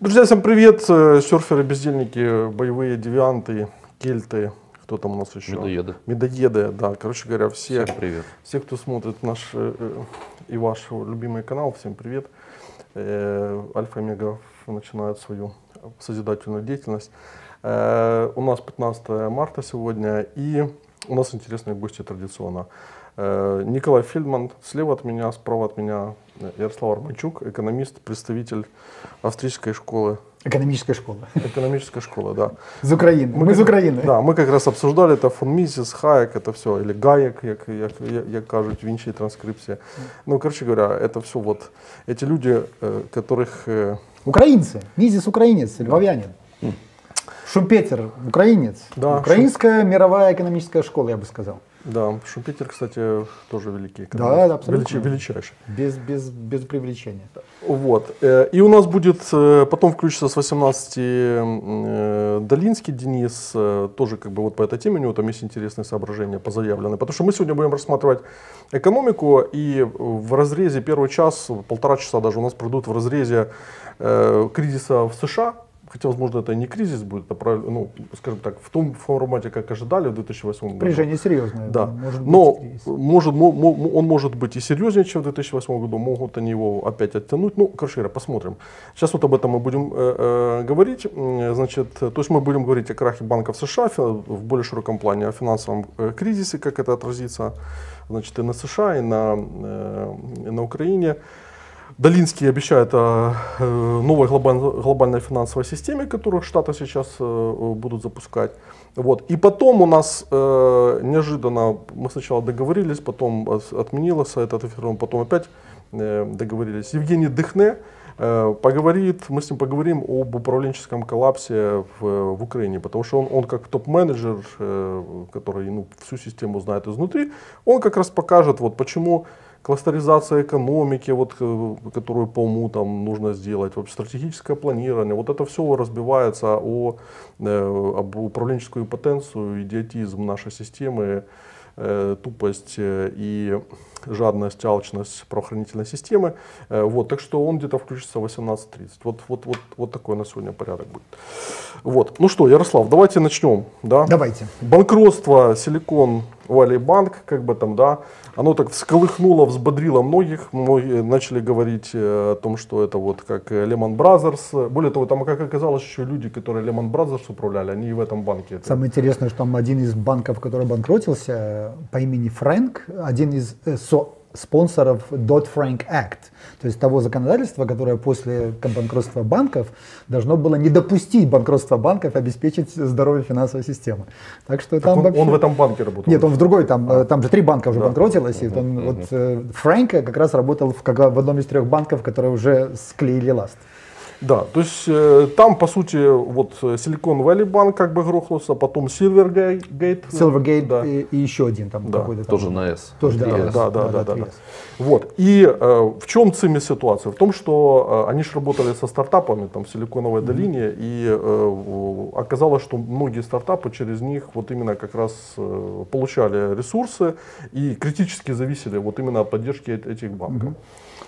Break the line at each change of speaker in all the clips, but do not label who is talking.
Друзья, всем привет! Э, Серферы, бездельники, боевые девианты, кельты, кто там у нас еще?
Медоеды.
Медоеды, да. Короче говоря, все,
Всем привет.
все кто смотрит наш э, э, и ваш любимый канал, всем привет. Э, Альфа и Омега начинают свою созидательную деятельность. Э, У нас 15 марта сегодня, и у нас интересные гости традиционно. Э, Николай Фельдман слева от меня, справа от меня Ярослав Арманчук, экономист, представитель австрийской школы,
Экономическая школа.
экономической школы, да.
З України. Ми, з
как-
України.
Да, мы как раз обсуждали это фон Місіс, Хаєк, это все, или Гаєк, як, як, як, як кажуть в іншій транскрипції. Ну, короче говоря, это все вот эти люди, э, которых э,
Украинцы. Мизис украинец, львовянин. Шумпетер украинец.
Да,
Украинская мировая экономическая школа, я бы сказал.
Да, Шумпетер, кстати, тоже великий.
Да,
экономист.
да, абсолютно.
Величи- величайший.
Без, без, без привлечения.
Вот. Э, И у нас будет, э, потом включится с 18 э, Долинский Денис, тоже как бы вот по этой теме, у него там есть интересные соображения позаявленные. Потому что мы сегодня будем рассматривать экономику, и в разрезе первый час, полтора часа даже у нас пройдут в разрезе кризиса в США, Хотя, возможно, это и не кризис будет, а, правиль- ну, скажем так, в том формате, как ожидали в 2008 году.
Напряжение серьезное.
Да,
Может быть,
но
кризис.
может, мо- мо- он может быть и серьезнее, чем в 2008 году, могут они его опять оттянуть. Ну, короче говоря, посмотрим. Сейчас вот об этом мы будем э, э, говорить. Значит, то есть мы будем говорить о крахе банков США в более широком плане, о финансовом э, кризисе, как это отразится значит, и на США, и на, э, и на Украине. Долинский обещает о э, новой глобаль- глобальной финансовой системе, которую Штаты сейчас э, будут запускать. Вот. И потом у нас э, неожиданно, мы сначала договорились, потом от- отменилось этот эфир, потом опять договорились. Евгений Дыхне поговорит, мы с ним поговорим об управленческом коллапсе в, в Украине, потому что он, он как топ-менеджер, который ну, всю систему знает изнутри, он как раз покажет, вот почему кластеризация экономики, вот, э, которую по уму там нужно сделать, вот, стратегическое планирование, вот это все разбивается о, э, об управленческую потенцию, идиотизм нашей системы, э, тупость и жадность, алчность правоохранительной системы. Э, Вот, так что он где-то включится в 18.30. Вот, вот, вот, вот такой на сегодня порядок будет. Вот. Ну что, Ярослав, давайте начнем. Да?
Давайте.
Банкротство Silicon Valley Bank, как бы там, да, оно так всколыхнуло, взбодрило многих. Многие начали говорить э, о том, что это вот как Lehman Brothers. Более того, там, как оказалось, еще люди, которые Lehman Brothers управляли, они и в этом банке.
Самое интересное, что там один из банков, который банкротился, э, по имени Фрэнк, один из э, спонсоров Dodd-Frank Act, то есть того законодательства, которое после банкротства банков должно было не допустить банкротства банков, обеспечить здоровье финансовой системы. Так что
Так
там
он,
вообще...
он в этом банке работал.
Нет, он в другой, там, э, там же три банка уже
Да.
банкротилось, и он, вот э, Фрэнк как раз работал в, как- в одном из трех банков, которые уже склеили ласт.
Да, то есть э, там, по сути, вот э, Silicon Valley Bank как бы грохнулся, потом Silvergate. э,
Silvergate
да.
и, и еще один там
Да,
какой-то там.
Тоже на S.
Тоже, да,
Да,
3S.
да, да, да, да,
3S.
да. Вот. И э, в чем цимис ситуации? В том, что э, они же работали со стартапами там, в Силиконовой долине, и э, оказалось, что многие стартапы через них вот именно как раз э, получали ресурсы и критически зависели вот именно от поддержки эт- этих банков.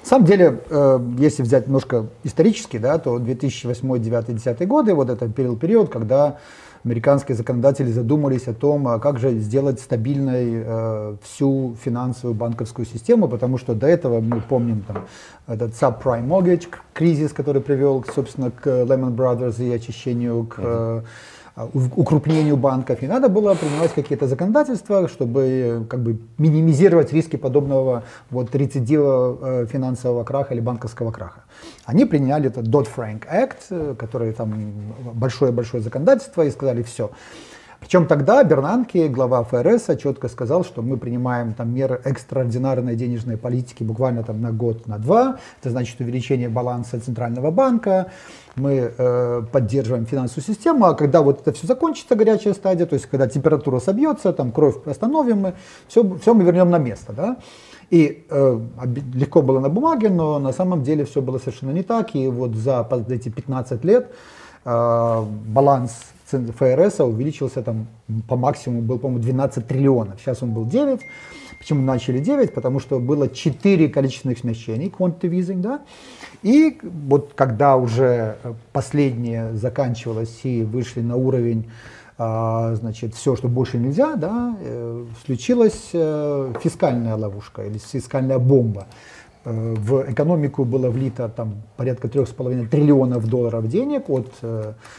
На самом деле, э, если взять немножко исторически, да, то 2008, 2009, 2010 годы, вот это период, период, когда американские законодатели задумались о том, а как же сделать стабильной э, всю финансовую банковскую систему, потому что до этого мы помним там, этот subprime mortgage кризис, который привел, собственно, к Lehman Brothers и очищению, к э, укрупнению банков. И надо было принимать какие-то законодательства, чтобы э, как бы минимизировать риски подобного вот рецидива э, финансового краха или банковского краха. Они приняли этот Dodd-Frank Act, э, который там большое-большое законодательство, и сказали все. Причем тогда Бернанке, глава ФРС, четко сказал, что мы принимаем там меры экстраординарной денежной политики буквально там на год, на два. Это значит увеличение баланса центрального банка. Мы э, поддерживаем финансовую систему, а когда вот это все закончится, горячая стадия, то есть когда температура собьется, там кровь остановим мы, все, все мы вернем на место. Да? И э, легко было на бумаге, но на самом деле все было совершенно не так. И вот за эти 15 лет э, баланс ФРС увеличился там по максимуму, был, по-моему, 12 триллионов. Сейчас он был 9. Почему начали 9? Потому что было 4 количественных смещений, quantitative easing, да, и вот когда уже последнее заканчивалось и вышли на уровень а, значит, все, что больше нельзя, да, э, случилась э, фискальная ловушка или фискальная бомба. Э, в экономику было влито там, порядка 3,5 триллионов долларов денег от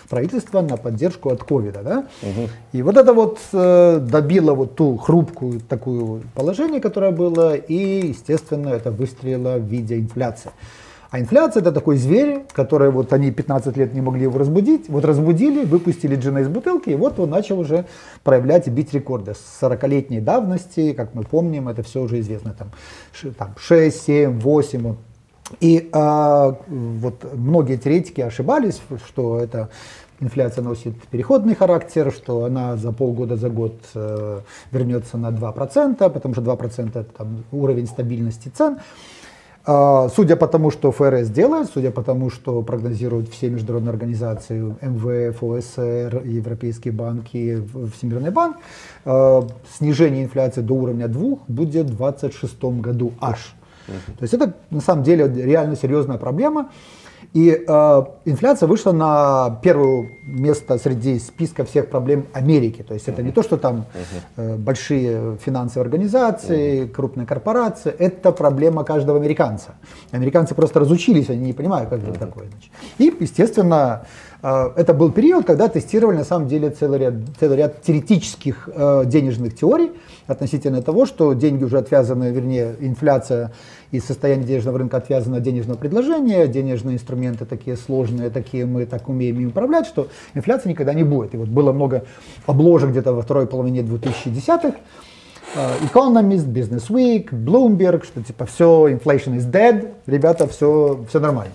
правительства на поддержку от ковида. Да? Угу. И вот это вот добило вот ту хрупкую такую положение, которое было, и, естественно, это выстрелило в виде инфляции. А инфляция это такой зверь, который вот они 15 лет не могли его разбудить. Вот разбудили, выпустили джина из бутылки, и вот он начал уже проявлять и бить рекорды. С 40-летней давности, как мы помним, это все уже известно, там, там 6, 7, 8. И а, вот многие теоретики ошибались, что это инфляция носит переходный характер, что она за полгода, за год э, вернется на 2%, потому что 2% это там, уровень стабильности цен. А, судя по тому, что ФРС делает, судя по тому, что прогнозируют все международные организации, МВФ, ОСР, Европейские банки, Всемирный банк, а, снижение инфляции до уровня 2 будет в 2026 году аж. То есть это на самом деле реально серьезная проблема. И э, инфляция вышла на первое место среди списка всех проблем Америки. То есть это не то, что там э, большие финансовые организации, крупные корпорации. Это проблема каждого американца. Американцы просто разучились, они не понимают, как это такое. Значит. И, естественно, это был период, когда тестировали на самом деле целый ряд, целый ряд теоретических э, денежных теорий относительно того, что деньги уже отвязаны, вернее, инфляция и состояние денежного рынка отвязано от денежного предложения, денежные инструменты такие сложные, такие мы так умеем ими управлять, что инфляции никогда не будет. И вот было много обложек где-то во второй половине 2010-х, Uh, Economist, Business Week, Bloomberg, что типа все, inflation is dead, ребята, все, все нормально.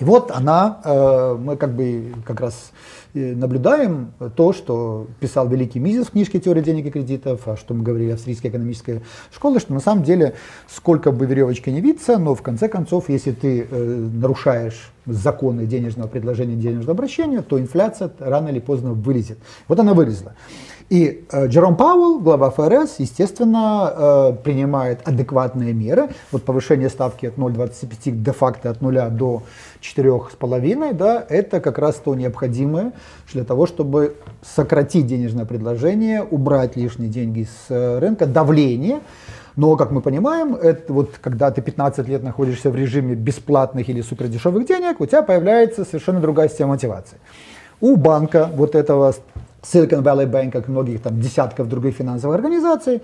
И вот она, э, мы как бы как раз наблюдаем то, что писал великий Мизис в книжке «Теория денег и кредитов», а что мы говорили австрийской экономической школы, что на самом деле сколько бы веревочки не виться, но в конце концов, если ты э, нарушаешь законы денежного предложения, денежного обращения, то инфляция рано или поздно вылезет. Вот она вылезла. И э, Джером Пауэлл, глава ФРС, естественно, принимает адекватные меры. Вот повышение ставки от 0,25 де-факто от 0 до 4,5, да, это как раз то необходимое для того, чтобы сократить денежное предложение, убрать лишние деньги с э, рынка, давление. Но, как мы понимаем, это вот когда ты 15 лет находишься в режиме бесплатных или супердешевых денег, у тебя появляется совершенно другая система мотивации. У банка вот этого Silicon Valley Bank, как многих там десятков других финансовых организаций,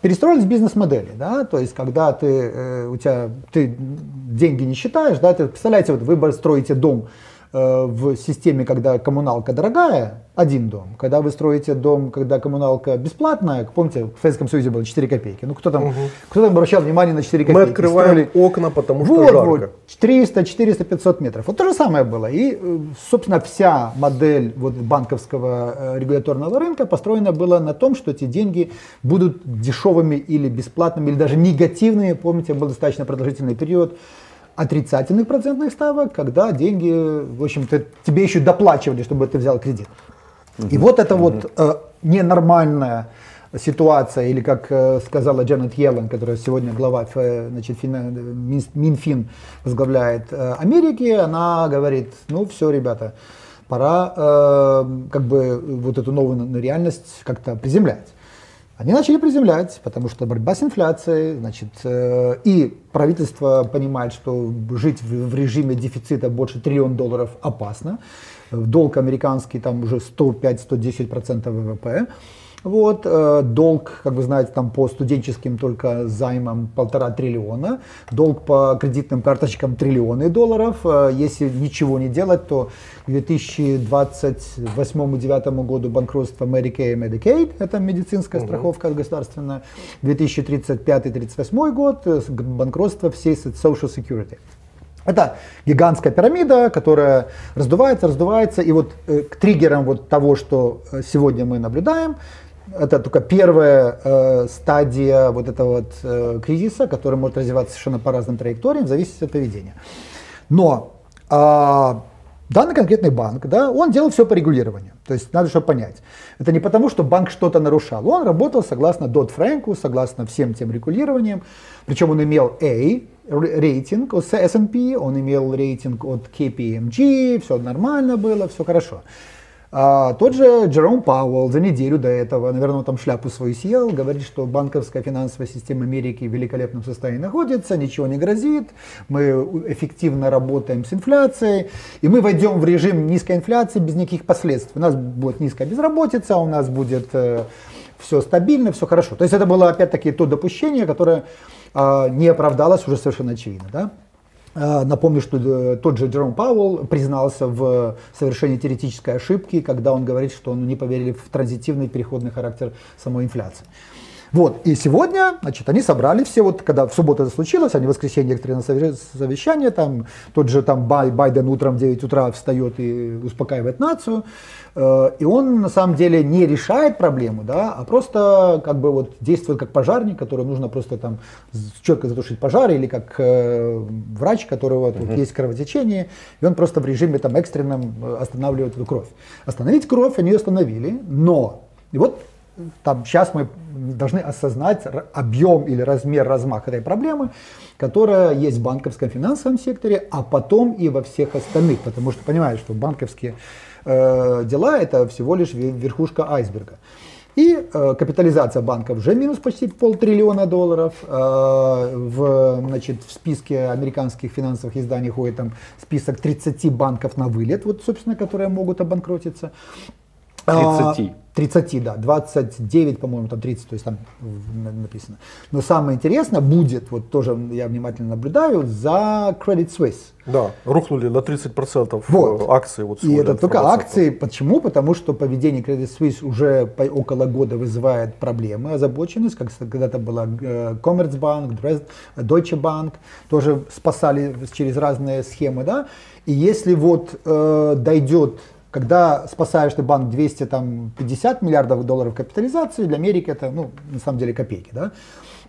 перестроились бизнес-модели, да, то есть когда ты, э, у тебя, ты деньги не считаешь, да, ты, представляете, вот вы строите дом. э, в системе, когда коммуналка дорогая, один дом. Когда вы строите дом, когда коммуналка бесплатная, помните, в Советском Союзе было 4 копейки. Ну, кто там, угу. кто там обращал внимание на 4 копейки?
Мы открываем Строили... окна, потому
вот,
что жарко.
Вот, 300, 400, 500 метров. Вот то же самое было. И, э, собственно, вся модель вот банковского э, регуляторного рынка построена была на том, что эти деньги будут дешевыми или бесплатными, или даже негативными. Помните, был достаточно продолжительный период отрицательных процентных ставок, когда деньги, в общем-то, тебе еще доплачивали, чтобы ты взял кредит. И вот эта вот э, ненормальная ситуация, или как э, сказала Джанет Йеллен, которая сегодня глава э, значит, фина, Мин, Минфин возглавляет э, Америки, она говорит, ну все, ребята, пора э, как бы вот эту новую реальность как-то приземлять. Они начали приземлять, потому что борьба с инфляцией, значит, э, и правительство понимает, что жить в, в режиме дефицита больше триллион долларов опасно. Долг американский там уже 105-110% ВВП. Вот, э, долг, как вы знаете, там по студенческим только займам полтора триллиона, долг по кредитным карточкам триллионы долларов. Э, если ничего не делать, то к 2028-2029 году банкротство Medicare и Medicaid, это медицинская угу. страховка государственная, 2035-2038 год э, банкротство всей Social Security. Это гигантская пирамида, которая раздувается, раздувается. И вот э, к триггерам вот того, что сегодня мы наблюдаем, это только первая э, стадия вот этого вот э, кризиса, который может развиваться совершенно по разным траекториям, в от поведения. Но э, данный конкретный банк, да, он делал все по регулированию. То есть надо что понять. Это не потому, что банк что-то нарушал. Он работал согласно Дот Фрэнку, согласно всем тем регулированиям. Причем он имел A рейтинг от S&P, он имел рейтинг от KPMG, все нормально было, все хорошо. А, тот же Джером Пауэлл за неделю до этого, наверное, он там шляпу свою съел, говорит, что банковская финансовая система Америки в великолепном состоянии находится, ничего не грозит, мы эффективно работаем с инфляцией, и мы войдем в режим низкой инфляции без никаких последствий. У нас будет низкая безработица, у нас будет э, все стабильно, все хорошо. То есть это было опять-таки то допущение, которое э, не оправдалось уже совершенно очевидно. Да? А, напомню, что э, тот же Джером Пауэлл признался в совершении теоретической ошибки, когда он говорит, что он не поверили в транзитивный переходный характер самой инфляции. Вот, и сегодня, значит, они собрали все, вот когда в субботу это случилось, они в воскресенье экстренное совещание, там, тот же там Байден утром в 9 утра встает и успокаивает нацию, э, и он на самом деле не решает проблему, да, а просто как бы вот действует как пожарник, который нужно просто там четко затушить пожар, или как э, врач, которого тут есть кровотечение, и он просто в режиме там экстренном э, останавливает эту кровь. Остановить кровь они остановили, но и вот там сейчас мы должны осознать объем или размер, размах этой проблемы, которая есть в банковском финансовом секторе, а потом и во всех остальных, потому что понимаешь, что банковские э, дела это всего лишь верхушка айсберга. И э, капитализация банка уже минус почти полтриллиона долларов. Э, в, значит, в списке американских финансовых изданий ходит там список 30 банков на вылет, вот, собственно, которые могут обанкротиться.
30?
30, да, 29, по-моему, там 30, то есть там написано. Но самое интересное будет, вот тоже я внимательно наблюдаю, за Credit Suisse.
Да, рухнули на 30% вот. Э, акции.
Вот И это только акции. Почему? Потому что поведение Credit Suisse уже около года вызывает проблемы, озабоченность, как когда-то была э, Commerzbank, Deutsche Bank, тоже спасали через разные схемы, да. И если вот э, дойдет когда спасаешь ты банк 250 миллиардов долларов капитализации, для Америки это, ну, на самом деле, копейки, да?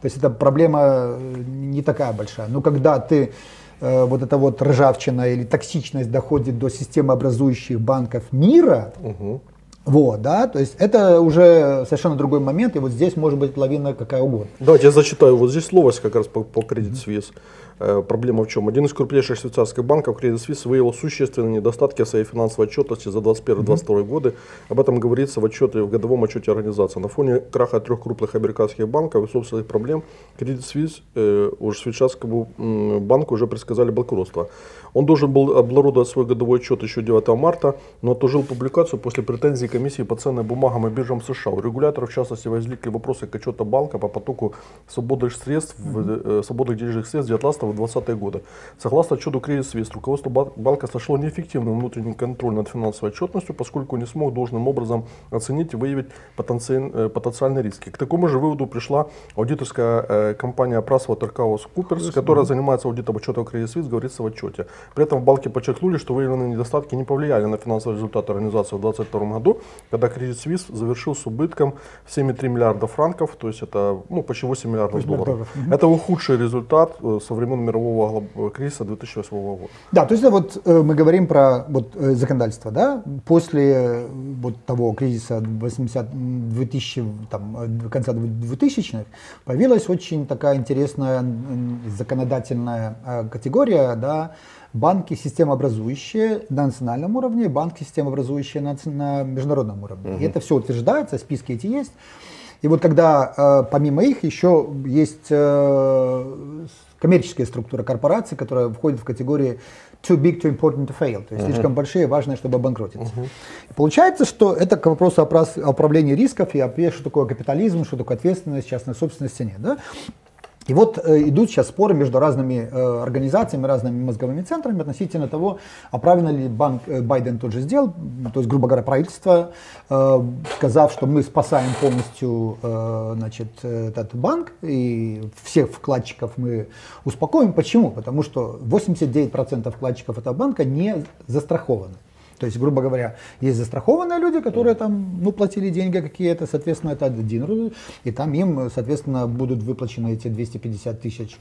То есть это проблема э, не такая большая. Но когда ты э, вот эта вот ржавчина или токсичность доходит до системообразующих банков мира, угу. Вот, да, то есть это уже совершенно другой момент, и вот здесь может быть лавина какая угодно.
Давайте я зачитаю, вот здесь слово как раз по, по Credit Suisse. Э, проблема в чем? Один из крупнейших швейцарских банков, Credit Suisse, выявил существенные недостатки в своей финансовой отчетности за 2021-2022 mm-hmm. годы. Об этом говорится в отчете, в годовом отчете организации. На фоне краха трех крупных американских банков и собственных проблем Credit Suisse, э, уже швейцарскому э, банку уже предсказали банкротство. Он должен был обнародовать свой годовой отчет еще 9 марта, но отложил публикацию после претензий комиссии по ценным бумагам и биржам США. У регуляторов, в частности, возникли вопросы к отчету банка по потоку свободных средств, mm-hmm. свободных денежных средств 19-20 года. Согласно отчету Credit Suisse, руководство банка сошло неэффективный внутренний контроль над финансовой отчетностью, поскольку не смог должным образом оценить и выявить э, потенциальные риски. К такому же выводу пришла аудиторская э, компания PricewaterhouseCoopers, которая занимается аудитом отчета Credit Suisse, говорится в отчете. При этом в банке подчеркнули, что выявленные недостатки не повлияли на финансовые результаты организации в 2022 году, когда Credit Suisse завершил с убытком 7,3 миллиарда франков, то есть это ну, почти 8 миллиардов долларов. долларов. Угу. Это худший результат э, со времен мирового кризиса 2008 года.
Да, то есть вот э, мы говорим про вот, э, законодательство, да, после вот того кризиса 80, 2000, там, конца 2000-х появилась очень такая интересная законодательная категория, да, банки системообразующие на национальном уровне, банки системообразующие на, на международном уровне. Угу. И это все утверждается, списки эти есть. И вот когда э, помимо их еще есть э, коммерческая структура корпорации, которая входит в категорию too big, too important to fail, то есть uh-huh. слишком большие, важные, чтобы обанкротиться. Uh-huh. И получается, что это к вопросу о управлении рисков и о что такое капитализм, что такое ответственность, частной собственности нет. Да? И вот э, идут сейчас споры между разными э, организациями, разными мозговыми центрами относительно того, а правильно ли банк э, Байден тот же сделал, то есть, грубо говоря, правительство, э, сказав, что мы спасаем полностью э, значит, этот банк и всех вкладчиков мы успокоим. Почему? Потому что 89% вкладчиков этого банка не застрахованы. То есть, грубо говоря, есть застрахованные люди, которые там, ну, платили деньги какие-то, соответственно, это один и там им, соответственно, будут выплачены эти 250 тысяч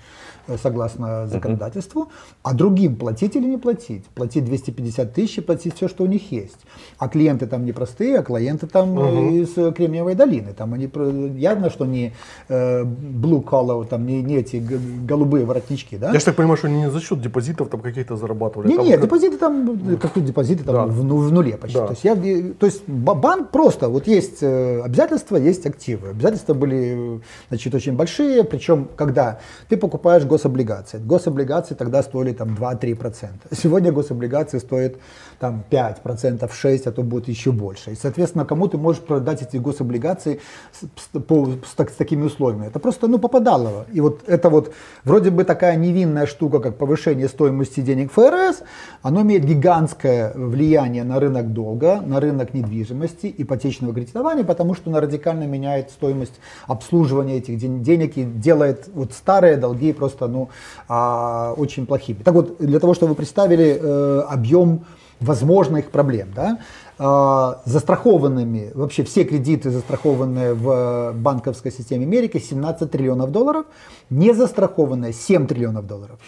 э, согласно законодательству, а другим платить или не платить? Платить 250 тысяч и платить все, что у них есть. А клиенты там не простые, а клиенты там угу. из Кремниевой долины. Там они явно, что не э, blue collar, там не, не эти голубые воротнички, да?
Я же так понимаю, что они не за счет депозитов там каких-то зарабатывали.
Не,
там,
нет, как... депозиты там, как тут депозиты там да. В, в нуле почти. Да. То, есть я, то есть банк просто, вот есть э, обязательства, есть активы. Обязательства были, значит, очень большие, причем когда ты покупаешь гособлигации. Гособлигации тогда стоили там 2-3%. Сегодня гособлигации стоят там 5%, 6%, а то будет еще больше. И, соответственно, кому ты можешь продать эти гособлигации с, по, с, с такими условиями? Это просто, ну, попадалово. И вот это вот вроде бы такая невинная штука, как повышение стоимости денег ФРС, оно имеет гигантское влияние на рынок долга, на рынок недвижимости, ипотечного кредитования, потому что оно радикально меняет стоимость обслуживания этих денег и делает вот старые долги просто, ну, а, очень плохими. Так вот, для того, чтобы вы представили э, объем возможных проблем. Да? А, застрахованными, вообще все кредиты, застрахованные в банковской системе Америки, 17 триллионов долларов, не застрахованные 7 триллионов долларов.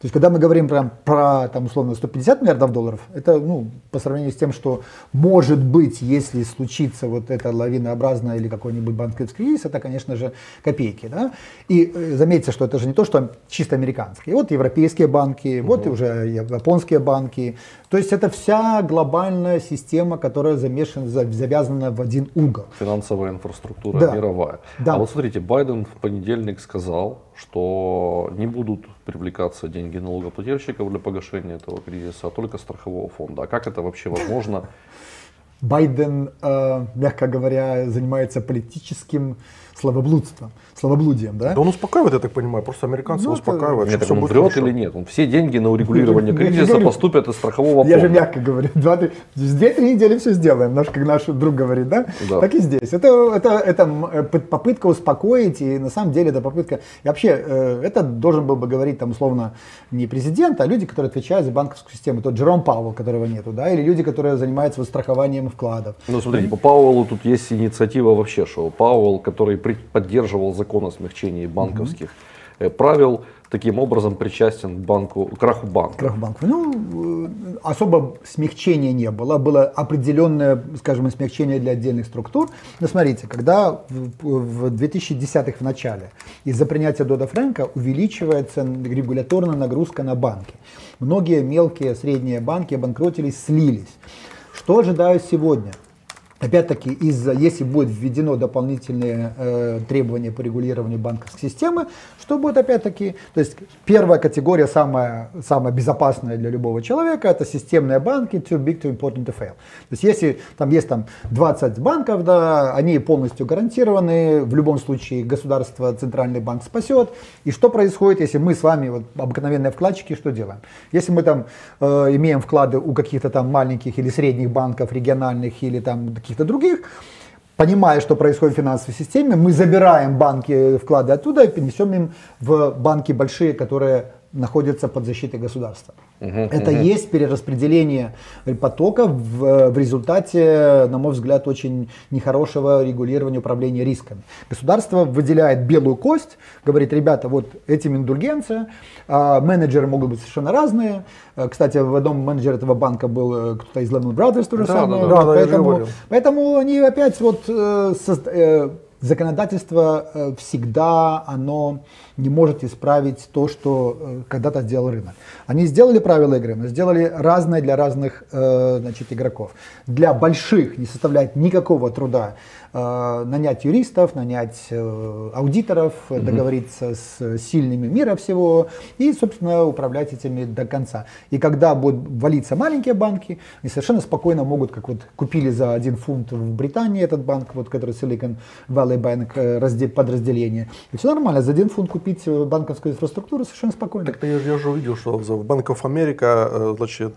То есть, когда мы говорим прям про, там, условно, 150 миллиардов долларов, это, ну, по сравнению с тем, что может быть, если случится вот это лавинообразное или какой-нибудь банковский кризис, это, конечно же, копейки, да. И э, заметьте, что это же не то, что чисто американские. Вот европейские банки, угу. вот и уже японские банки. То есть, это вся глобальная система, которая замешана, завязана в один угол.
Финансовая инфраструктура да. мировая. Да. А вот смотрите, Байден в понедельник сказал, что не будут привлекаться деньги налогоплательщиков для погашения этого кризиса, а только страхового фонда. А как это вообще возможно?
Байден, э, мягко говоря, занимается политическим словоблудством словоблудием, да?
Да он успокаивает, я так понимаю, просто американцы ну, успокаивают.
Нет, так он врет хорошо. или нет? Он все деньги на урегулирование кризиса поступят из страхового фонда.
Я же мягко говорю, две-три недели все сделаем, наш, как наш друг говорит, да? да. Так и здесь. Это, это, это э, попытка успокоить, и на самом деле это попытка... И вообще, э, это должен был бы говорить, там, условно, не президент, а люди, которые отвечают за банковскую систему. Тот Джером Пауэлл, которого нету, да? Или люди, которые занимаются страхованием вкладов.
Ну, смотрите, по Пауэллу тут есть инициатива вообще, что Пауэлл, который поддерживал закон закон о смягчении банковских угу. правил, таким образом причастен к банку, краху банка.
Краху банка. Ну, э, особо смягчения не было. Было определенное, скажем, смягчение для отдельных структур. Но смотрите, когда в 2010-х в начале из-за принятия Дода Фрэнка увеличивается регуляторная нагрузка на банки. Многие мелкие, средние банки обанкротились, слились. Что ожидаю сегодня? Опять-таки, из-за, если будет введено дополнительные э, требования по регулированию банковской системы, что будет опять-таки, то есть первая категория, самая, самая безопасная для любого человека, это системные банки, too big, too important to fail. То есть если там есть там 20 банков, да, они полностью гарантированы, в любом случае государство, центральный банк спасет. И что происходит, если мы с вами, вот, обыкновенные вкладчики, что делаем? Если мы там э, имеем вклады у каких-то там маленьких или средних банков, региональных или там каких-то других, понимая, что происходит в финансовой системе, мы забираем банки вклады оттуда и перенесем им в банки большие, которые находятся под защитой государства. Uh-huh, Это uh-huh. есть перераспределение потока в, в результате, на мой взгляд, очень нехорошего регулирования управления рисками. Государство выделяет белую кость, говорит, ребята, вот этим индульгенция, а менеджеры могут быть совершенно разные. Э, кстати, в одном менеджере этого банка был э, кто-то из Lehman Brothers, то же да, самое. Да, да, поэтому, поэтому они опять вот э, со, законодательство э, всегда оно не может исправить то, что э, когда-то сделал рынок. Они сделали правила игры, но сделали разные для разных э, значит, игроков. Для больших не составляет никакого труда нанять юристов, нанять э, аудиторов, угу. договориться с сильными мира всего и, собственно, управлять этими до конца. И когда будут валиться маленькие банки, они совершенно спокойно могут, как вот купили за один фунт в Британии этот банк, вот который Silicon Valley Bank подразделение. И все нормально, за один фунт купить банковскую инфраструктуру совершенно спокойно.
Так я, я же увидел, что в Bank of America, значит,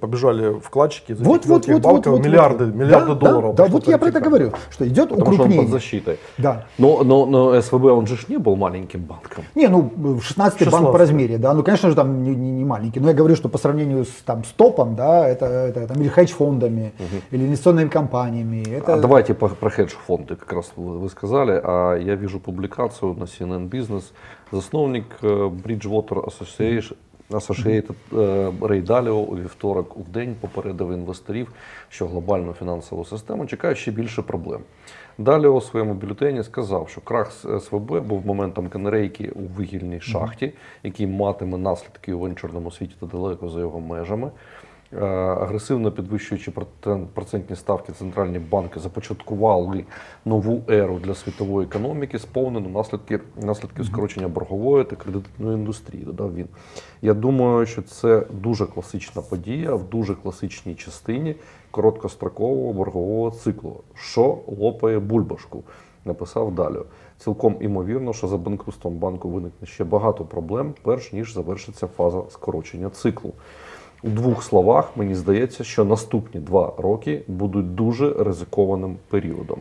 побежали вкладчики
вот, вот, вот, банков, вот,
вот, миллиарды, вот. миллиарды
да,
долларов.
Да, да вот я про это говорю, что идет
Потому
укрупнение.
Что он под защитой.
Да.
Но, но, но СВБ, он же не был маленьким банком.
Не, ну 16 банк по размере, да, ну конечно же там не, не, не маленький, но я говорю, что по сравнению с, там, с топом, да, это, это там, или хедж-фондами, угу. или инвестиционными компаниями. Это...
А давайте по, про хедж-фонды, как раз вы, вы сказали, а я вижу публикацию на CNN Business, засновник э, Bridgewater Association, Associated Ray Dalio у вівторок у день попередив інвесторів, що глобальну фінансову систему чекає ще більше проблем. Далі у своєму бюлетені сказав, що крах СВБ був моментом канарейки у вигільній шахті, який матиме наслідки у венчурному світі та далеко за його межами. Е, агресивно підвищуючи процентні ставки, центральні банки започаткували нову еру для світової економіки, сповнену наслідки наслідків скорочення боргової та кредитної індустрії. Додав він. Я думаю, що це дуже класична подія в дуже класичній частині короткострокового боргового циклу, що лопає бульбашку. Написав далі. Цілком імовірно, що за банкрутством банку виникне ще багато проблем, перш ніж завершиться фаза скорочення циклу. У двох словах мені здається, що наступні два роки будуть дуже ризикованим періодом.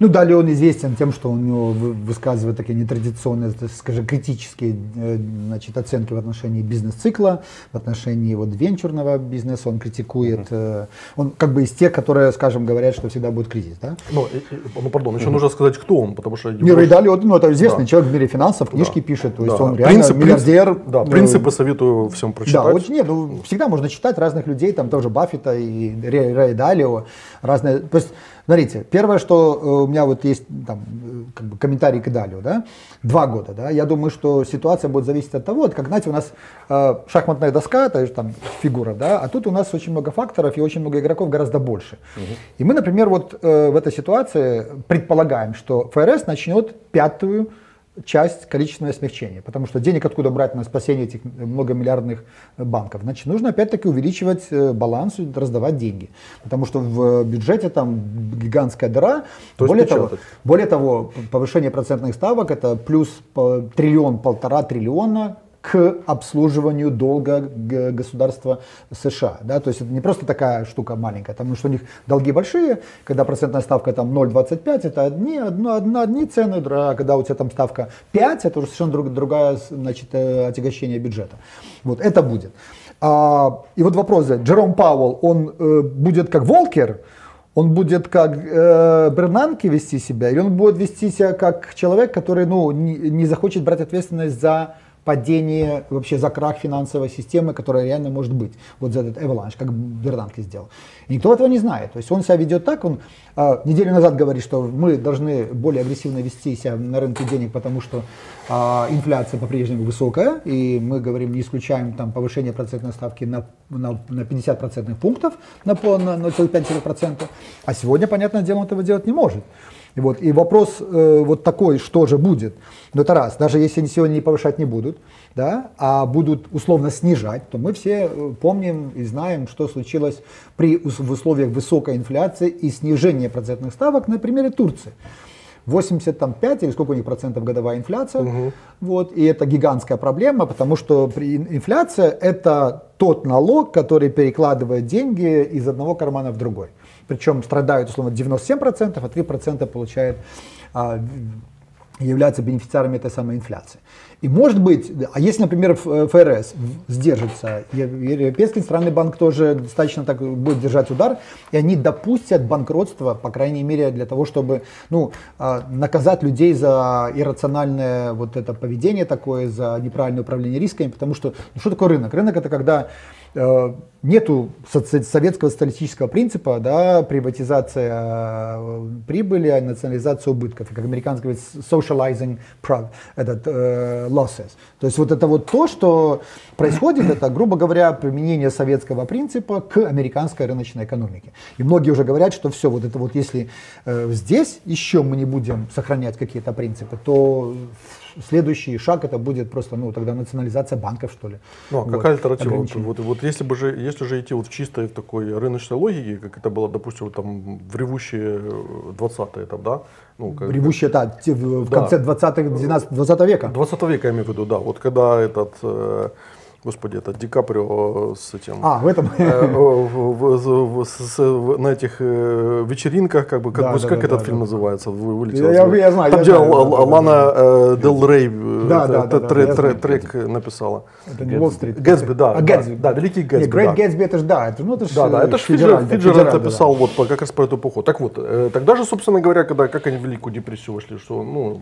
Ну, далее он известен тем, что у него высказывает такие нетрадиционные, скажем, критические э, значит, оценки в отношении бизнес-цикла, в отношении вот венчурного бизнеса. Он критикует, uh-huh. он как бы из тех, которые, скажем, говорят, что всегда будет кризис. Да?
Ну, ну пардон, еще uh-huh. нужно сказать, кто он, потому что...
Не, Рэй Далио, ну, это известный да. человек в мире финансов, книжки да. пишет, то есть да. он реально Принцип, миллиардер.
Да, ну, принципы советую всем прочитать.
Да, очень, нет, ну, всегда можно читать разных людей, там тоже Баффета и Рэй Далио, разные, то есть Смотрите, первое, что э, у меня вот есть там, э, как бы комментарий к Далю, да, два года, да, я думаю, что ситуация будет зависеть от того, вот, как, знаете, у нас э, шахматная доска, то есть там фигура, да, а тут у нас очень много факторов и очень много игроков гораздо больше. Угу. И мы, например, вот э, в этой ситуации предполагаем, что ФРС начнет пятую часть количественное смягчение, потому что денег откуда брать на спасение этих многомиллиардных банков? Значит, нужно опять-таки увеличивать э, баланс, раздавать деньги, потому что в бюджете там гигантская дыра. То более, того, более того, повышение процентных ставок это плюс триллион, полтора триллиона к обслуживанию долга государства США. Да? То есть это не просто такая штука маленькая, потому что у них долги большие, когда процентная ставка там 0,25, это одни, одно, одно, одни цены, а когда у тебя там ставка 5, это уже совершенно друг, другая значит, э, отягощение бюджета. Вот это будет. А, и вот вопрос, Джером Пауэлл, он э, будет как Волкер, он будет как э, Бернанке вести себя, или он будет вести себя как человек, который ну, не, не захочет брать ответственность за падение, вообще за крах финансовой системы, которая реально может быть. Вот за этот avalanche, как Бернанке сделал. И никто этого не знает. То есть он себя ведет так, он э, неделю назад говорит, что мы должны более агрессивно вести себя на рынке денег, потому что э, инфляция по-прежнему высокая, и мы говорим, не исключаем там повышение процентной ставки на, на, на 50 процентных пунктов, на, на 0,5%. А сегодня, понятное дело, он этого делать не может. И, вот, и вопрос э, вот такой, что же будет? Ну это раз, даже если они сегодня не повышать не будут, да, а будут условно снижать, то мы все э, помним и знаем, что случилось при, в условиях высокой инфляции и снижения процентных ставок на примере Турции. 85 или сколько у них процентов годовая инфляция. Угу. Вот, и это гигантская проблема, потому что при инфляция это тот налог, который перекладывает деньги из одного кармана в другой причем страдают условно 97%, а 3% получают, а, являются бенефициарами этой самой инфляции. И может быть, а если, например, ФРС сдержится, Европейский центральный банк тоже достаточно так будет держать удар, и они допустят банкротство, по крайней мере, для того, чтобы ну, а, наказать людей за иррациональное вот это поведение такое, за неправильное управление рисками, потому что ну, что такое рынок? Рынок это когда нету советского социалистического принципа, да, приватизация э, прибыли, а национализация убытков, как американцы говорят, socializing этот, uh, losses. То есть вот это вот то, что происходит, это, грубо говоря, применение советского принципа к американской рыночной экономике. И многие уже говорят, что все, вот это вот если здесь еще мы не будем сохранять какие-то принципы, то следующий шаг это будет просто, ну, тогда национализация банков, что ли.
Ну, а вот, какая альтернатива? Вот, вот, вот вот если бы же, если же идти вот в чистой в такой рыночной логике, как это было, допустим, там в ревущие 20-е, там, да?
Ну, как, ревущие, да, в да. конце 20, 20 века.
20 века, я имею в виду, да. Вот когда этот э, Господи, это Ди Каприо с этим.
А, в этом.
Э, в, в, в, на этих э, вечеринках, как бы, как, да, бы, да, как да, этот да, фильм да. называется?
Вылетел. Я, я знаю.
Там, где Лана э, Дел Рей
да, да, да,
трек, написала.
Это не Уолл-стрит.
Гэтсби, да.
А, Гэтсби.
Да, Великий Гэтсби.
Great Гэтсби, это же, да, это, ну, это
же Да, да, это же Фиджер, Фиджер это писал вот как раз про эту эпоху. Так вот, тогда же, собственно говоря, когда, как они в Великую депрессию вошли, что, ну,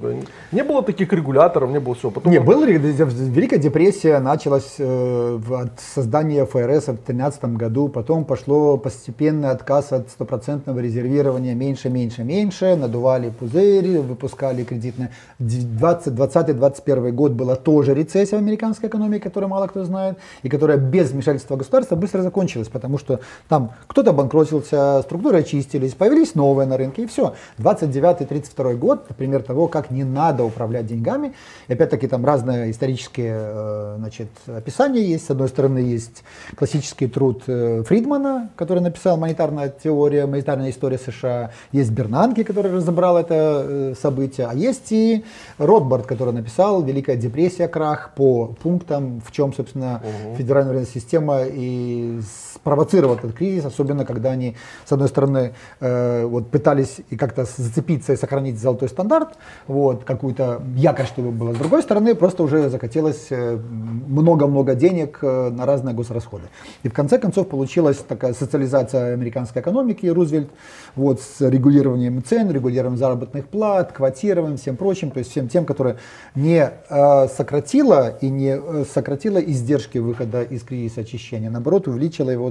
не было таких регуляторов, не было всего.
Потом... Не, была Великая депрессия началась от создания ФРС в 2013 году, потом пошло постепенный отказ от стопроцентного резервирования меньше, меньше, меньше, надували пузыри, выпускали кредитные. 2020-2021 год была тоже рецессия в американской экономике, которую мало кто знает, и которая без вмешательства государства быстро закончилась, потому что там кто-то банкротился, структуры очистились, появились новые на рынке, и все. 29-32 год, например, того, как не надо управлять деньгами. И опять-таки там разные исторические э, значит, описания есть. С одной стороны, есть классический труд э, Фридмана, который написал «Монетарная теория», «Монетарная история США». Есть Бернанке, который разобрал это э, событие. А есть и Ротбард, который написал «Великая депрессия. Крах» по пунктам, в чем, собственно, угу. федеральная система и спровоцировала этот кризис, особенно когда они, с одной стороны, э, вот пытались и как-то зацепиться и сохранить золотой стандарт, вот, какую-то якорь, чтобы было. С другой стороны, просто уже захотелось много-много денег на разные госрасходы. И в конце концов получилась такая социализация американской экономики, Рузвельт, вот, с регулированием цен, регулированием заработных плат, квотированием, всем прочим, то есть всем тем, которое не э, сократило и не э, сократило издержки выхода из кризиса очищения, наоборот, увеличило его,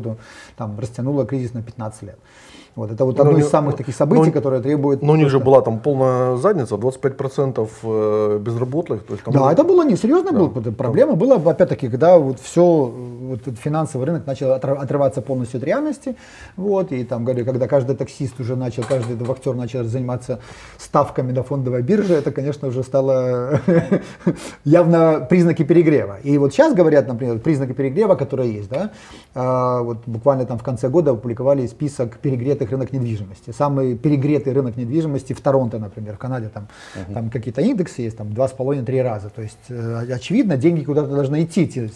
там, растянуло кризис на 15 лет. Вот это вот одно ну, из самых таких событий,
ну,
которое требует...
Но у них же была там полная задница, 25% э, безработных. То есть там
да, было... это было не серьезно, да. была проблема. Была, опять-таки, когда вот все, вот финансовый рынок начал отрываться полностью от реальности, вот, и там, говорю, когда каждый таксист уже начал, каждый вахтер начал заниматься ставками на фондовой бирже, это, конечно, уже стало явно признаки перегрева. И вот сейчас говорят, например, признаки перегрева, которые есть, да, а, вот буквально там в конце года опубликовали список перегретых открытых рынок недвижимости. Самый перегретый рынок недвижимости в Торонто, например, в Канаде, там, uh-huh. там какие-то индексы есть, там два с половиной три раза. То есть, э, очевидно, деньги куда-то должны идти,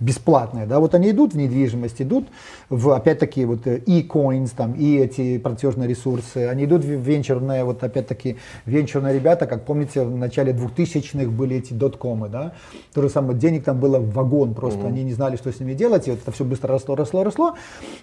бесплатные. Да? Вот они идут в недвижимость, идут в, опять-таки, вот э, e-coins, там, и эти платежные ресурсы, они идут в венчурные, вот опять-таки, венчурные ребята, как помните, в начале 2000-х были эти доткомы, да, то же самое, денег там было в вагон просто, uh-huh. они не знали, что с ними делать, и вот это все быстро росло, росло, росло.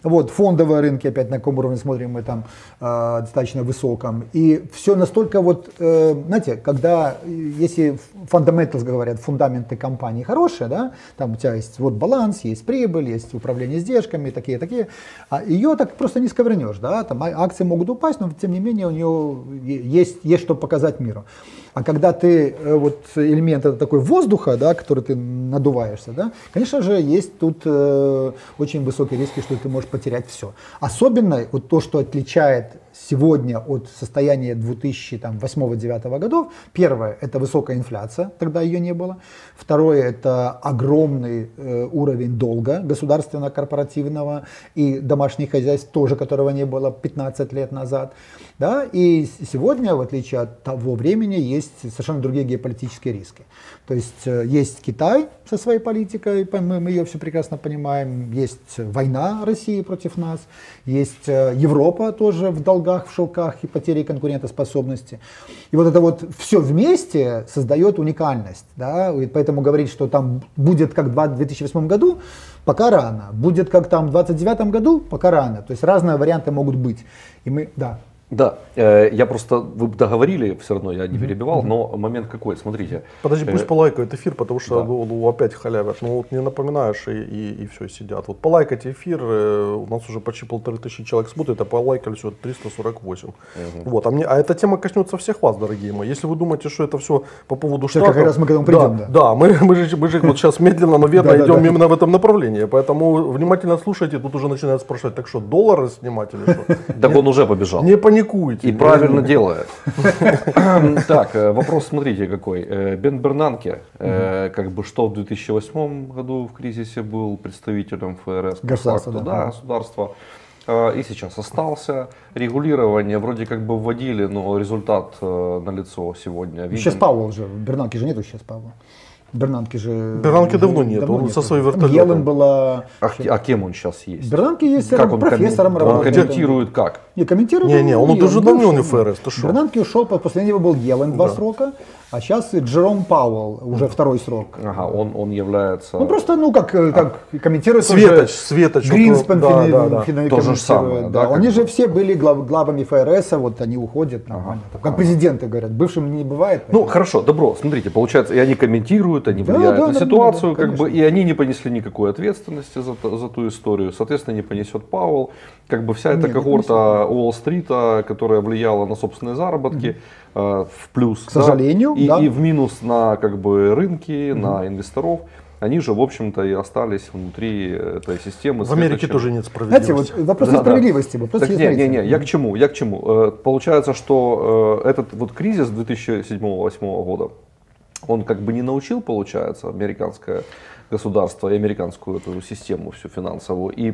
Вот, фондовые рынки, опять на каком уровне смотрим, мы там э, достаточно высоком. И все настолько вот, э, знаете, когда, если fundamentals говорят, фундаменты компании хорошие, да, там у тебя есть вот баланс, есть прибыль, есть управление издержками, такие, такие, а ее так просто не сковырнешь, да, там а, акции могут упасть, но тем не менее у нее есть, есть что показать миру. А когда ты э, вот элемент это такой воздуха, да, который ты надуваешься, да, конечно же, есть тут э, очень высокие риски, что ты можешь потерять все. Особенно вот то, что отличает сегодня от состояния 2008-2009 годов. Первое – это высокая инфляция, тогда ее не было. Второе – это огромный э, уровень долга государственно-корпоративного и домашних хозяйств, тоже которого не было 15 лет назад. Да? И сегодня, в отличие от того времени, есть совершенно другие геополитические риски. То есть э, есть Китай со своей политикой, мы, мы ее все прекрасно понимаем, есть война России против нас, есть э, Европа тоже в долгах, в шелках и потере конкурентоспособности. И вот это вот все вместе создает уникальность. Да? И поэтому говорить, что там будет как в 2008 году, пока рано. Будет как там в 2029 году, пока рано. То есть разные варианты могут быть. И мы, да,
да, э, я просто, вы договорили, все равно я не перебивал, но момент какой, смотрите.
Подожди, пусть э, полайкают эфир, потому что да. голову опять халявят. Ну вот не напоминаешь и, и, и все, сидят. Вот полайкайте эфир, э, у нас уже почти полторы тысячи человек смотрит, а полайкали все 348. Mm-hmm. Вот, а, мне, а эта тема коснется всех вас, дорогие мои. Если вы думаете, что это все по поводу штатов...
как раз мы к этому придем,
да. Да, да мы, мы, же, мы же вот сейчас медленно, но верно идем именно в этом направлении. Поэтому внимательно слушайте, тут уже начинают спрашивать, так что, доллары снимать или что?
Так он уже побежал.
Не паникуйте паникуете.
И правильно делает. Так, э, вопрос смотрите какой. Э, Бен Бернанке, э, как бы что в 2008 году в кризисе был представителем ФРС.
Государства,
да. государства. И сейчас остался. Регулирование вроде как бы вводили, но результат налицо сегодня.
Сейчас Павел уже, Бернанке же нету сейчас Павла. Бернанки же...
Бернанки давно нет, давно он нет. со своей вертолетом.
Елен была...
А, а кем он сейчас есть?
Бернанки есть
как он
профессором
коммен... Он комментирует как?
Не, комментирует.
Не, не, он, он уже давно не ФРС, ты?
Бернанки ушел, после него был Елен два да. срока, а сейчас Джером Пауэлл, уже второй срок.
Ага, он, он является...
Он просто, ну, как, э, как а. комментирует...
Светоч, Светоч.
Гринспен
да,
да, да, фин,
То же самое,
да. да они же все были глав, главами ФРС, вот они уходят нормально. Ага. Как президенты говорят, бывшим не бывает.
Поэтому. Ну, хорошо, добро, смотрите, получается, и они комментируют, они да, влияют да, на ситуацию, да, как бы, и они не понесли никакой ответственности за, за ту историю, соответственно, не понесет Пауэлл. Как бы вся эта Нет, когорта Уолл-стрита, которая влияла на собственные заработки, Э, в плюс.
К сожалению,
и,
да.
и в минус на как бы рынки, mm на инвесторов. Они же, в общем-то, и остались внутри этой системы.
В Америке тоже нет справедливости.
Знаете, вот вопрос да, справедливости. Да.
так, не, не, не, я к чему? Я к чему? Э, получается, что э, этот вот кризис 2007-2008 года, он как бы не научил, получается, американское государство и американскую эту систему всю финансовую, и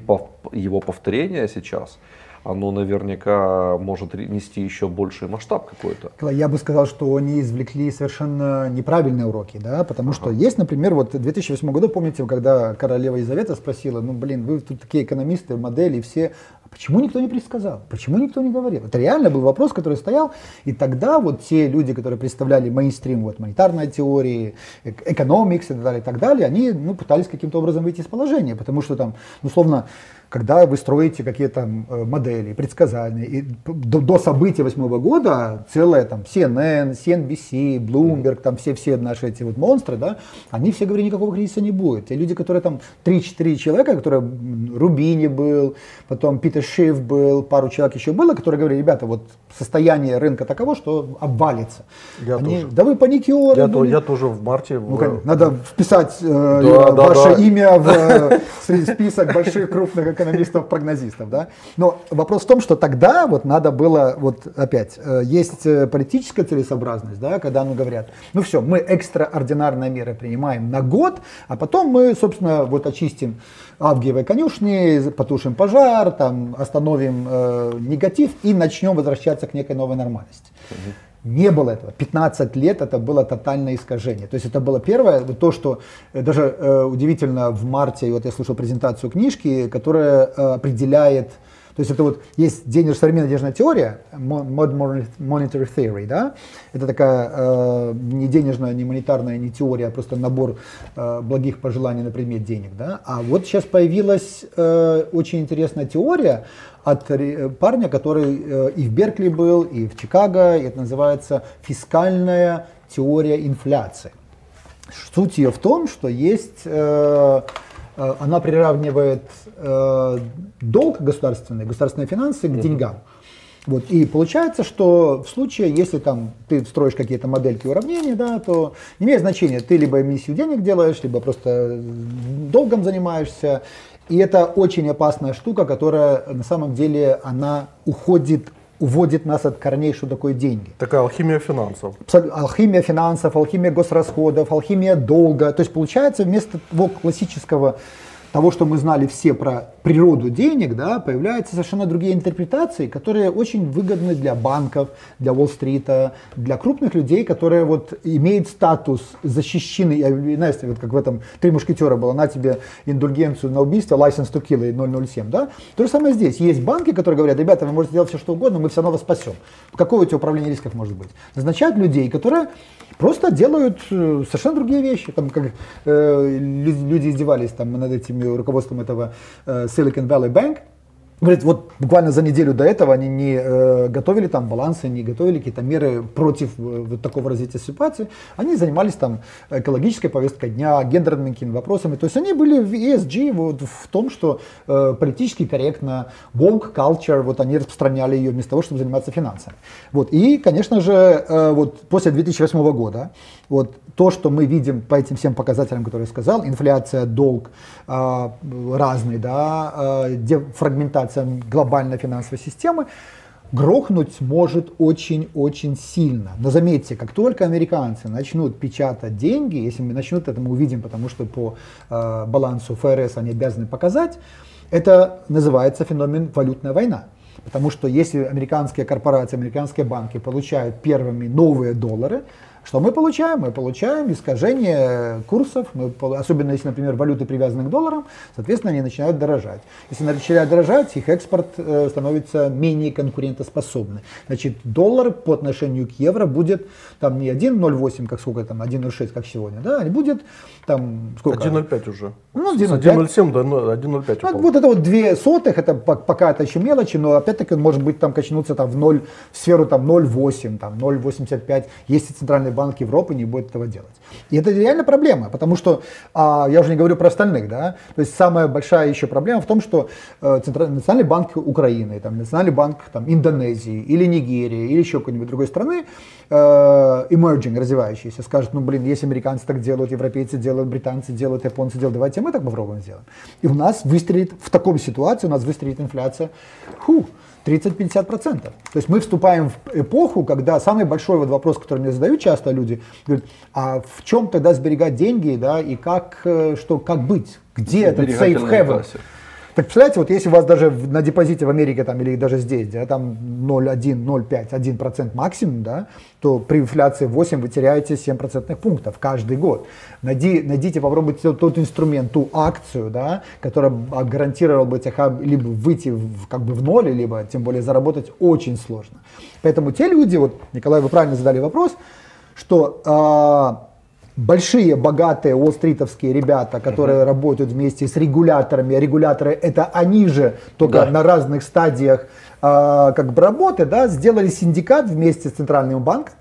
его повторение сейчас – оно наверняка может нести еще больший масштаб какой-то.
Я бы сказал, что они извлекли совершенно неправильные уроки, да, потому ага. что есть, например, вот в 2008 году, помните, когда королева Елизавета спросила, ну, блин, вы тут такие экономисты, модели, все, а почему никто не предсказал? Почему никто не говорил? Это реально был вопрос, который стоял, и тогда вот те люди, которые представляли мейнстрим, вот монетарной теории, экономикс и так далее, и так далее, они, ну, пытались каким-то образом выйти из положения, потому что там, условно, когда вы строите какие-то э, модели, предсказания, и до, до событий восьмого года целая там CNN, CNBC, Bloomberg, там все-все наши эти вот монстры, да, они все говорили, никакого кризиса не будет. Те люди, которые там 3-4 человека, которые Рубини был, потом Питер Шиф был, пару человек еще было, которые говорили, ребята, вот состояние рынка таково, что обвалится.
Я они, тоже.
Да вы паникеры.
Я, то, я тоже в марте.
Ну, в... надо вписать э, да, ваше да, имя в э, список больших крупных экономистов-прогнозистов, да. Но вопрос в том, что тогда вот надо было, вот опять, э, есть э, политическая целесообразность, да, когда ну говорят, ну все, мы экстраординарные меры принимаем на год, а потом мы, собственно, вот очистим Авгиевой конюшни, потушим пожар, там, остановим э, негатив и начнем возвращаться к некой новой нормальности. Не было этого. 15 лет это было тотальное искажение. То есть это было первое, то, что э, даже э, удивительно в марте, вот я слушал презентацию книжки, которая э, определяет то есть это вот есть денеж, современная денежная теория, Modern Monetary Theory, да, это такая э, не денежная, не монетарная, не теория, а просто набор э, благих пожеланий на предмет денег, да. А вот сейчас появилась э, очень интересная теория от парня, который э, и в Беркли был, и в Чикаго, и это называется фискальная теория инфляции. Суть ее в том, что есть э, Э, она приравнивает э, долг государственный, государственные финансы к деньгам. Вот. И получается, что в случае, если там ты строишь какие-то модельки уравнения, да, то не имеет значения, ты либо эмиссию денег делаешь, либо просто долгом занимаешься. И это очень опасная штука, которая на самом деле она уходит уводит нас от корней, что такое деньги.
Такая алхимия финансов.
Алхимия финансов, алхимия госрасходов, алхимия долга. То есть получается вместо того классического того, что мы знали все про природу денег, да, появляются совершенно другие интерпретации, которые очень выгодны для банков, для Уолл-стрита, для крупных людей, которые вот имеют статус защищенный, знаете, вот как в этом «Три мушкетера» было, на тебе индульгенцию на убийство, license to kill 007, да? То же самое здесь. Есть банки, которые говорят, ребята, вы можете делать все, что угодно, мы все равно вас спасем. Какое у тебя управление рисков может быть? Назначают людей, которые просто делают э, совершенно другие вещи. Там, как э, люди издевались там, над этим руководством этого э, Silicon Valley Bank, Говорит, вот буквально за неделю до этого они не э, готовили там балансы, не готовили какие-то меры против э, вот такого развития ситуации. Они занимались там экологической повесткой дня, гендерными какими вопросами. То есть они были в ESG вот, в том, что э, политически корректно, woke culture, вот они распространяли ее вместо того, чтобы заниматься финансами. Вот. И, конечно же, э, вот после 2008 года вот то, что мы видим по этим всем показателям, которые я сказал, инфляция, долг э, разный, да, э, фрагментация глобальной финансовой системы, грохнуть может очень-очень сильно. Но заметьте, как только американцы начнут печатать деньги, если мы начнут, это мы увидим, потому что по э, балансу ФРС они обязаны показать, это называется феномен валютная война. Потому что если американские корпорации, американские банки получают первыми новые доллары, что мы получаем? Мы получаем искажение курсов, мы, особенно если, например, валюты привязаны к долларам, соответственно, они начинают дорожать. Если они начинают дорожать, их экспорт э, становится менее конкурентоспособным. Значит, доллар по отношению к евро будет там не 1,08, как сколько там, 1,06, как сегодня, да, а будет там сколько?
1,05 уже.
Ну,
1,07 до 1,05.
Ну, вот это вот 2 сотых, это пока это еще мелочи, но опять-таки он может быть там качнуться там в 0, в сферу там 0,8, там 0,85, если центральный банк Европы не будет этого делать. И это реально проблема, потому что, а, я уже не говорю про остальных, да, то есть самая большая еще проблема в том, что э, Центральный национальный банк Украины, там, Национальный банк там, Индонезии или Нигерии или еще какой-нибудь другой страны, э, emerging, развивающийся, скажет, ну блин, если американцы так делают, европейцы делают, британцы делают, японцы делают, давайте мы так попробуем сделать. И у нас выстрелит, в таком ситуации у нас выстрелит инфляция. Фу, 30-50%. То есть мы вступаем в эпоху, когда самый большой вот вопрос, который мне задают часто люди, говорят, а в чем тогда сберегать деньги, да, и как, э, что, как быть? Где этот safe haven? Так представляете, вот если у вас даже на депозите в Америке там, или даже здесь, да, там 0,1, 0,5, 1% максимум, да, то при инфляции 8 вы теряете 7 процентных пунктов каждый год. Найди, найдите, попробуйте тот, инструмент, ту акцию, да, которая гарантировала бы тебе либо выйти в, как бы в ноль, либо тем более заработать очень сложно. Поэтому те люди, вот, Николай, вы правильно задали вопрос, что э, большие, богатые уолл-стритовские ребята, которые uh-huh. работают вместе с регуляторами, регуляторы это они же, только да. на разных стадиях э, как бы работы, да, сделали синдикат вместе с Центральным банком,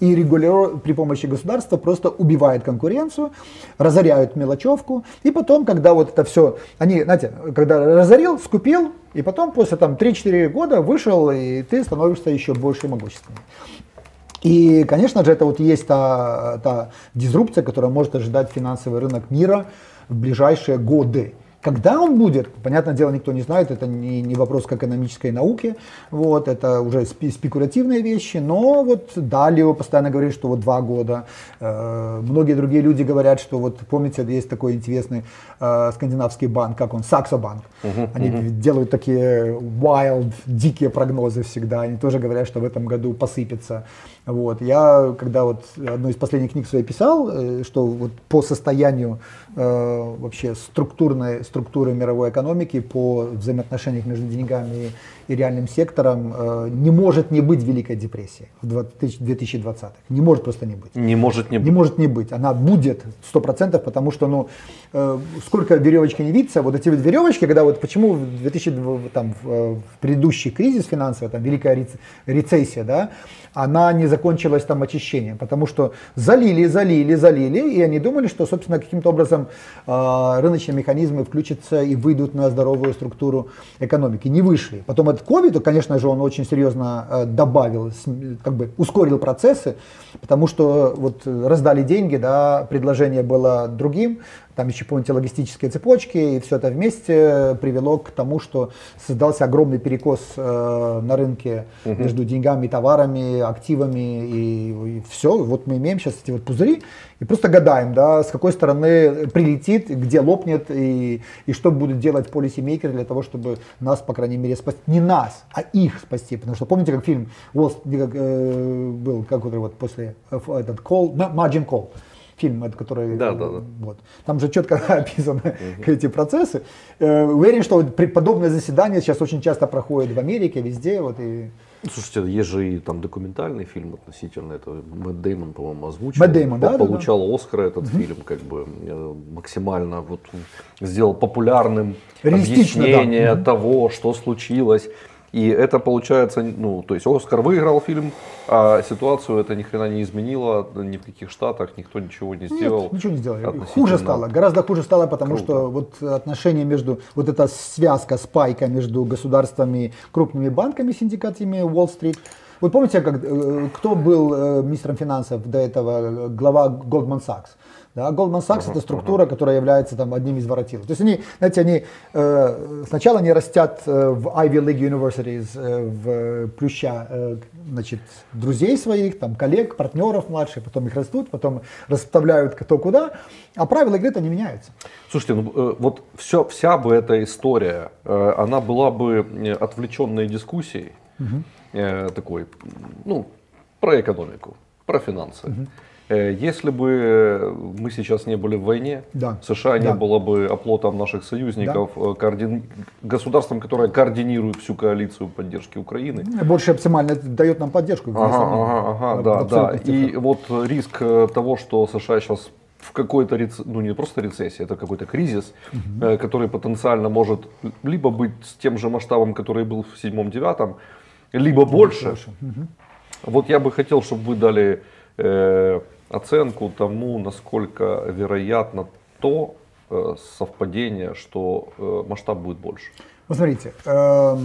и регулятор при помощи государства просто убивает конкуренцию, разоряют мелочевку, и потом, когда вот это все, они, знаете, когда разорил, скупил, и потом после там 3-4 года вышел, и ты становишься еще больше могущественным. И, конечно же, это вот есть та, та дизрупция, которая может ожидать финансовый рынок мира в ближайшие годы. Когда он будет, понятное дело, никто не знает, это не, не вопрос к экономической науке, вот, это уже спекулятивные вещи, но вот Далио постоянно говорит, что вот два года, э, многие другие люди говорят, что вот, помните, есть такой интересный э, скандинавский банк, как он, Саксо банк, uh-huh, они uh-huh. делают такие wild, дикие прогнозы всегда, они тоже говорят, что в этом году посыпется, вот, я, когда вот одну из последних книг своей писал, э, что вот по состоянию э, вообще структурной структуры мировой экономики, по взаимоотношениям между деньгами и реальным сектором, э, не может не быть Великой депрессии в 2020-х. Не может просто не быть.
Не может не быть.
Не может не быть. Она будет 100%, потому что, ну, э, сколько веревочки не видится, вот эти вот веревочки, когда вот почему в 2000, там, в предыдущий кризис финансовый, там, Великая рецессия, да, она не закончилась там очищением, потому что залили, залили, залили, и они думали, что, собственно, каким-то образом э, рыночные механизмы включатся и выйдут на здоровую структуру экономики. Не вышли. Потом этот COVID, конечно же, он очень серьезно э, добавил, как бы ускорил процессы, потому что вот раздали деньги, да, предложение было другим, там еще, помните, логистические цепочки, и все это вместе привело к тому, что создался огромный перекос э, на рынке угу. между деньгами, товарами, активами и, и все. Вот мы имеем сейчас эти вот пузыри и просто гадаем, да, с какой стороны прилетит, где лопнет и, и что будут делать полисемейкеры для того, чтобы нас, по крайней мере, спасти. Не нас, а их спасти. Потому что помните, как фильм Уолл, э, был, как вот после э, этот call, Margin Call фильм, это который,
да, да, да.
Вот. там же четко описаны угу. эти процессы. Э, уверен, что подобное заседание сейчас очень часто проходит в Америке, везде. Вот, и...
Слушайте, есть же и там документальный фильм относительно этого. Мэтт Деймон, по-моему, озвучил.
Мэтт Деймон, да?
Получал
да,
да. Оскара этот угу. фильм, как бы э, максимально вот сделал популярным объяснение да. того, что случилось. И это получается, ну, то есть Оскар выиграл фильм, а ситуацию это ни хрена не изменило, ни в каких штатах никто ничего не сделал.
Нет, ничего не сделал. Хуже стало, гораздо хуже стало, потому Круто. что вот отношения между, вот эта связка, спайка между государствами, крупными банками, синдикатами Уолл-стрит, Вот помните, как, э, кто был э, министром финансов до этого, глава Goldman Sachs? Да, Goldman Sachs uh-huh, это структура, uh-huh. которая является там одним из воротилов. То есть они, знаете, они э, сначала они растят э, в Ivy League Universities, э, в плюща, э, значит, друзей своих, там, коллег, партнеров младших, потом их растут, потом расставляют кто куда, а правила игры-то не меняются.
Слушайте, ну э, вот все, вся бы эта история, э, она была бы э, отвлеченной дискуссией, uh-huh. э, такой, ну, про экономику, про финансы. Uh-huh. Э, если бы мы сейчас не были в войне, да. США не да. было бы оплотом наших союзников, да. Э, координ... государством, которое координирует всю коалицию поддержки Украины.
Больше оптимально дает нам поддержку.
Ага, ага, ага, да, да. И вот риск э, того, что США сейчас в какой-то, ну не просто рецессии, это какой-то кризис, угу. который потенциально может либо быть с тем же масштабом, который был в седьмом-девятом, либо больше. больше. Угу. Вот я бы хотел, чтобы вы дали э, оценку тому, насколько вероятно то э, совпадение, что э, масштаб будет больше?
Ну, смотрите, э,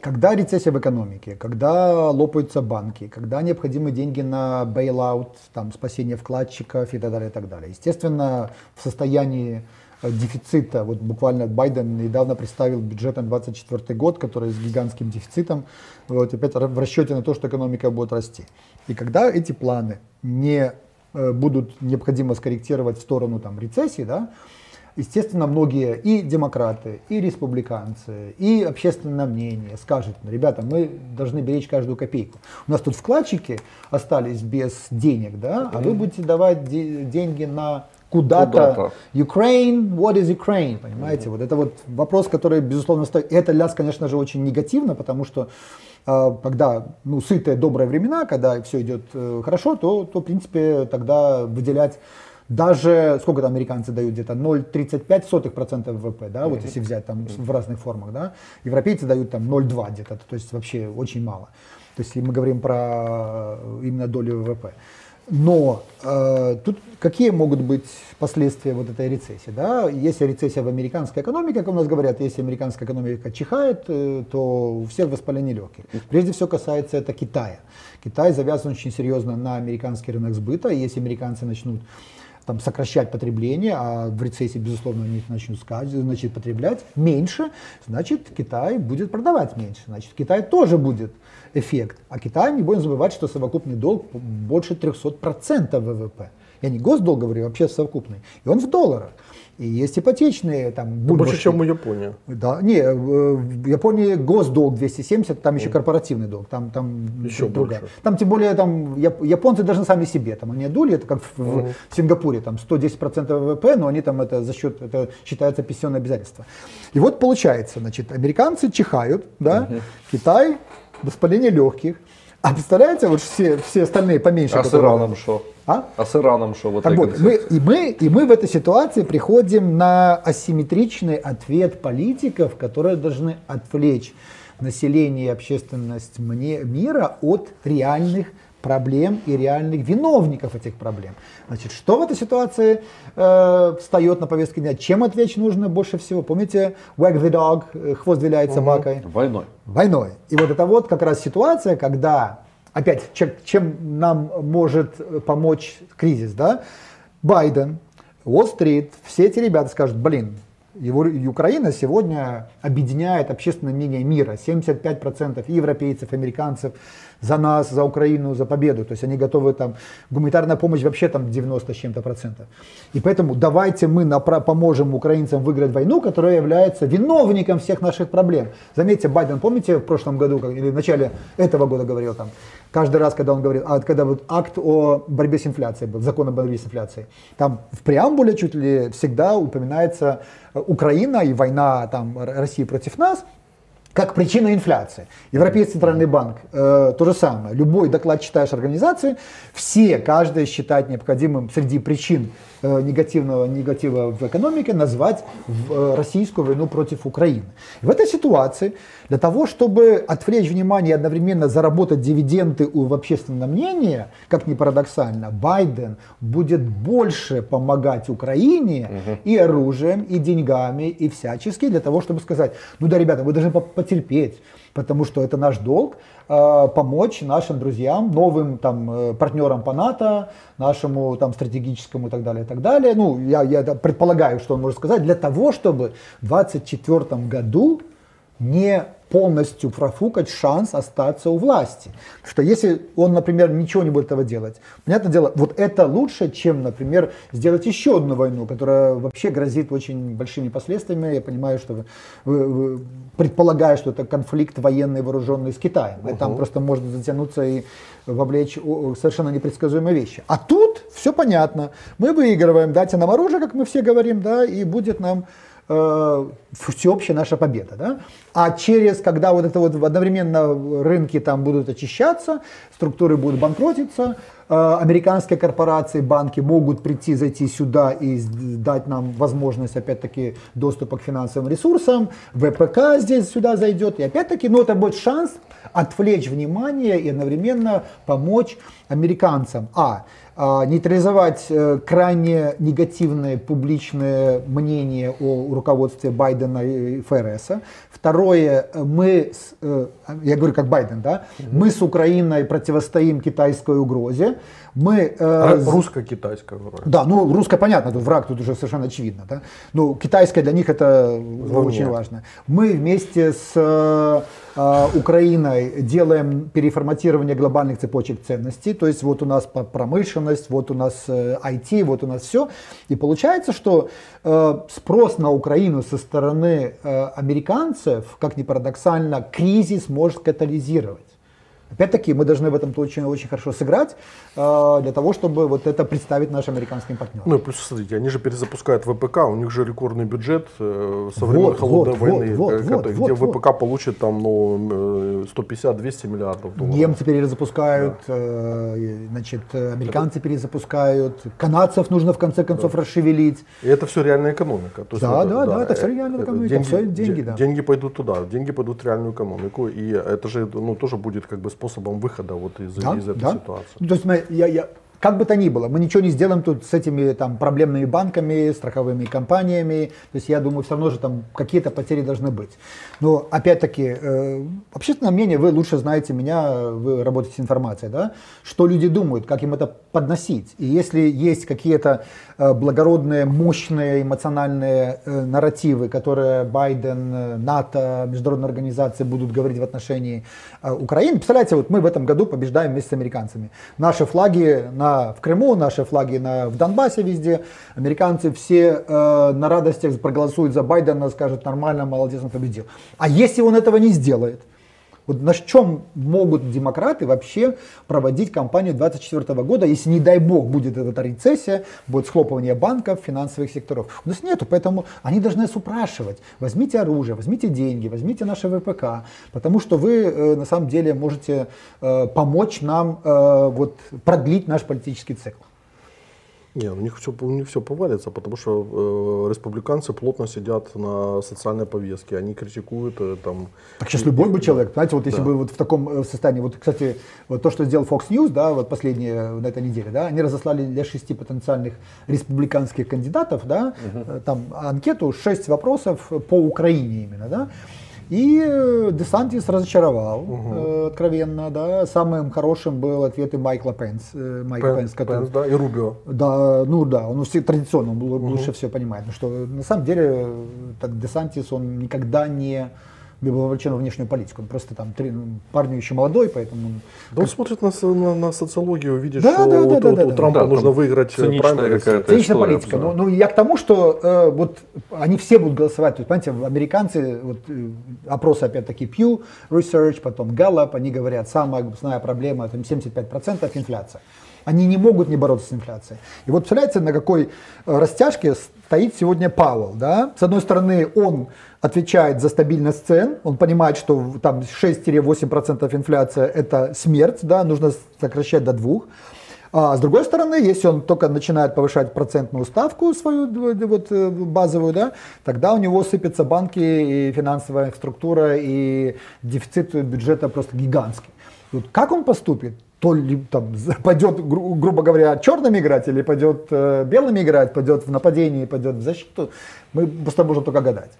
когда рецессия в экономике, когда лопаются банки, когда необходимы деньги на бейлаут, там, спасение вкладчиков и так далее, и так далее. Естественно, в состоянии дефицита, вот буквально Байден недавно представил бюджет на 2024 год, который с гигантским дефицитом, вот опять в расчете на то, что экономика будет расти. И когда эти планы не э, будут необходимо скорректировать в сторону там, рецессии, да, естественно, многие и демократы, и республиканцы, и общественное мнение скажут, «Ну, ребята, мы должны беречь каждую копейку. У нас тут вкладчики остались без денег, да, а вы будете давать де- деньги на куда-то. Ukraine, what is Ukraine, понимаете? Mm-hmm. Вот это вот вопрос, который, безусловно, стоит. И это ляс, конечно же, очень негативно, потому что а, когда ну, сытые, добрые времена, когда все идет э, хорошо, то, то, в принципе, тогда выделять даже, сколько там американцы дают, где-то 0,35% ВВП, да, mm-hmm. вот если взять там mm-hmm. в разных формах, да, европейцы дают там 0,2 где-то, то есть вообще очень мало. То есть мы говорим про э, именно долю ВВП. Но э, тут какие могут быть последствия вот этой рецессии? Да? Если рецессия в американской экономике, как у нас говорят, если американская экономика чихает, э, то у всех воспаление легких. Прежде всего касается это Китая. Китай завязан очень серьезно на американский рынок сбыта. Если американцы начнут там, сокращать потребление, а в рецессии, безусловно, они начнут значит, потреблять меньше, значит, Китай будет продавать меньше. Значит, Китай тоже будет эффект. А Китай, не будем забывать, что совокупный долг больше 300% ВВП. Я не госдолг говорю, а вообще совокупный. И он в долларах. И есть ипотечные там
Больше, чем у Японии.
Да, не, э, в Японии госдолг 270, там еще корпоративный долг, там, там
еще другая. Больше.
Там тем более там японцы должны сами себе, там они дули, это как в, mm. в Сингапуре, там 110% ВВП, но они там это за счет, это считается пенсионное обязательство. И вот получается, значит, американцы чихают, да, mm-hmm. Китай воспаление легких. А представляете, вот все, все остальные поменьше.
А с Ираном что? А? а с Ираном что? Вот
так вот, мы, и, мы, и мы в этой ситуации приходим на асимметричный ответ политиков, которые должны отвлечь население и общественность мне, мира от реальных проблем и реальных виновников этих проблем. Значит, что в этой ситуации э, встает на повестке дня? Чем отвлечь нужно больше всего? Помните, wag the dog, э, хвост виляет угу. собакой?
Войной.
Войной. И вот это вот как раз ситуация, когда, опять, чем, нам может помочь кризис, да? Байден, Уолл-стрит, все эти ребята скажут, блин, его, Украина сегодня объединяет общественное мнение мира. 75% и европейцев, американцев за нас, за Украину, за победу. То есть они готовы там, гуманитарная помощь вообще там 90 с чем-то процентов. И поэтому давайте мы напра- поможем украинцам выиграть войну, которая является виновником всех наших проблем. Заметьте, Байден, помните в прошлом году, или в начале этого года говорил там, каждый раз, когда он говорил, а, когда вот акт о борьбе с инфляцией был, закон о борьбе с инфляцией, там в преамбуле чуть ли всегда упоминается Украина и война там России против нас, как причина инфляции. Европейский центральный банк э, то же самое. Любой доклад читаешь организации, все, каждая считает необходимым среди причин негативного негатива в экономике назвать в, э, российскую войну против Украины. И в этой ситуации для того, чтобы отвлечь внимание и одновременно заработать дивиденды у общественного мнения, как ни парадоксально, Байден будет больше помогать Украине угу. и оружием, и деньгами, и всячески для того, чтобы сказать, ну да, ребята, вы должны потерпеть, потому что это наш долг, э, помочь нашим друзьям, новым там, э, партнерам по НАТО, нашему там, стратегическому и так далее, и так далее. Ну, я, я предполагаю, что он может сказать, для того, чтобы в 2024 году не полностью профукать шанс остаться у власти. Что если он, например, ничего не будет этого делать, понятное дело, вот это лучше, чем, например, сделать еще одну войну, которая вообще грозит очень большими последствиями. Я понимаю, что вы, вы, вы предполагаю, что это конфликт военный вооруженный с Китаем. Угу. И там просто может затянуться и вовлечь совершенно непредсказуемые вещи. А тут все понятно. Мы выигрываем, дайте нам оружие, как мы все говорим, да, и будет нам э, всеобщая наша победа. Да? А через, когда вот это вот одновременно рынки там будут очищаться, структуры будут банкротиться, э, американские корпорации, банки могут прийти, зайти сюда и дать нам возможность, опять-таки, доступа к финансовым ресурсам, ВПК здесь сюда зайдет, и опять-таки, ну это будет шанс отвлечь внимание и одновременно помочь американцам. А, нейтрализовать э, крайне негативное публичное мнение о руководстве Байдена и ФРС. Второе, мы, с, э, я говорю как Байден, да, мы с Украиной противостоим китайской угрозе. Мы,
э, Русско-китайская
угроза. Да, ну русская понятно, тут враг тут уже совершенно очевидно. Да? Ну, китайская для них это Главное. очень важно. Мы вместе с э, э, Украиной делаем переформатирование глобальных цепочек ценностей. То есть вот у нас промышленность, вот у нас э, IT, вот у нас все. И получается, что э, спрос на Украину со стороны э, американцев, как ни парадоксально, кризис может катализировать. Опять-таки, мы должны в этом очень, очень хорошо сыграть э, для того, чтобы вот это представить нашим американским партнерам.
Ну и плюс, смотрите, они же перезапускают ВПК, у них же рекордный бюджет э, со времен вот, холодной вот, войны, вот, вот, где вот, ВПК вот. получит там ну, 150-200 миллиардов долларов.
Немцы перезапускают, да. э, значит, американцы это... перезапускают, канадцев нужно в конце концов да. расшевелить.
И это все реальная экономика.
То есть да, это, да, да, да, это все реальная экономика, деньги, все деньги, да.
Деньги пойдут туда, деньги пойдут в реальную экономику, и это же ну, тоже будет как бы способом выхода вот из, да, из этой да. ситуации. Ну,
то есть мы, я, я, как бы то ни было, мы ничего не сделаем тут с этими там проблемными банками, страховыми компаниями. То есть я думаю, все равно же там какие-то потери должны быть. Но опять-таки, э, общественное мнение, вы лучше знаете меня, вы работаете с информацией, да? Что люди думают, как им это подносить. И если есть какие-то э, благородные, мощные эмоциональные э, нарративы, которые Байден, э, НАТО, международные организации будут говорить в отношении э, Украины, представляете, вот мы в этом году побеждаем вместе с американцами. Наши флаги на, в Крыму, наши флаги на, в Донбассе везде, американцы все э, на радостях проголосуют за Байдена, скажут нормально, молодец, он победил. А если он этого не сделает? Вот на чем могут демократы вообще проводить кампанию 2024 года, если, не дай бог, будет эта рецессия, будет схлопывание банков, финансовых секторов. У нас нету, поэтому они должны нас упрашивать. Возьмите оружие, возьмите деньги, возьмите наше ВПК, потому что вы э, на самом деле можете э, помочь нам э, вот, продлить наш политический цикл.
Не, у них все, у них все повалится, потому что э, республиканцы плотно сидят на социальной повестке, они критикуют э, там.
Так сейчас любой бы человек, знаете, вот если да. бы вот в таком э, состоянии, вот, кстати, вот то, что сделал Fox News, да, вот последние на этой неделе, да, они разослали для шести потенциальных республиканских кандидатов, да, угу. там анкету, шесть вопросов по Украине именно, да. И э, Десантис разочаровал, угу. откровенно, да. Самым хорошим был ответ и Майкла Пенс.
Э, Майк Пенс, Пенс, который, Пенс, да, и Рубио.
Да, ну да, он все традиционно, он угу. лучше все понимает. Ну что на самом деле так Десантис, он никогда не вовлечен во внешнюю политику. Он просто там три, парень еще молодой, поэтому... Он,
да он смотрит на, на, на социологию, видишь, да, что да, вот, да, вот, да, у да, Трампа да, нужно выиграть
циничная Циничная политика. Ну, ну, я к тому, что э, вот они все будут голосовать. Есть, понимаете, американцы, вот, э, опросы опять-таки Pew Research, потом Gallup, они говорят, самая основная проблема, там 75% инфляция. Они не могут не бороться с инфляцией. И вот представляете, на какой э, растяжке стоит сегодня Пауэлл. Да? С одной стороны, он отвечает за стабильность цен, он понимает, что там 6-8% инфляция это смерть, да, нужно сокращать до 2%. А с другой стороны, если он только начинает повышать процентную ставку свою вот, э, базовую, да, тогда у него сыпятся банки и финансовая структура, и дефицит бюджета просто гигантский. Вот как он поступит? то ли там пойдет, гру, грубо говоря, черными играть, или пойдет э, белыми играть, пойдет в нападении, пойдет в защиту, мы просто можем только гадать.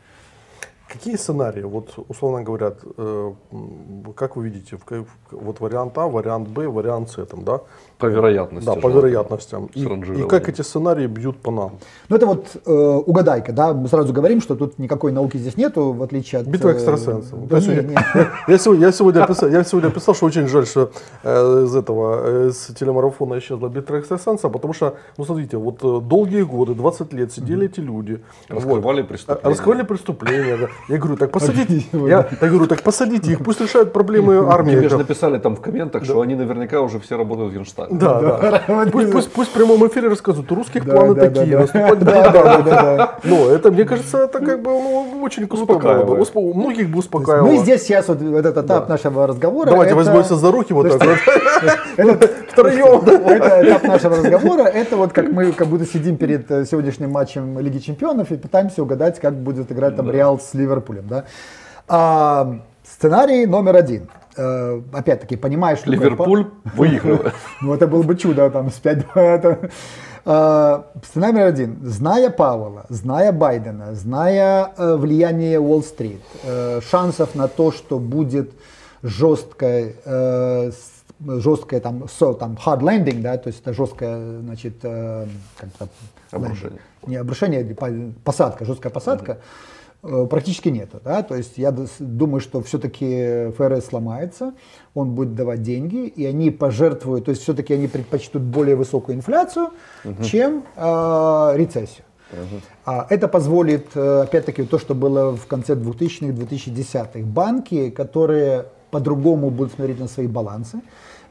Какие сценарии, вот условно говоря, э, как вы видите, в, вот вариант А, вариант Б, вариант С, там, да?
По вероятности.
Да, по вероятностям. И, и как эти сценарии бьют по нам?
Ну это вот э, угадайка, да, мы сразу говорим, что тут никакой науки здесь нету, в отличие от...
Битва э, экстрасенсов. Да, не, не. Я, сегодня, я, сегодня описал, я сегодня описал, что очень жаль, что э, из этого, э, из телемарафона исчезла битва экстрасенсов, потому что, ну смотрите, вот э, долгие годы, 20 лет сидели mm-hmm. эти люди.
Раскрывали вот, преступления.
Раскрывали преступления, да. Я говорю, так посадите, я, я говорю, так посадите их, пусть решают проблемы армии.
Тебе же написали там в комментах, что они наверняка уже все работают в Генштабе.
Да, да. Пусть, пусть, пусть в прямом эфире рассказывают, у русских планы такие, наступать да, Но это, мне кажется, это как бы ну, очень круто было бы. У многих бы успокаивало.
Ну и здесь сейчас вот этот этап нашего разговора.
Давайте возьмемся за руки вот так вот.
Втроем. Это этап нашего разговора. Это вот как мы как будто сидим перед э, сегодняшним матчем Лиги Чемпионов и пытаемся угадать, как будет играть там Реал с Ливерпулем. Да? А, сценарий номер один. Э, опять-таки, понимаешь, что...
Ливерпуль выигрывает.
Ну, это было бы чудо, там, с 5 э, Сценарий номер один. Зная Павла, зная Байдена, зная э, влияние Уолл-стрит, шансов на то, что будет жесткое, жесткое там, so, там hard landing, да, то есть это жесткое, значит, как-то...
Обрушение.
Не обрушение, посадка, жесткая посадка. Mm-hmm Э, практически нету. Да? То есть я думаю, что все-таки ФРС сломается, он будет давать деньги, и они пожертвуют, то есть все-таки они предпочтут более высокую инфляцию, угу. чем э, рецессию. Угу. А это позволит, э, опять-таки, то, что было в конце 2000-х, 2010-х. Банки, которые по-другому будут смотреть на свои балансы,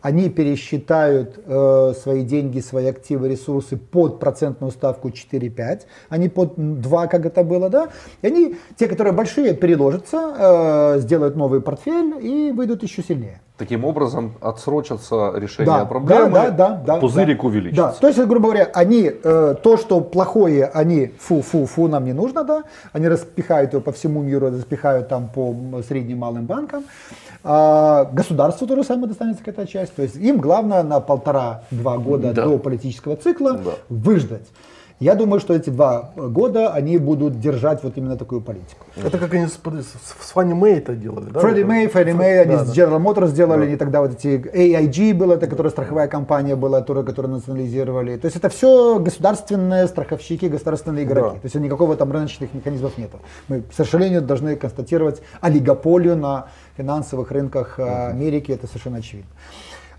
они пересчитают э, свои деньги, свои активы, ресурсы под процентную ставку 4-5, а не под 2, как это было, да? И они, те, которые большие, переложатся, э, сделают новый портфель и выйдут еще сильнее.
Таким образом отсрочатся решение да, проблемы,
да, да, да,
пузырик да, увеличится.
Да. То есть, грубо говоря, они э, то, что плохое, они фу-фу-фу, нам не нужно, да, они распихают его по всему миру, распихают там по средним малым банкам. А государству то же самое достанется какая-то часть. То есть им главное на полтора-два года да. до политического цикла да. выждать. Я думаю, что эти два года они будут держать вот именно такую политику.
Это как они с, с Фанни Мэй это делали, да?
Фредди Мэй, Фредди Мэй, они да, с General Motors сделали, да. они тогда вот эти AIG было, это которая страховая компания была, которую, которую национализировали. То есть это все государственные страховщики, государственные игроки. Да. То есть никакого там рыночных механизмов нет. Мы, к сожалению, должны констатировать олигополию на финансовых рынках uh-huh. Америки, это совершенно очевидно.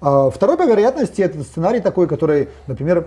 А, второй по вероятности это сценарий такой, который, например,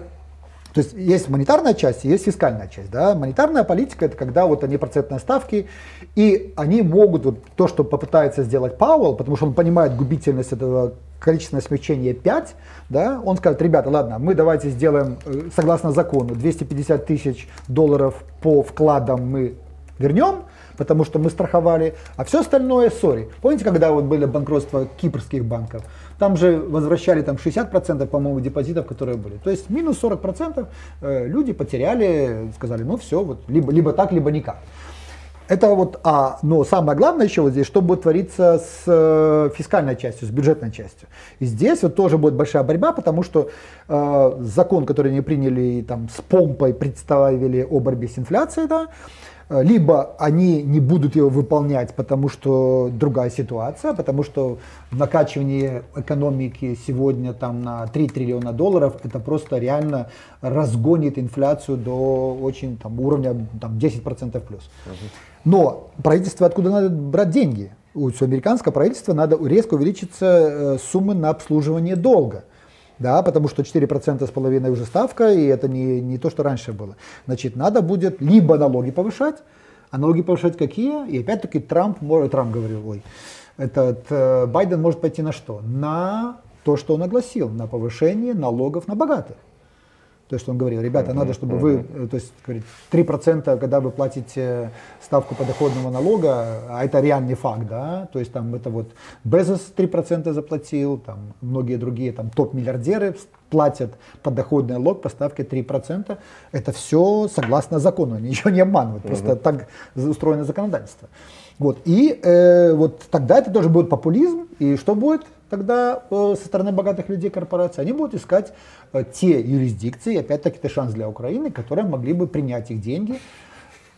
то есть есть монетарная часть есть фискальная часть. Да? Монетарная политика это когда вот они процентные ставки, и они могут, вот, то, что попытается сделать Пауэлл, потому что он понимает губительность этого количественное смягчение 5, да, он скажет, ребята, ладно, мы давайте сделаем, э, согласно закону, 250 тысяч долларов по вкладам мы вернем, потому что мы страховали, а все остальное, сори. Помните, когда вот были банкротства кипрских банков? Там же возвращали там 60%, по-моему, депозитов, которые были. То есть минус 40% э, люди потеряли, сказали, ну все, вот, либо, либо так, либо никак. Это вот А. Но самое главное еще вот здесь, что будет твориться с э, фискальной частью, с бюджетной частью. И здесь вот тоже будет большая борьба, потому что э, закон, который они приняли там с помпой, представили о борьбе с инфляцией, да, либо они не будут его выполнять, потому что другая ситуация, потому что накачивание экономики сегодня там на 3 триллиона долларов, это просто реально разгонит инфляцию до очень там, уровня там, 10% плюс. Но правительство откуда надо брать деньги? У американского правительства надо резко увеличиться э, суммы на обслуживание долга да, потому что 4% с половиной уже ставка, и это не, не то, что раньше было. Значит, надо будет либо налоги повышать, а налоги повышать какие? И опять-таки Трамп, Трамп говорил, ой, этот э, Байден может пойти на что? На то, что он огласил, на повышение налогов на богатых. То есть он говорил, ребята, надо, чтобы вы, э, то есть, говорит, 3%, когда вы платите ставку подоходного налога, а это реальный факт, да, то есть там это вот Безос 3% заплатил, там многие другие там топ-миллиардеры платят подоходный налог по ставке 3%. Это все согласно закону, ничего не обманывают, просто так устроено законодательство. Вот, и э, вот тогда это тоже будет популизм, и что будет? Тогда э, со стороны богатых людей корпораций, они будут искать э, те юрисдикции, опять-таки это шанс для Украины, которые могли бы принять их деньги,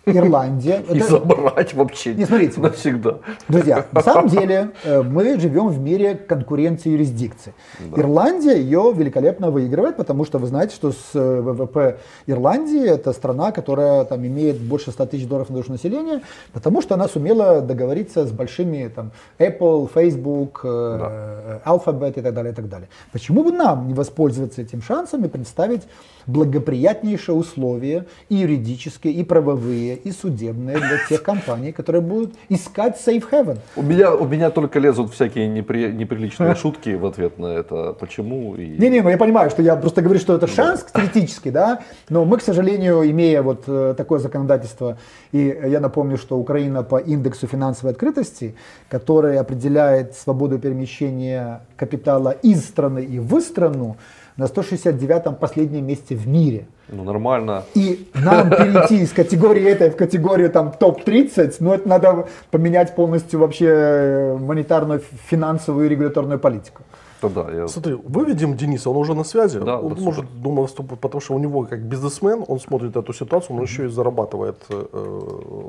Ирландия.
И забрать вообще
не, смотрите,
навсегда.
Друзья, на самом деле э, мы живем в мире конкуренции юрисдикций. Да. Ирландия ее великолепно выигрывает, потому что вы знаете, что с э, ВВП Ирландии это страна, которая там имеет больше 100 тысяч долларов на душу населения, потому что она сумела договориться с большими там Apple, Facebook, э, да. Alphabet и так далее, и так далее. Почему бы нам не воспользоваться этим шансом и представить благоприятнейшие условия и юридические, и правовые, и судебные для тех компаний, которые будут искать safe haven.
У меня, у меня только лезут всякие непри, неприличные шутки в ответ на это. Почему?
И... Не-не, ну я понимаю, что я просто говорю, что это шанс теоретический, да, но мы, к сожалению, имея вот э, такое законодательство, и я напомню, что Украина по индексу финансовой открытости, который определяет свободу перемещения капитала из страны и в страну, на 169-м последнем месте в мире.
Ну, нормально.
И нам перейти из категории этой в категорию там топ-30, ну, это надо поменять полностью вообще э, монетарную, финансовую и регуляторную политику.
Да, я... Смотри, выведем Дениса, он уже на связи. Да, он да, может, супер. думаю, потому что у него как бизнесмен, он смотрит эту ситуацию, он mm-hmm. еще и зарабатывает э,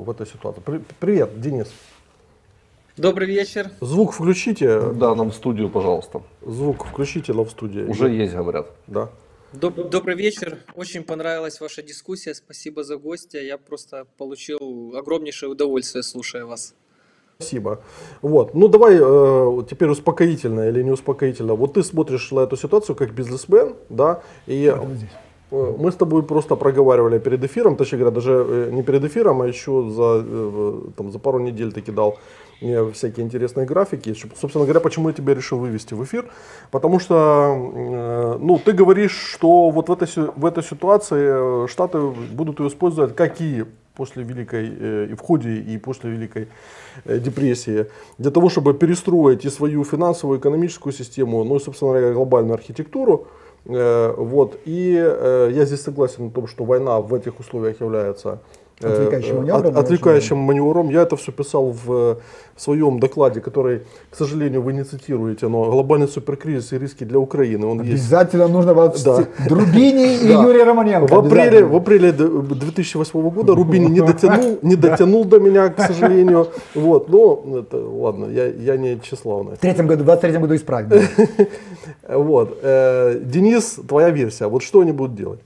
в этой ситуации. Привет, Денис.
Добрый вечер.
Звук включите.
Да, нам в студию, пожалуйста.
Звук включите нам в студии.
Уже есть, говорят.
Да.
Доб- добрый вечер. Очень понравилась ваша дискуссия. Спасибо за гостя. Я просто получил огромнейшее удовольствие, слушая вас.
Спасибо. Вот. Ну давай э, теперь успокоительно или не успокоительно. Вот ты смотришь на эту ситуацию как бизнесмен, да, и э, мы с тобой просто проговаривали перед эфиром, точнее говоря, даже э, не перед эфиром, а еще за, э, там, за пару недель ты кидал всякие интересные графики. Собственно говоря, почему я тебя решил вывести в эфир? Потому что, э, ну, ты говоришь, что вот в этой, в этой ситуации э, Штаты будут ее использовать, какие после Великой, э, и в ходе, и после Великой депрессии, для того, чтобы перестроить и свою финансовую, экономическую систему, ну и, собственно говоря, глобальную архитектуру. Вот. И я здесь согласен на том, что война в этих условиях является
Отвлекающим маневром? От,
отвлекающим маневром. Я это все писал в, в своем докладе, который, к сожалению, вы не цитируете, но глобальный суперкризис и риски для Украины. Он
обязательно есть. нужно вас да. Рубини и да. Юрий Романенко.
В апреле, в апреле 2008 года Рубини не дотянул, не дотянул до меня, к сожалению. Вот, но это, ладно, я, я не тщеславный.
В третьем году, в 23 году исправим.
Вот. Э, Денис, твоя версия. Вот что они будут делать?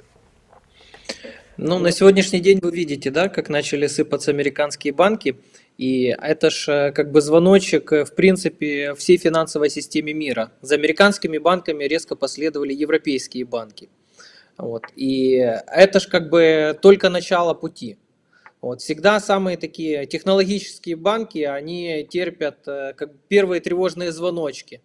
Ну, на сегодняшний день вы видите, да, как начали сыпаться американские банки. И это ж э, как бы звоночек, э, в принципе, всей финансовой системе мира. За американскими банками резко последовали европейские банки. Вот. И это ж как бы только начало пути. Вот. Всегда самые такие технологические банки, они терпят э, как первые тревожные звоночки.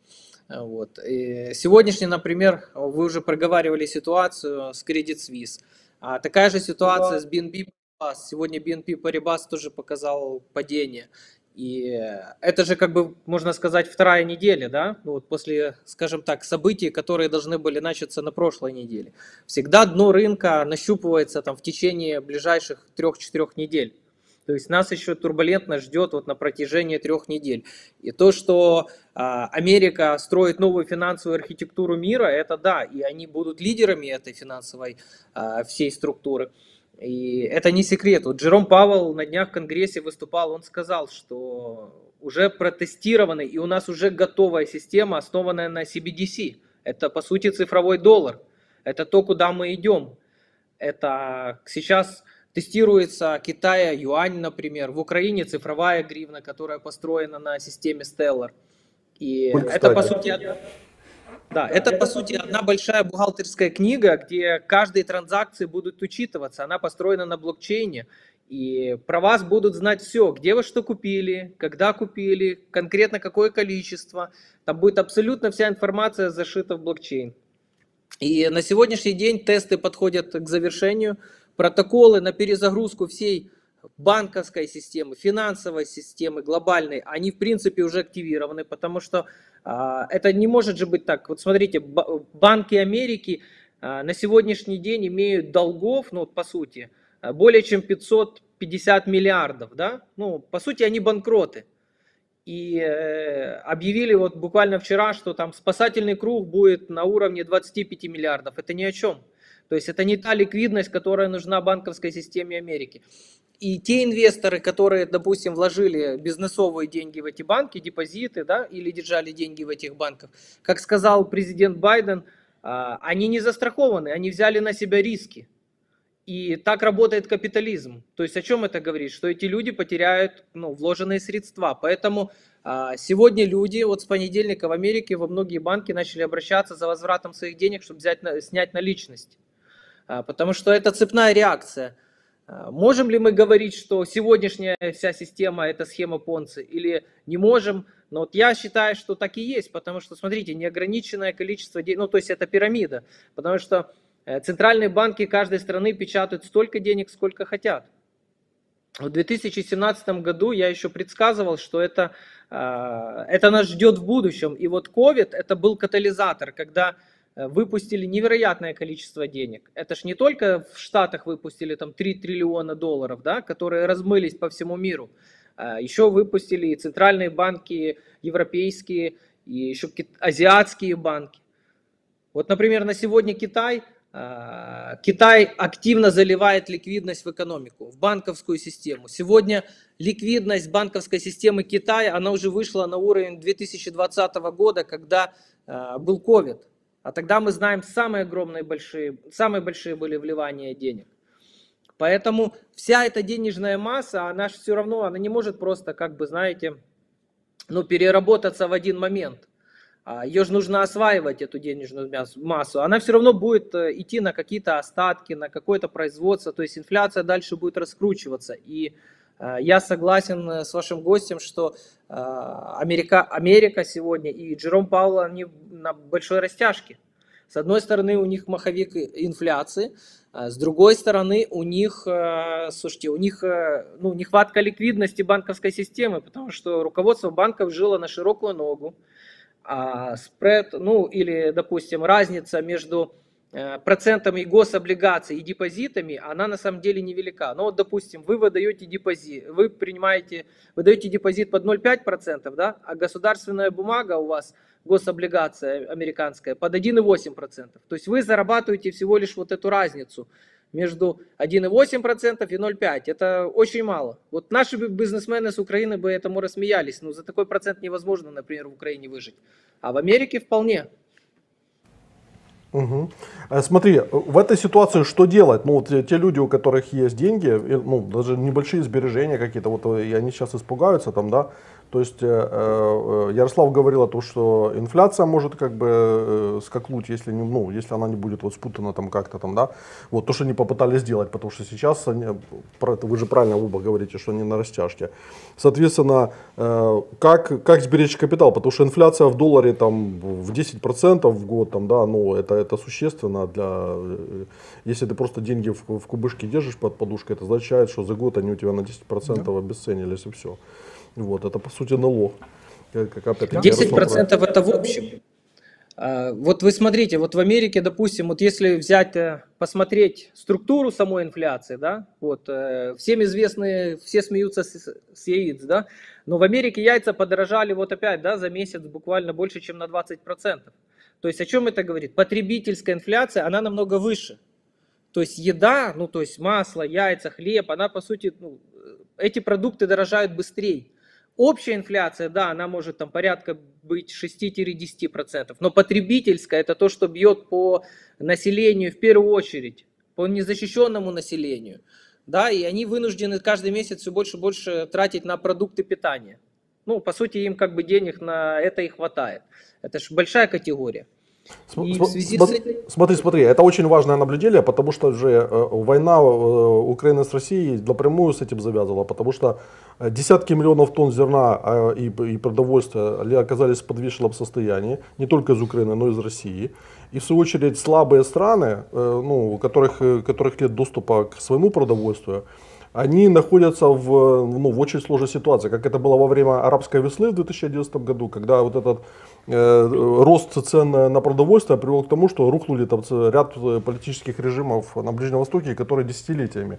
Вот. И сегодняшний, например, вы уже проговаривали ситуацию с Credit Suisse. А такая же ситуация с BNB Paribas. Сегодня BNP Paribas тоже показал падение. И это же, как бы, можно сказать, вторая неделя, да, ну, вот после, скажем так, событий, которые должны были начаться на прошлой неделе. Всегда дно рынка нащупывается там в течение ближайших трех-четырех недель. То есть нас еще турбулентно ждет вот на протяжении трех недель. И то, что а, Америка строит новую финансовую архитектуру мира, это да, и они будут лидерами этой финансовой а, всей структуры. И это не секрет. Вот Джером Пауэлл на днях в Конгрессе выступал, он сказал, что уже протестированный и у нас уже готовая система, основанная на CBDC. Это по сути цифровой доллар. Это то, куда мы идем. Это сейчас Тестируется Китая юань, например, в Украине цифровая гривна, которая построена на системе Stellar. И Ой, это по сути да, это по сути одна большая бухгалтерская книга, где каждые транзакции будут учитываться. Она построена на блокчейне. И про вас будут знать все, где вы что купили, когда купили, конкретно какое количество. Там будет абсолютно вся информация зашита в блокчейн. И на сегодняшний день тесты подходят к завершению протоколы на перезагрузку всей банковской системы, финансовой системы, глобальной, они в принципе уже активированы, потому что а, это не может же быть так. Вот смотрите, банки Америки а, на сегодняшний день имеют долгов, ну по сути, более чем 550 миллиардов, да? Ну, по сути, они банкроты. И э, объявили вот буквально вчера, что там спасательный круг будет на уровне 25 миллиардов. Это ни о чем. То есть это не та ликвидность, которая нужна банковской системе Америки. и те инвесторы, которые, допустим, вложили бизнесовые деньги в эти банки, депозиты, да, или держали деньги в этих банках, как сказал президент Байден, а, они не застрахованы, они взяли на себя риски. И так работает капитализм. То есть о чем это говорит? Что эти люди потеряют ну, вложенные средства. Поэтому а, сегодня люди, вот с понедельника в Америке во многие банки начали обращаться за возвратом своих денег, чтобы взять, снять наличность. А, потому что это цепная реакция. А, можем ли мы говорить, что сегодняшняя вся система это схема Понци или не можем? Но вот я считаю, что так и есть, потому что, смотрите, неограниченное количество денег, ну то есть это пирамида, потому что э, центральные банки каждой страны печатают столько денег, сколько хотят. В 2017 году я еще предсказывал, что это, а, это нас ждет в будущем. И вот COVID это был катализатор, когда выпустили невероятное количество денег. Это ж не только в Штатах выпустили там 3 триллиона долларов, да, которые размылись по всему миру. А еще выпустили и центральные банки европейские, и еще азиатские банки. Вот, например, на сегодня Китай, а, Китай активно заливает ликвидность в экономику, в банковскую систему. Сегодня ликвидность банковской системы Китая, она уже вышла на уровень 2020 года, когда а, был COVID. А тогда мы знаем, самые огромные большие, самые большие были вливания денег. Поэтому вся эта денежная масса, она же все равно, она не может просто, как бы, знаете, ну, переработаться в один момент. А Ее же нужно осваивать, эту денежную массу. Она все равно будет э, идти на какие-то остатки, на какое-то производство. То есть инфляция дальше будет раскручиваться. И я согласен э, с вашим гостем, что э, Америка, Америка сегодня и Джером Пауэлл, они на большой растяжке. С одной стороны, у них маховик инфляции, с другой стороны, у них, слушайте, у них ну, нехватка ликвидности банковской системы, потому что руководство банков жило на широкую ногу, а спред, ну или, допустим, разница между Э, процентами гособлигаций и депозитами, она на самом деле невелика. Но вот, допустим, вы выдаете депозит, вы принимаете, вы даете депозит под 0,5%, да, а государственная бумага у вас, гособлигация американская, под 1,8%. То есть вы зарабатываете всего лишь вот эту разницу между 1,8% и 0,5%. Это очень мало. Вот наши бизнесмены с Украины бы этому рассмеялись. Но за такой процент невозможно, например, в Украине выжить. А в Америке вполне.
Угу. Смотри, в этой ситуации что делать? Ну, вот те люди, у которых есть деньги, ну, даже небольшие сбережения какие-то, вот и они сейчас испугаются там, да, то есть э, э, Ярослав говорил о том, что инфляция может как бы э, скакнуть, если, не, ну, если она не будет вот спутана там как-то там, да. Вот то, что они попытались сделать, потому что сейчас, они, вы же правильно оба говорите, что они на растяжке. Соответственно, как, как сберечь капитал, потому что инфляция в долларе там в 10% в год, там, да, ну это, это существенно для, если ты просто деньги в, в кубышке держишь под подушкой, это означает, что за год они у тебя на 10% да. обесценились и все. Вот, это по сути налог.
Как, опять 10% это в общем. А, вот вы смотрите, вот в Америке, допустим, вот если взять, э, посмотреть структуру самой инфляции, да, вот, э, всем известные, все смеются с, с яиц, да, но в Америке яйца подорожали вот опять, да, за месяц буквально больше, чем на 20%. То есть о чем это говорит? Потребительская инфляция, она намного выше. То есть еда, ну то есть масло, яйца, хлеб, она по сути, ну, эти продукты дорожают быстрее. Общая инфляция, да, она может там порядка быть 6-10%, но потребительская это то, что бьет по населению в первую очередь, по незащищенному населению. Да, и они вынуждены каждый месяц все больше и больше тратить на продукты питания. Ну, по сути, им как бы денег на это и хватает. Это же большая категория.
См- см- Смотри, смотри, это очень важное наблюдение, потому что же э, война э, Украины с Россией напрямую с этим завязывала, потому что э, десятки миллионов тонн зерна и, и продовольствия оказались в подвешенном состоянии, не только из Украины, но и из России. И в свою очередь слабые страны, ну, у которых, которых нет доступа к своему продовольствию, они находятся в, ну, в очень сложной ситуации, как это было во время арабской весны в 2011 году, когда вот этот э, рост цен на продовольствие привел к тому, что рухнули там ряд политических режимов на Ближнем Востоке, которые десятилетиями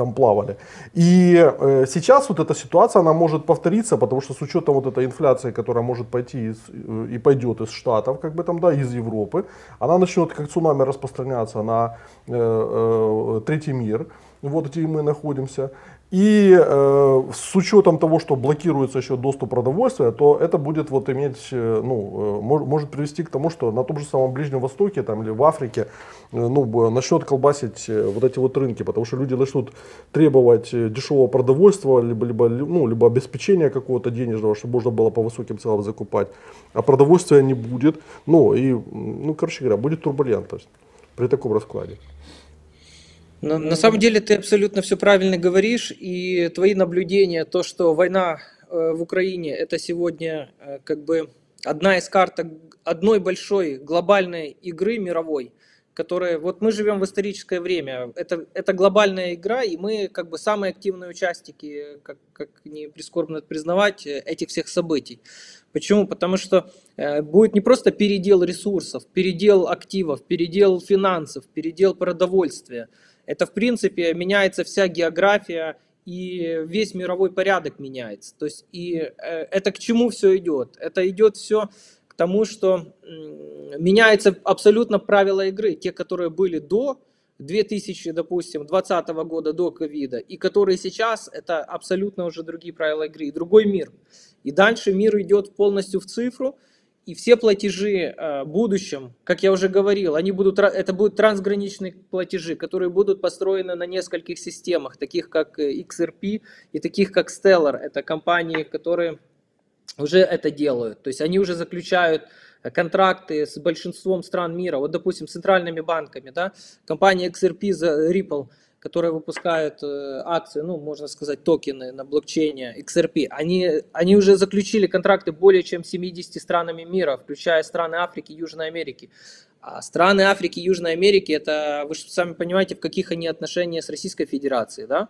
там плавали. И э, сейчас вот эта ситуация, она может повториться, потому что с учетом вот этой инфляции, которая может пойти из, э, и пойдет из Штатов, как бы там, да, из Европы, она начнет как цунами распространяться на э, э, третий мир вот где мы находимся. И э, с учетом того, что блокируется еще доступ продовольствия, то это будет вот иметь, э, ну, э, мож, может привести к тому, что на том же самом Ближнем Востоке там, или в Африке э, ну, начнет колбасить вот эти вот рынки, потому что люди начнут требовать дешевого продовольствия, либо, либо, ну, либо обеспечения какого-то денежного, чтобы можно было по высоким ценам закупать, а продовольствия не будет. Ну, и, ну, короче говоря, будет турбулентность при таком раскладе.
На, на самом деле ты абсолютно все правильно говоришь, и твои наблюдения, то, что война э, в Украине это сегодня э, как бы одна из карт одной большой глобальной игры мировой, которая, вот мы живем в историческое время, это, это глобальная игра, и мы как бы самые активные участники, как, как не прискорбно признавать, э, этих всех событий. Почему? Потому что будет не просто передел ресурсов, передел активов, передел финансов, передел продовольствия, это, в принципе, меняется вся география и весь мировой порядок меняется. То есть, и э, это к чему все идет? Это идет все к тому, что меняются абсолютно правила игры, те, которые были до 2000, допустим, 2020 года до ковида, и которые сейчас, это абсолютно уже другие правила игры, и другой мир. И дальше мир идет полностью в цифру, и все платежи э, в будущем, как я уже говорил, они будут, это будут трансграничные платежи, которые будут построены на нескольких системах, таких как э, XRP и таких как Stellar. Это компании, которые уже это делают. То есть они уже заключают э, контракты с большинством стран мира. Вот, допустим, с центральными банками. Да? Компания XRP, Ripple – которые выпускают э, акции, ну, можно сказать, токены на блокчейне XRP, они, они уже заключили контракты более чем 70 странами мира, включая страны Африки, Южной Америки. А страны Африки и Южной Америки, это, вы же сами понимаете, в каких они отношениях с Российской Федерацией, да?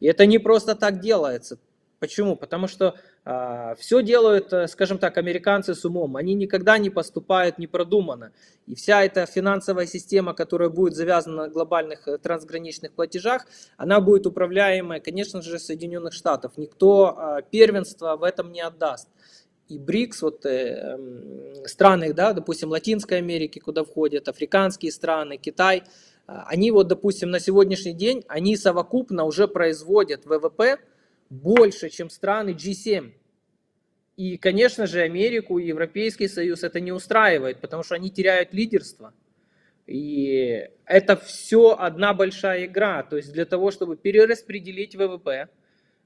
И это не просто так делается. Почему? Потому что а, все делают, э, скажем так, американцы с умом. Они никогда не поступают непродуманно. И вся эта финансовая система, которая будет завязана на глобальных э, трансграничных платежах, она будет управляемая, конечно же, Соединенных Штатов. Никто а, первенство в этом не отдаст. И БРИКС, вот э, страны, да, допустим, Латинской Америки, куда входят африканские страны, Китай, а, они вот, допустим, на сегодняшний день, они совокупно уже производят ВВП, больше, чем страны G7. И, конечно же, Америку и Европейский Союз это не устраивает, потому что они теряют лидерство. И это все одна большая игра. То есть для того, чтобы перераспределить ВВП,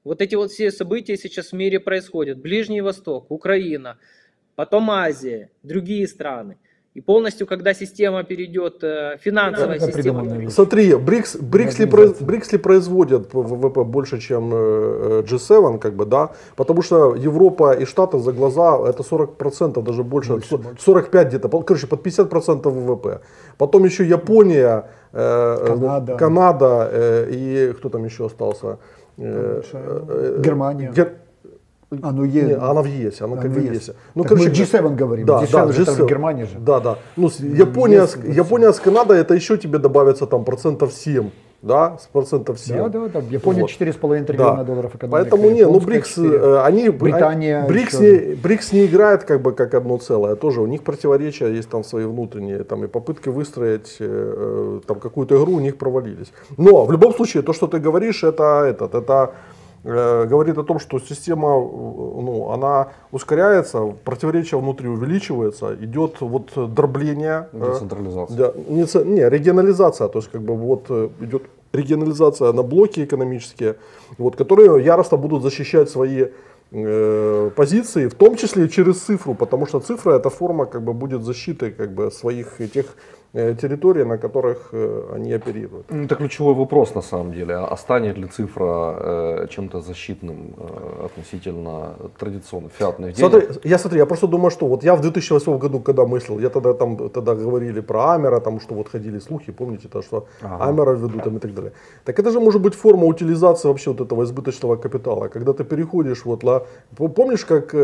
вот эти вот все события сейчас в мире происходят. Ближний Восток, Украина, потом Азия, другие страны. И полностью, когда система перейдет, э, финансовая да, система...
Смотри, БРИКС, БРИКС, ли, БРИКС ли производят ВВП больше, чем э, G7, как бы, да? Потому что Европа и Штаты за глаза это 40%, даже больше, больше 45 где-то, короче, под 50% ВВП. Потом еще Япония, э, Канада, Канада и кто там еще остался?
Германия. Гер...
А, ну есть. Не, она в ЕСе, она, она как бы в ЕСе. Ну, так
короче, мы G7 говорим.
Да, G7 да, G7,
в Германии же.
Да, да. Ну, Япония, с, Япония с Канадой, это еще тебе добавится там процентов 7 да, с процентов 7. Да,
да, да. Япония вот. 4,5 триллиона да. долларов экономика.
Поэтому не, ну БРИКС, 4. Э, они, Британия БРИКС не, БРИКС не играет как бы как одно целое, тоже у них противоречия есть там свои внутренние, там и попытки выстроить э, э, там какую-то игру у них провалились. Но в любом случае то, что ты говоришь, это этот, это говорит о том, что система, э, ну, она ускоряется, противоречие внутри увеличивается, идет вот дробление.
Э, Децентрализация.
Не, не, регионализация, то есть как бы вот идет регионализация на блоки экономические, вот, которые яростно будут защищать свои э, позиции, в том числе через цифру, потому что цифра это форма как бы будет защиты как бы своих этих Э, территории, на которых э, они оперируют.
Ну, это ключевой вопрос на самом деле. А станет ли цифра э, чем-то защитным относительно традиционных фиатных денег?
Смотри, я смотри, я просто думаю, что вот я в 2008 году, когда мыслил, я тогда там тогда говорили про Амера, там что вот ходили слухи, помните, то, что ага. Амера ведут там и так далее. Так это же может быть форма утилизации вообще вот этого избыточного капитала, когда ты переходишь вот, помнишь, как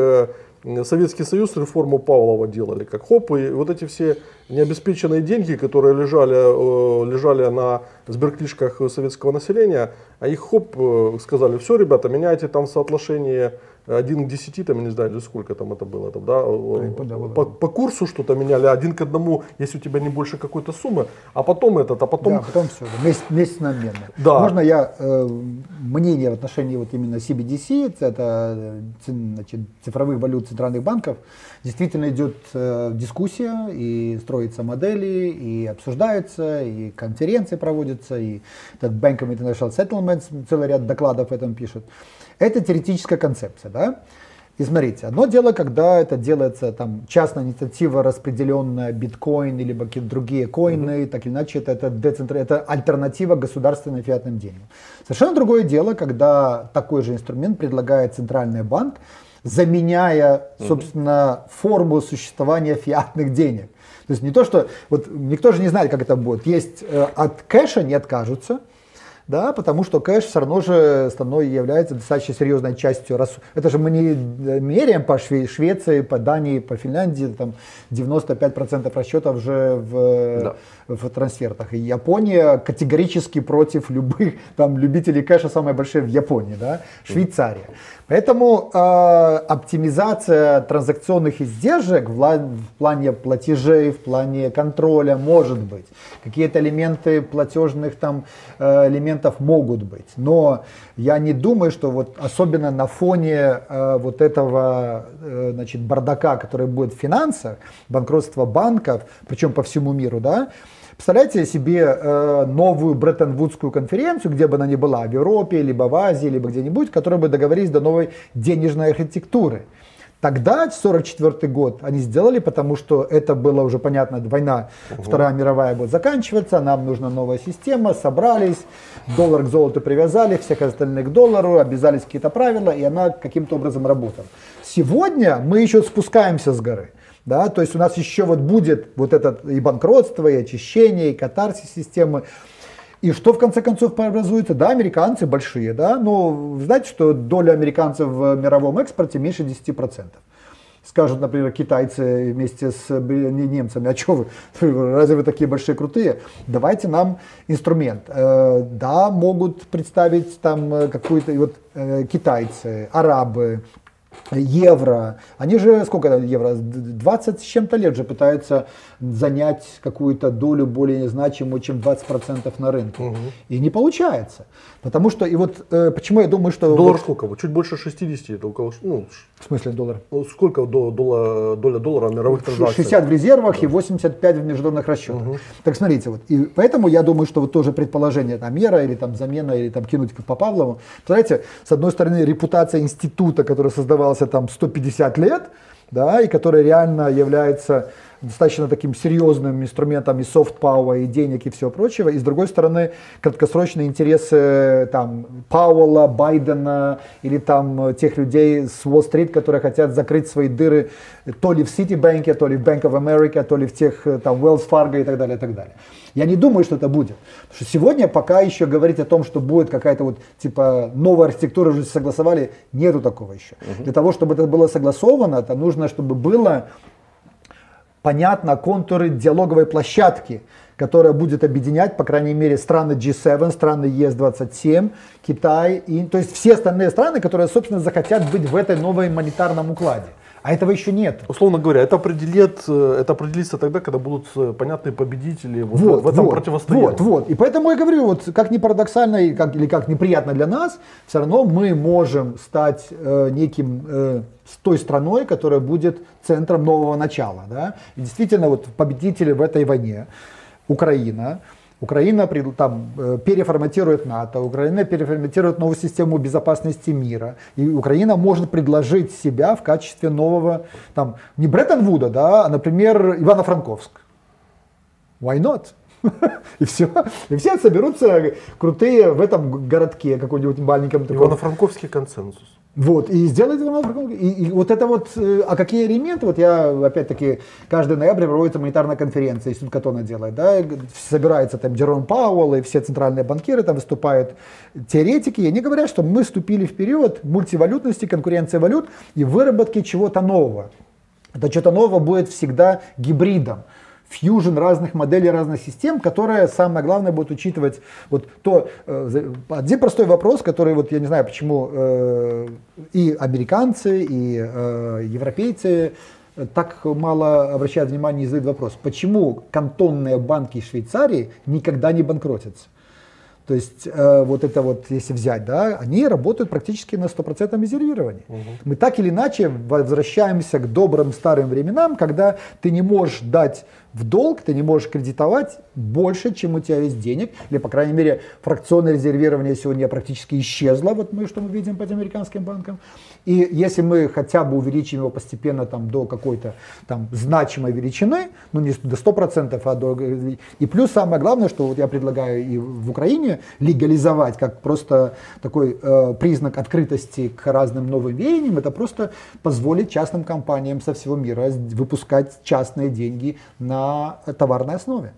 Советский Союз реформу Павлова делали, как хоп, и вот эти все необеспеченные деньги, которые лежали, э, лежали на сберкнижках советского населения, а их хоп, э, сказали, все, ребята, меняйте там соотношение 1 к 10, там, не знаю, сколько там это было, там, да, по, по курсу что-то меняли, один к одному, если у тебя не больше какой-то суммы, а потом этот, а потом...
Да, потом все, месяц, месяц на обмен. Да. Можно я э, мнение в отношении вот именно CBDC, это э, значит, цифровых валют центральных банков, действительно идет э, дискуссия, и строятся модели, и обсуждаются, и конференции проводятся, и этот Bank of International Settlements целый ряд докладов в этом пишет. Это теоретическая концепция, да? И смотрите, одно дело, когда это делается там частная инициатива, распределенная биткоин или какие-то другие коины, mm-hmm. так или иначе, это, это, децентр... это альтернатива государственным фиатным деньгам. Совершенно другое дело, когда такой же инструмент предлагает центральный банк, заменяя, собственно, mm-hmm. форму существования фиатных денег. То есть не то, что вот никто же не знает, как это будет. Есть э, от кэша не откажутся, да, потому что кэш все равно же становится, является достаточно серьезной частью. Это же мы не меряем по Швеции, по Дании, по Финляндии, там 95% расчетов же в, да. в трансфертах. И Япония категорически против любых там любителей кэша, самые большие в Японии, да, Швейцария. Поэтому э, оптимизация транзакционных издержек в, в плане платежей, в плане контроля может быть. Какие-то элементы платежных там э, элементов могут быть. Но я не думаю, что вот особенно на фоне э, вот этого э, значит, бардака, который будет в финансах, банкротства банков, причем по всему миру, да, Представляете себе э, новую Бреттон-Вудскую конференцию, где бы она ни была, в Европе, либо в Азии, либо где-нибудь, которые бы договорились до новой денежной архитектуры. Тогда, 1944 год, они сделали, потому что это было уже понятно, война угу. Вторая мировая будет заканчиваться, нам нужна новая система, собрались, доллар к золоту привязали, всех остальных к доллару, обязались какие-то правила, и она каким-то образом работала. Сегодня мы еще спускаемся с горы. Да, то есть у нас еще вот будет вот это и банкротство, и очищение, и катарсис системы. И что в конце концов преобразуется? Да, американцы большие, да, но знаете, что доля американцев в мировом экспорте меньше 10%. Скажут, например, китайцы вместе с немцами, а что вы, разве вы такие большие крутые? Давайте нам инструмент. Э, да, могут представить там э, какую-то, вот э, китайцы, арабы, евро. Они же, сколько евро, 20 с чем-то лет же пытаются занять какую-то долю более значимую, чем 20% на рынке. Угу. И не получается. Потому что, и вот э, почему я думаю, что...
Доллар
вот,
сколько? Чуть больше 60, это около... Ну,
в смысле доллар?
Ну, сколько до, доля, доля доллара в мировых транзакциях?
60 в резервах да. и 85 в международных расчетах. Угу. Так смотрите, вот, и поэтому я думаю, что вот тоже предположение, там, мера или там замена, или там кинуть по Павлову. Знаете, с одной стороны, репутация института, который создавался там 150 лет, да, и который реально является достаточно таким серьезным инструментом и soft power, и денег, и всего прочего. И с другой стороны, краткосрочные интересы там, Пауэлла, Байдена или там тех людей с Уолл-стрит, которые хотят закрыть свои дыры то ли в Ситибанке, то ли в Bank of America, то ли в тех там Wells Fargo и так далее, и так далее. Я не думаю, что это будет. Потому что сегодня пока еще говорить о том, что будет какая-то вот типа новая архитектура уже согласовали, нету такого еще. Угу. Для того, чтобы это было согласовано, это нужно, чтобы было понятно контуры диалоговой площадки, которая будет объединять, по крайней мере, страны G7, страны ЕС-27, Китай, и, то есть все остальные страны, которые, собственно, захотят быть в этой новой монетарном укладе. А этого еще нет.
Условно говоря, это, определит, э, это определится тогда, когда будут э, понятные победители вот, вот, в этом вот, противостоянии.
Вот, вот. И поэтому я говорю, вот как ни парадоксально и как, или как неприятно для нас, все равно мы можем стать э, неким э, с той страной, которая будет центром нового начала. Да? И действительно, вот победители в этой войне, Украина, Украина там, э, переформатирует НАТО, Украина переформатирует новую систему безопасности мира. И Украина может предложить себя в качестве нового, там, не Бреттон-Вуда, да, а, например, Ивано-Франковск. Why not? И все. И все соберутся крутые в этом городке какой-нибудь маленьком.
Ивано-Франковский консенсус.
Вот, и сделать его и, и вот это вот, э, а какие элементы, вот я, опять-таки, каждый ноябрь проводится монетарная конференция, Институт Катона делает, да, собирается там Джером Пауэлл и все центральные банкиры, там выступают теоретики, и они говорят, что мы вступили в период мультивалютности, конкуренции валют и выработки чего-то нового. Это что-то нового будет всегда гибридом. Фьюжн разных моделей, разных систем, которая, самое главное, будет учитывать вот то, э, один простой вопрос, который вот я не знаю, почему э, и американцы, и э, европейцы так мало обращают внимание и задают вопрос, почему кантонные банки Швейцарии никогда не банкротятся? То есть э, вот это вот, если взять, да, они работают практически на стопроцентном резервировании. Угу. Мы так или иначе возвращаемся к добрым старым временам, когда ты не можешь дать в долг, ты не можешь кредитовать больше, чем у тебя есть денег, или, по крайней мере, фракционное резервирование сегодня практически исчезло, вот мы что мы видим по американским банкам. И если мы хотя бы увеличим его постепенно там, до какой-то там значимой величины, ну не до 100%, а до... И плюс самое главное, что вот я предлагаю и в Украине легализовать, как просто такой э, признак открытости к разным новым веяниям, это просто позволить частным компаниям со всего мира выпускать частные деньги на товарной основе.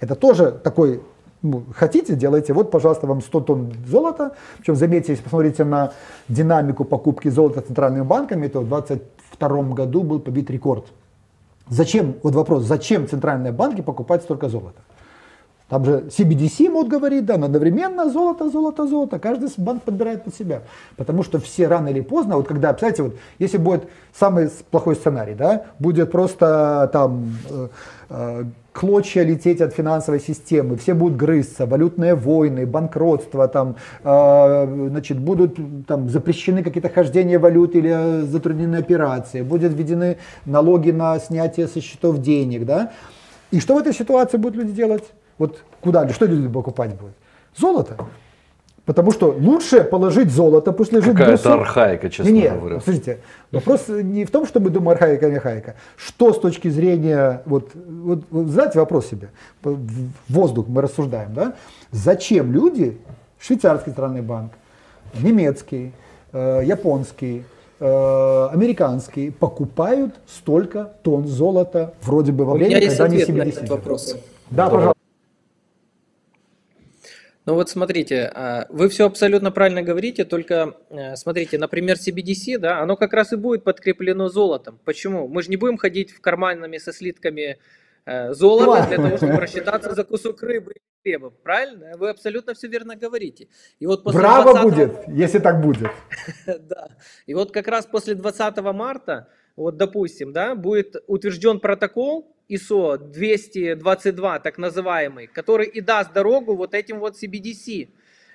Это тоже такой ну, хотите, делайте. Вот, пожалуйста, вам 100 тонн золота. Причем, заметьте, если посмотрите на динамику покупки золота центральными банками, то в 2022 году был побит рекорд. Зачем, вот вопрос, зачем центральные банки покупать столько золота? Там же CBDC мод говорит, да, но одновременно золото, золото, золото. Каждый банк подбирает под себя. Потому что все рано или поздно, вот когда, представляете, вот если будет самый плохой сценарий, да, будет просто там э, э, клочья лететь от финансовой системы, все будут грызться, валютные войны, банкротство, там, э, значит, будут там, запрещены какие-то хождения валют или затруднены операции, будут введены налоги на снятие со счетов денег. Да? И что в этой ситуации будут люди делать? Вот куда, что люди покупать будут? Золото. Потому что лучше положить золото, пусть лежит
Какая-то архаика, честно
не,
говоря.
Слушайте, вопрос не в том, что мы думаем архаика или архаика. Что с точки зрения, вот, вот, вот задайте вопрос себе, в воздух мы рассуждаем, да? Зачем люди, швейцарский страны банк, немецкий, э, японский, э, американский, покупают столько тонн золота вроде бы во время,
когда они 70 вопрос.
Да, пожалуйста.
Ну вот смотрите, а, вы все абсолютно правильно говорите, только э, смотрите, например, CBDC, да, оно как раз и будет подкреплено золотом. Почему? Мы же не будем ходить в карманами со слитками э, золота для того, чтобы рассчитаться за кусок рыбы и хлеба. Правильно? Вы абсолютно все верно говорите.
И вот после Браво 20... будет, если так будет.
да. И вот как раз после 20 марта, вот допустим, да, будет утвержден протокол, ISO 222, так называемый, который и даст дорогу вот этим вот CBDC.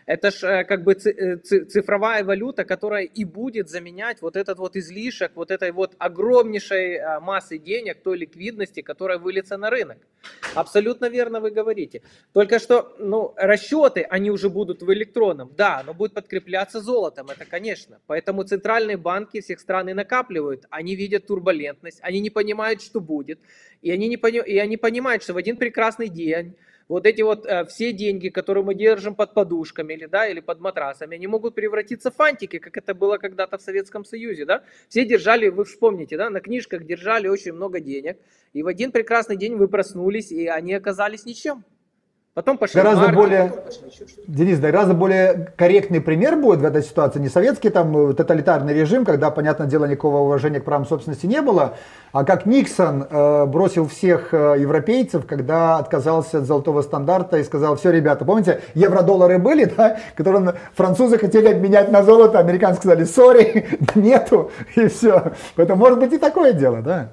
Это ж э, как бы э, цифровая валюта, которая и будет заменять вот этот вот излишек, вот этой вот огромнейшей э, массы денег, той ликвидности, которая выльется на рынок. Абсолютно верно вы говорите. Только что, ну, расчеты, они уже будут в электронном, да, но будет подкрепляться золотом, это конечно. Поэтому центральные банки всех стран и накапливают, они видят турбулентность, они не понимают, что будет, и они, не пони... и они понимают, что в один прекрасный день вот эти вот э, все деньги, которые мы держим под подушками или, да, или под матрасами, они могут превратиться в фантики, как это было когда-то в Советском Союзе, да. Все держали, вы вспомните, да, на книжках держали очень много денег, и в один прекрасный день вы проснулись, и они оказались ничем.
Потом пошли гораздо марки, более, пошли Денис, да, гораздо более корректный пример будет в этой ситуации. Не советский там э, тоталитарный режим, когда, понятное дело, никакого уважения к правам собственности не было, а как Никсон э, бросил всех э, европейцев, когда отказался от золотого стандарта и сказал, все, ребята, помните, евро-доллары были, да, которые французы хотели обменять на золото, американцы сказали, сори, нету, и все. Поэтому может быть и такое дело, да.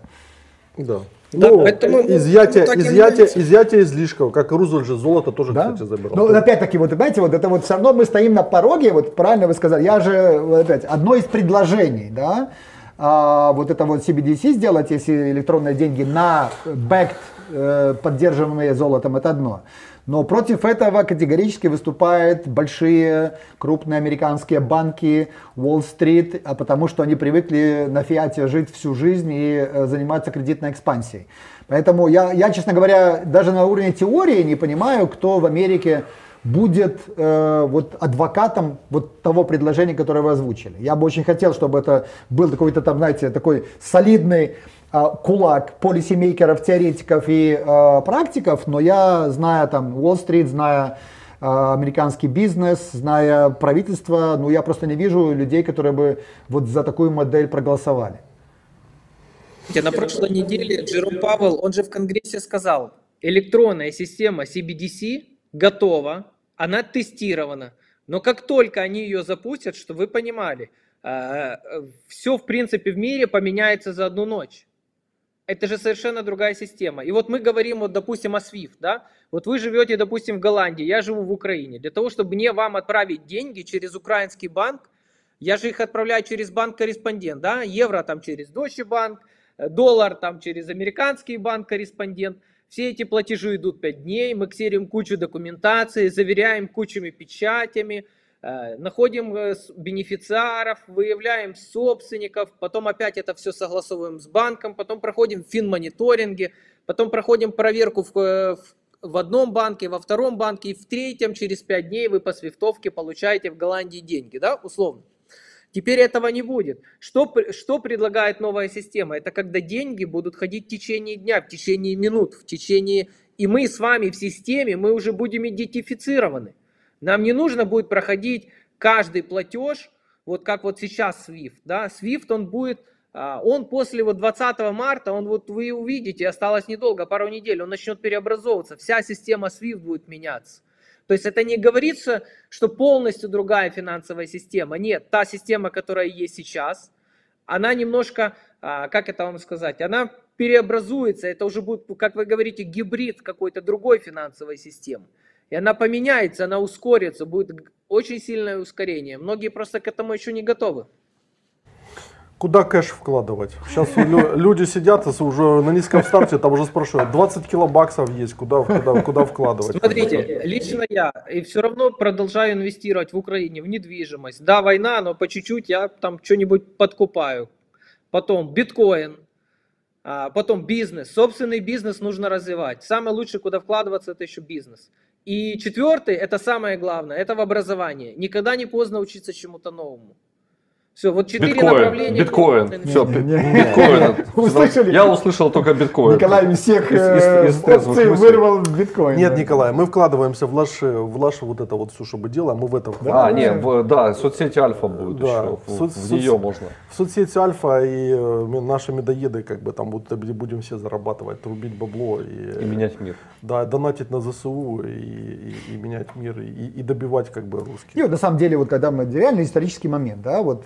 Да. Да, ну, поэтому, изъятие, ну, изъятие, изъятие излишков, как Рузвельт же золото тоже, да? кстати, забирал.
Ну, опять-таки, вот, знаете, вот это вот все равно мы стоим на пороге, вот правильно вы сказали, я же, опять, одно из предложений, да, а, вот это вот CBDC сделать, если электронные деньги на backed, э, поддерживаемые золотом, это одно. Но против этого категорически выступают большие крупные американские банки, Уолл-стрит, а потому что они привыкли на фиате жить всю жизнь и э, заниматься кредитной экспансией. Поэтому я, я, честно говоря, даже на уровне теории не понимаю, кто в Америке будет э, вот адвокатом вот того предложения, которое вы озвучили. Я бы очень хотел, чтобы это был какой-то там, знаете, такой солидный кулак полисемейкеров, теоретиков и э, практиков, но я, зная там Уолл-стрит, зная э, американский бизнес, зная правительство, ну я просто не вижу людей, которые бы вот за такую модель проголосовали.
На прошлой неделе Джером Павел, он же в Конгрессе сказал, электронная система CBDC готова, она тестирована, но как только они ее запустят, что вы понимали, э, все в принципе в мире поменяется за одну ночь. Это же совершенно другая система. И вот мы говорим, вот, допустим, о SWIFT, да? Вот вы живете, допустим, в Голландии, я живу в Украине. Для того, чтобы мне вам отправить деньги через украинский банк, я же их отправляю через банк-корреспондент, да? Евро там через Deutsche Bank, э, доллар там через американский банк-корреспондент. Все эти платежи идут 5 дней, мы ксерим кучу документации, заверяем кучами печатями, находим э, бенефициаров, выявляем собственников, потом опять это все согласовываем с банком, потом проходим финмониторинги, потом проходим проверку в, в, в одном банке, во втором банке, и в третьем через 5 дней вы по свифтовке получаете в Голландии деньги, да, условно. Теперь этого не будет. Что, что предлагает новая система? Это когда деньги будут ходить в течение дня, в течение минут, в течение... И мы с вами в системе, мы уже будем идентифицированы. Нам не нужно будет проходить каждый платеж, вот как вот сейчас SWIFT. Да? SWIFT, он будет, а, он после вот 20 марта, он вот вы увидите, осталось недолго, пару недель, он начнет переобразовываться. Вся система SWIFT будет меняться. То есть это не говорится, что полностью другая финансовая система. Нет, та система, которая есть сейчас, она немножко, а, как это вам сказать, она переобразуется. Это уже будет, как вы говорите, гибрид какой-то другой финансовой системы. И она поменяется, она ускорится, будет очень сильное ускорение. Многие просто к этому еще не готовы.
Куда кэш вкладывать? Сейчас люди сидят уже на низком старте, там уже спрашивают, 20 килобаксов есть, куда, куда, куда вкладывать?
Смотрите, лично я и все равно продолжаю инвестировать в Украине, в недвижимость. Да, война, но по чуть-чуть я там что-нибудь подкупаю. Потом биткоин, а, потом бизнес. Собственный бизнес нужно развивать. Самое лучшее, куда вкладываться, это еще бизнес. И четвертый, это самое главное, это в образование. Никогда не поздно учиться чему-то новому. Все, вот четыре биткоин, направления.
Биткоин, все, биткоин. Услышали? Я услышал только биткоин.
Николай из всех из опций вырвал биткоин.
Нет, Николай, мы вкладываемся в наше, в наше вот это вот все, чтобы дело, мы в это.
А, нет, да, соцсети Альфа будет еще, в, нее можно.
В соцсети Альфа и э, наши медоеды, как бы там будут, будем все зарабатывать, трубить бабло. И,
менять мир.
Да, донатить на ЗСУ и, менять мир, и, добивать как бы русских.
И вот на самом деле, вот когда мы, реально исторический момент, да, вот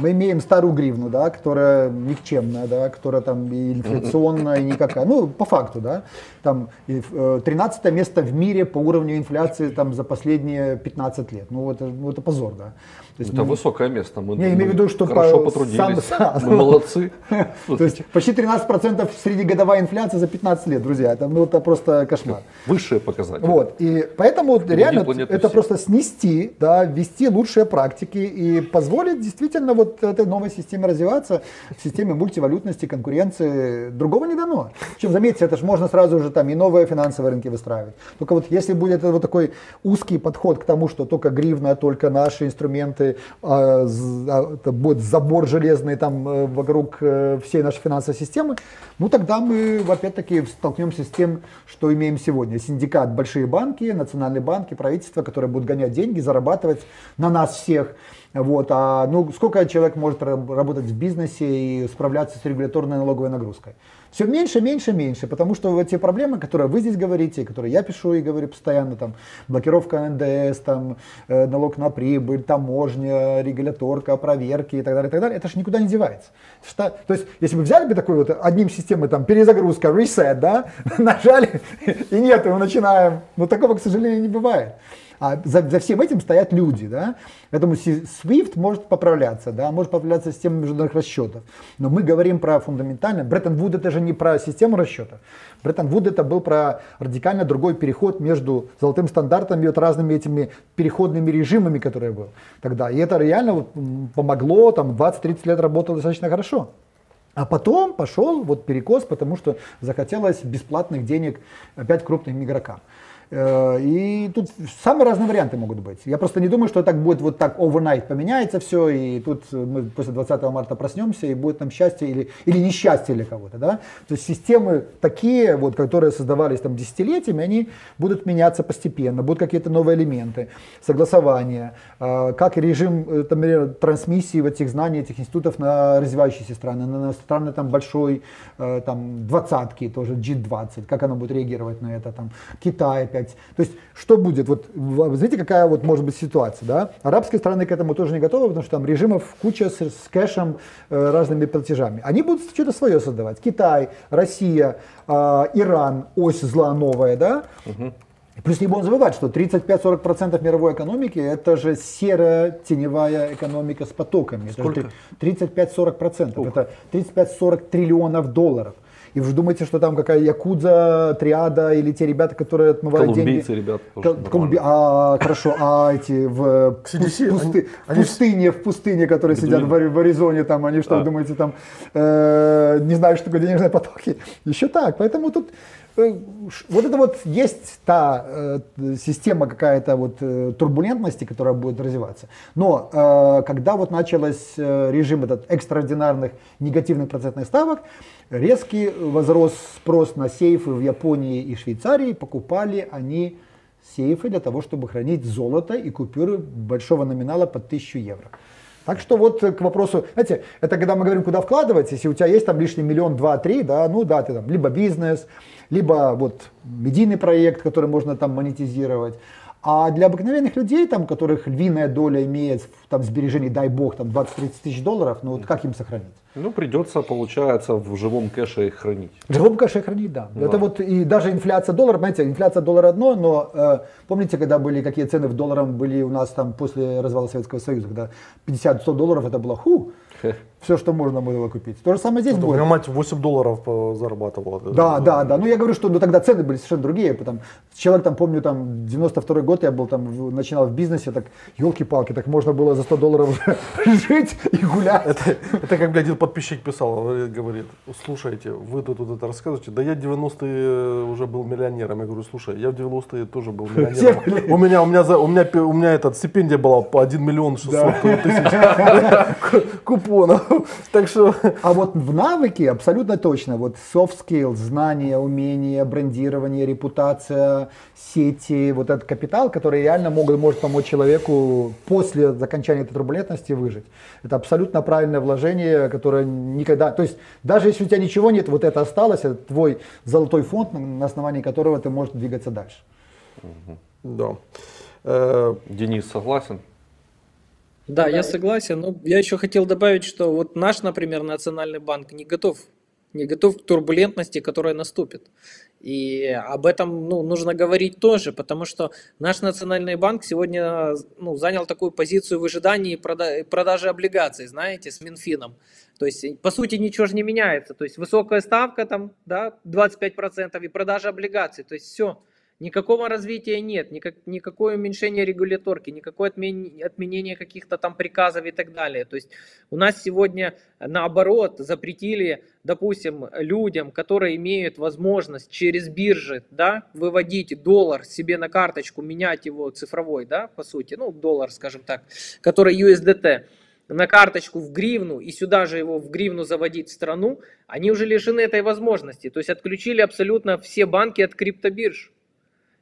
мы имеем старую гривну, да, которая никчемная, да, которая там и инфляционная, и никакая. Ну, по факту, да. Там 13 э, место в мире по уровню инфляции там за последние 15 лет. Ну, это, ну, это позор, да.
То есть это мы, высокое место.
Мы, я имею в виду, что
хорошо по, потрудились. Сам, мы молодцы.
То есть почти 13% среднегодовая инфляция за 15 лет, друзья. Это, ну, это просто кошмар.
Высшие показатели.
Вот. И поэтому реально это просто снести, да, ввести лучшие практики и позволить действительно вот этой новой системе развиваться, в системе мультивалютности, конкуренции. Другого не дано. Чем заметьте, это же можно сразу же там и новые финансовые рынки выстраивать. Только вот если будет вот такой узкий подход к тому, что только гривна, только наши инструменты, а, а, это будет забор железный там э, вокруг э, всей нашей финансовой системы, ну тогда мы опять-таки столкнемся с тем, что имеем сегодня. Синдикат, большие банки, национальные банки, правительство, которые будут гонять деньги, зарабатывать на нас всех. Вот, а ну, сколько человек может работать в бизнесе и справляться с регуляторной налоговой нагрузкой? Все меньше, меньше, меньше, потому что эти проблемы, которые вы здесь говорите, которые я пишу и говорю постоянно, там, блокировка НДС, там, э, налог на прибыль, таможня, регуляторка, проверки и так далее, и так далее, это же никуда не девается. Что, то есть, если бы взяли бы такой вот одним системой, там, перезагрузка, reset, да, нажали, и нет, и мы начинаем, но такого, к сожалению, не бывает. А за, за всем этим стоят люди, да. Поэтому SWIFT может поправляться, да, может поправляться система международных расчетов. Но мы говорим про фундаментально. Бреттон Вуд это же не про систему расчетов. Бреттон Вуд это был про радикально другой переход между золотым стандартом и вот разными этими переходными режимами, которые был тогда. И это реально вот помогло, там 20-30 лет работало достаточно хорошо. А потом пошел вот перекос, потому что захотелось бесплатных денег опять крупным игрокам. Э, и тут самые разные варианты могут быть. Я просто не думаю, что так будет вот так overnight поменяется все, и тут мы после 20 марта проснемся, и будет нам счастье или, или несчастье для кого-то. Да? То есть системы такие, вот, которые создавались там десятилетиями, они будут меняться постепенно, будут какие-то новые элементы, согласования, э, как режим э, там, трансмиссии этих знаний, этих институтов на развивающиеся страны, на страны там большой там, двадцатки, тоже G20, как оно будет реагировать на это, там, Китай опять опять. То есть, что будет? Вот, знаете, какая вот может быть ситуация, да? Арабские страны к этому тоже не готовы, потому что там режимов куча с, с кэшем, э, разными платежами. Они будут что-то свое создавать. Китай, Россия, э, Иран, ось зла новая, да? Угу. Плюс не будем забывать, что 35-40% мировой экономики это же серая теневая экономика с потоками.
Сколько?
35-40%. Это 35-40 триллионов долларов. И вы думаете, что там какая якудза, триада или те ребята, которые отмывают
Колумбийцы,
деньги?
ребята.
Колумби... А, хорошо, а эти в
CDC,
пусты... они... пустыне, в пустыне, которые сидят в, в Аризоне, там, они что, а. думаете, там, э, не знают, что такое денежные потоки? Еще так. Поэтому тут вот это вот есть та э, система какая-то вот э, турбулентности, которая будет развиваться. Но э, когда вот началось э, режим этот экстраординарных негативных процентных ставок, Резкий возрос спрос на сейфы в Японии и Швейцарии. Покупали они сейфы для того, чтобы хранить золото и купюры большого номинала под 1000 евро. Так что вот к вопросу, знаете, это когда мы говорим, куда вкладывать, если у тебя есть там лишний миллион, два, три, да, ну да, ты там либо бизнес, либо вот медийный проект, который можно там монетизировать, а для обыкновенных людей, там, которых львиная доля имеет там, сбережений, дай бог, там 20-30 тысяч долларов, ну вот как им сохранить?
Ну, придется, получается, в живом кэше их хранить.
В живом кэше хранить, да. да. Это вот и даже инфляция доллара, понимаете, инфляция доллара одно, но э, помните, когда были, какие цены в долларах были у нас там после развала Советского Союза, когда 50-100 долларов это было ху, все, что можно было купить. То же самое здесь ну, будет.
Моя мать 8 долларов зарабатывала.
Да, да, да. Ну я говорю, что ну, тогда цены были совершенно другие. Потом, человек там, помню, там 92 год я был там, начинал в бизнесе, так, елки-палки, так можно было за 100 долларов жить и гулять.
Это, это как, блядь, один подписчик писал, говорит, слушайте, вы тут вот это рассказываете, да я 90-е уже был миллионером. Я говорю, слушай, я в 90-е тоже был миллионером. У меня, у меня, у меня, у меня этот стипендия была по 1 миллион 600 тысяч купонов. так что...
А вот в навыке абсолютно точно. Вот soft skills, знания, умения, брендирование, репутация, сети, вот этот капитал, который реально могут, может помочь человеку после окончания этой турбулентности выжить. Это абсолютно правильное вложение, которое никогда... То есть даже если у тебя ничего нет, вот это осталось, это твой золотой фонд, на основании которого ты можешь двигаться дальше.
Да.
Денис согласен?
Да, я согласен. Но я еще хотел добавить, что вот наш, например, Национальный банк не готов не готов к турбулентности, которая наступит. И об этом ну, нужно говорить тоже, потому что наш Национальный банк сегодня ну, занял такую позицию в ожидании прода- продажи облигаций, знаете, с Минфином. То есть, по сути, ничего же не меняется. То есть, высокая ставка там, да, 25% и продажа облигаций. То есть, все. Никакого развития нет, никак, никакое уменьшение регуляторки, никакое отмен, отменение каких-то там приказов и так далее. То есть у нас сегодня наоборот запретили, допустим, людям, которые имеют возможность через биржи да, выводить доллар себе на карточку, менять его цифровой, да, по сути, ну доллар, скажем так, который USDT, на карточку в гривну и сюда же его в гривну заводить в страну, они уже лишены этой возможности. То есть отключили абсолютно все банки от криптобирж.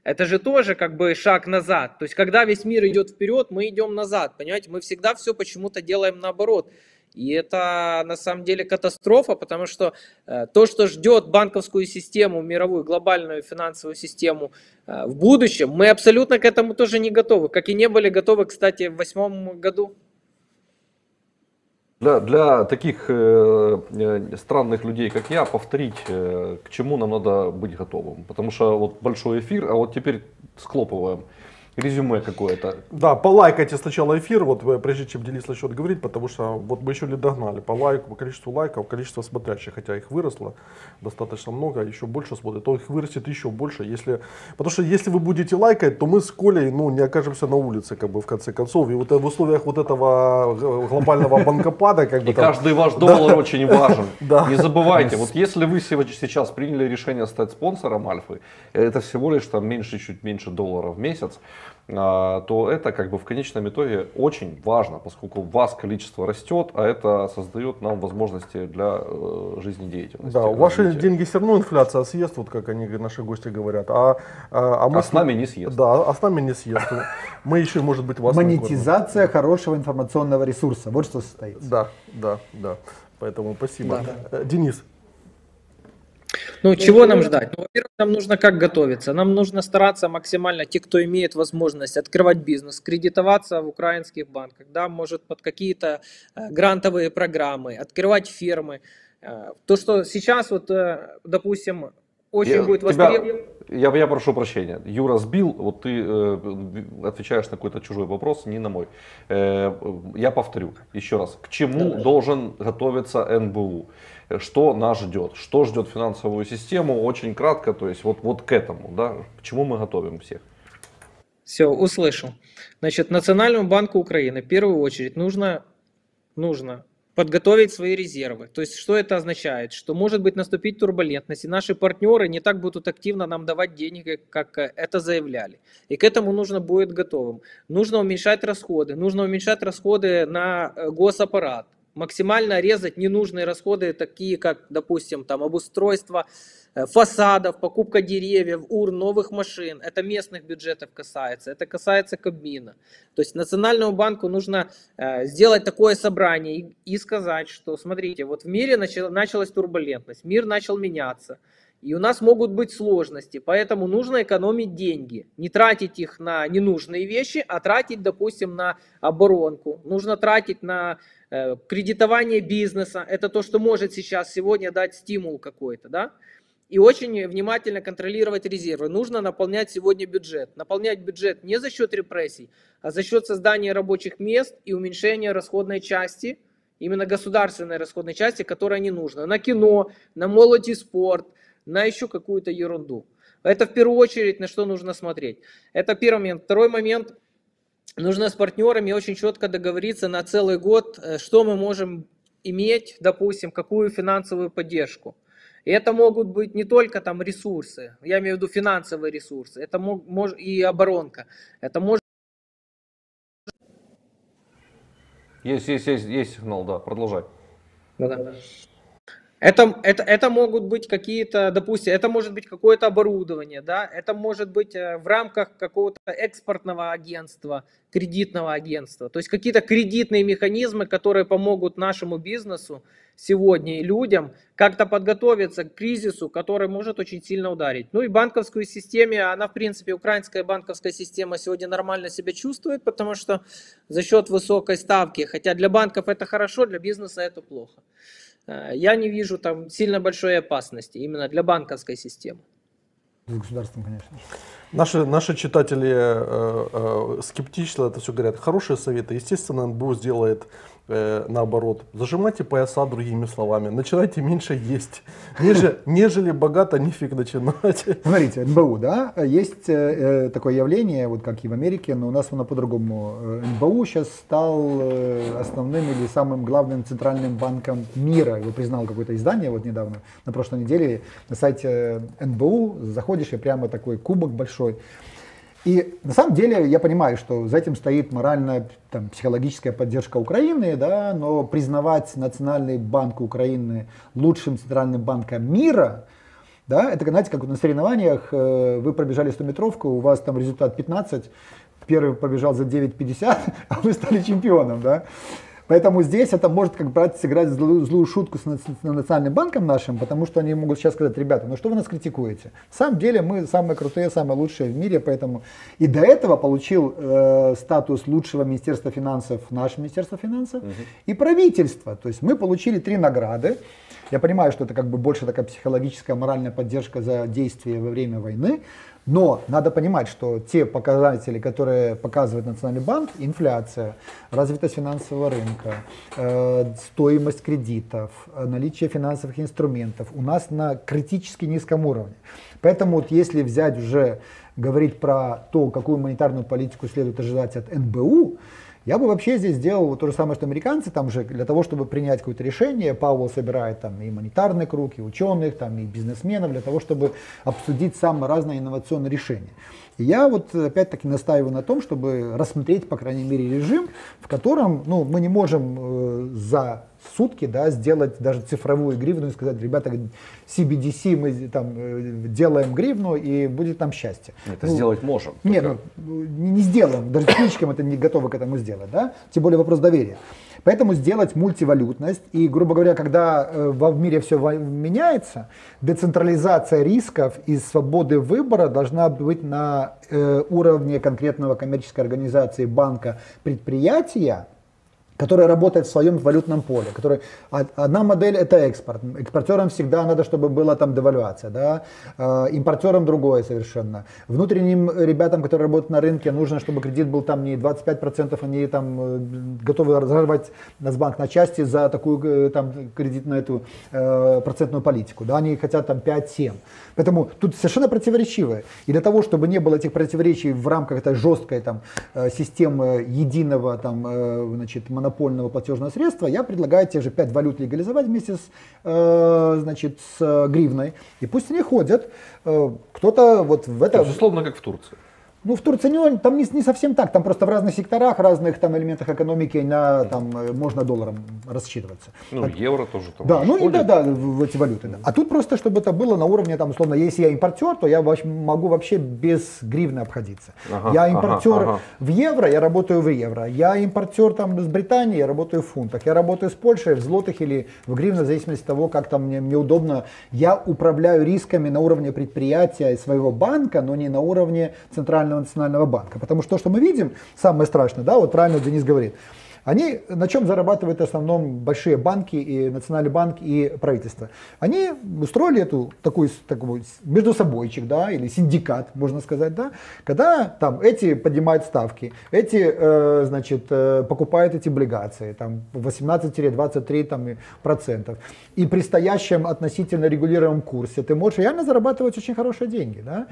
Это же тоже как бы шаг назад. То есть, когда весь мир идет вперед, мы идем назад. Понимаете, мы всегда все почему-то делаем наоборот. И это на самом деле катастрофа, потому что э, то, что ждет банковскую систему, мировую глобальную финансовую систему э, в будущем, мы абсолютно к этому тоже не готовы, как и не были готовы, кстати, в восьмом году.
Для, для таких э, э, странных людей, как я, повторить, э, к чему нам надо быть готовым. Потому что вот большой эфир, а вот теперь схлопываем. Резюме какое-то.
Да, полайкайте сначала эфир, вот э, прежде чем Денис начнет говорить, потому что вот мы еще не догнали. По лайку, по количеству лайков, количество смотрящих, хотя их выросло достаточно много, еще больше смотрят, то их вырастет еще больше, если, потому что если вы будете лайкать, то мы с Колей, ну, не окажемся на улице, как бы, в конце концов, и вот в условиях вот этого глобального банкопада, как бы.
И каждый ваш доллар очень важен. Не забывайте, вот если вы сейчас приняли решение стать спонсором Альфы, это всего лишь там меньше, чуть меньше доллара в месяц, а, то это как бы в конечном итоге очень важно, поскольку у вас количество растет, а это создает нам возможности для э, жизнедеятельности.
Да, ваши деньги все равно инфляция съест, вот как они, наши гости говорят, а,
а, а, мы, а с нами не съест.
Да, а с нами не съест. Мы еще, может быть, вас
Монетизация хорошего информационного ресурса, вот что состоится.
Да, да, да. Поэтому спасибо. Да. Э, Денис,
ну, чего нам ждать? Ну, во-первых, нам нужно как готовиться? Нам нужно стараться максимально, те, кто имеет возможность открывать бизнес, кредитоваться в украинских банках, да, может под какие-то э, грантовые программы, открывать фермы. Э, то, что сейчас, вот, э, допустим, очень я, будет востребовано.
Я, я прошу прощения. Юра сбил, вот ты э, отвечаешь на какой-то чужой вопрос, не на мой. Э, я повторю еще раз. К чему да, должен готовиться НБУ? Что нас ждет, что ждет финансовую систему, очень кратко, то есть вот, вот к этому, да, к чему мы готовим всех.
Все, услышал. Значит, Национальному банку Украины в первую очередь нужно, нужно подготовить свои резервы. То есть, что это означает? Что может быть наступить турбулентность, и наши партнеры не так будут активно нам давать денег, как это заявляли. И к этому нужно будет готовым. Нужно уменьшать расходы, нужно уменьшать расходы на э, госаппарат максимально резать ненужные расходы, такие как, допустим, там обустройство э, фасадов, покупка деревьев, ур, новых машин. Это местных бюджетов касается, это касается Кабмина. То есть Национальному банку нужно э, сделать такое собрание и, сказать, что смотрите, вот в мире начал, началась турбулентность, мир начал меняться. И у нас могут быть сложности, поэтому нужно экономить деньги. Не тратить их на ненужные вещи, а тратить, допустим, на оборонку. Нужно тратить на э, кредитование бизнеса. Это то, что может сейчас, сегодня дать стимул какой-то, да? И очень внимательно контролировать резервы. Нужно наполнять сегодня бюджет. Наполнять бюджет не за счет репрессий, а за счет создания рабочих мест и уменьшения расходной части, именно государственной расходной части, которая не нужна. На кино, на молодь спорт – на еще какую-то ерунду. Это в первую очередь на что нужно смотреть. Это первый момент. Второй момент. Нужно с партнерами очень четко договориться на целый год, э, что мы можем иметь, допустим, какую финансовую поддержку. И это могут быть не только там ресурсы, я имею в виду финансовые ресурсы, это мог, мож, и оборонка. Это может
есть, есть, есть, есть сигнал, да, продолжай. Да, да.
Это, это, это могут быть какие-то, допустим, это может быть какое-то оборудование, да, это может быть э, в рамках какого-то экспортного агентства, кредитного агентства. То есть какие-то кредитные механизмы, которые помогут нашему бизнесу сегодня и людям как-то подготовиться к кризису, который может очень сильно ударить. Ну и банковскую систему, она в принципе, украинская банковская система сегодня нормально себя чувствует, потому что за счет высокой ставки, хотя для банков это хорошо, для бизнеса это плохо. Э, я не вижу там сильно большой опасности именно для банковской системы.
С государством, конечно.
Наши, наши читатели э, э, скептично это все говорят. Хорошие советы. Естественно, НБУ сделает э, наоборот. Зажимайте пояса другими словами. Начинайте меньше есть. Нежели, нежели богато, нифиг начинать.
Смотрите, НБУ, да, есть э, э, такое явление, вот как и в Америке, но у нас оно по-другому. Э, НБУ сейчас стал основным или самым главным центральным банком мира. Его признал какое-то издание вот недавно, на прошлой неделе. На сайте НБУ заходишь и прямо такой кубок большой. И на самом деле я понимаю, что за этим стоит моральная, там, психологическая поддержка Украины, да, но признавать Национальный банк Украины лучшим центральным банком мира, да, это, знаете, как на соревнованиях э, вы пробежали 100-метровку, у вас там результат 15, первый побежал за 9.50, а вы стали чемпионом, да. Поэтому здесь это может как брать, сыграть злую, злую шутку с, с Национальным банком нашим, потому что они могут сейчас сказать, ребята, ну что вы нас критикуете? На самом деле мы самые крутые, самые лучшие в мире, поэтому и до этого получил э, статус лучшего Министерства финансов наше Министерство финансов угу. и правительство. То есть мы получили три награды. Я понимаю, что это как бы больше такая психологическая, моральная поддержка за действия во время войны, но надо понимать, что те показатели, которые показывает Национальный банк, инфляция, развитость финансового рынка, э, стоимость кредитов, наличие финансовых инструментов, у нас на критически низком уровне. Поэтому вот если взять уже говорить про то, какую монетарную политику следует ожидать от НБУ, я бы вообще здесь сделал то же самое, что американцы, там же для того, чтобы принять какое-то решение, Пауэлл собирает там и монетарный круг, и ученых, там, и бизнесменов, для того, чтобы обсудить самые разные инновационные решения. И я вот опять-таки настаиваю на том, чтобы рассмотреть, по крайней мере, режим, в котором ну, мы не можем э, за сутки, да, сделать даже цифровую гривну и сказать, ребята, CBDC мы там э, делаем гривну и будет там счастье.
Это ну, сделать можем.
Нет, ну, не, не сделаем, даже технически это не готовы к этому сделать, да, тем более вопрос доверия. Поэтому сделать мультивалютность, и, грубо говоря, когда э, в мире все меняется, децентрализация рисков и свободы выбора должна быть на э, уровне конкретного коммерческой организации, банка, предприятия, которая работает в своем валютном поле. Который, одна модель это экспорт. Экспортерам всегда надо, чтобы была там девальвация. Да? Э, импортерам другое совершенно. Внутренним ребятам, которые работают на рынке, нужно, чтобы кредит был там не 25%, они там э, готовы разорвать Нацбанк на части за такую э, там кредитную эту э, процентную политику. Да? Они хотят там 5-7. Поэтому тут совершенно противоречивое. И для того, чтобы не было этих противоречий в рамках этой жесткой там, системы единого там, значит, монопольного монопольного платежного средства, я предлагаю те же 5 валют легализовать вместе с, э, значит, с э, гривной. И пусть они ходят. Э, кто-то вот в это...
Условно, как в Турции.
Ну, в Турции не, там не, не совсем так, там просто в разных секторах, разных там элементах экономики на, там, э, можно долларом рассчитываться.
Ну, а, евро тоже там.
Да, ну и да, да, в эти валюты. Да. А тут просто, чтобы это было на уровне, там, условно, если я импортер, то я могу вообще без гривны обходиться. Ага, я импортер ага, ага. в евро, я работаю в евро. Я импортер там с Британии, я работаю в фунтах. Я работаю с Польшей в злотых или в гривнах, в зависимости от того, как там мне, мне удобно. Я управляю рисками на уровне предприятия и своего банка, но не на уровне Центрального национального банка. Потому что то, что мы видим, самое страшное, да, вот правильно Денис говорит, они на чем зарабатывают в основном большие банки и национальный банк и правительство? Они устроили эту такую, такую между собойчик, да, или синдикат, можно сказать, да, когда там эти поднимают ставки, эти, э, значит, э, покупают эти облигации, там 18-23 там, процентов. И при стоящем относительно регулируемом курсе ты можешь реально зарабатывать очень хорошие деньги, да.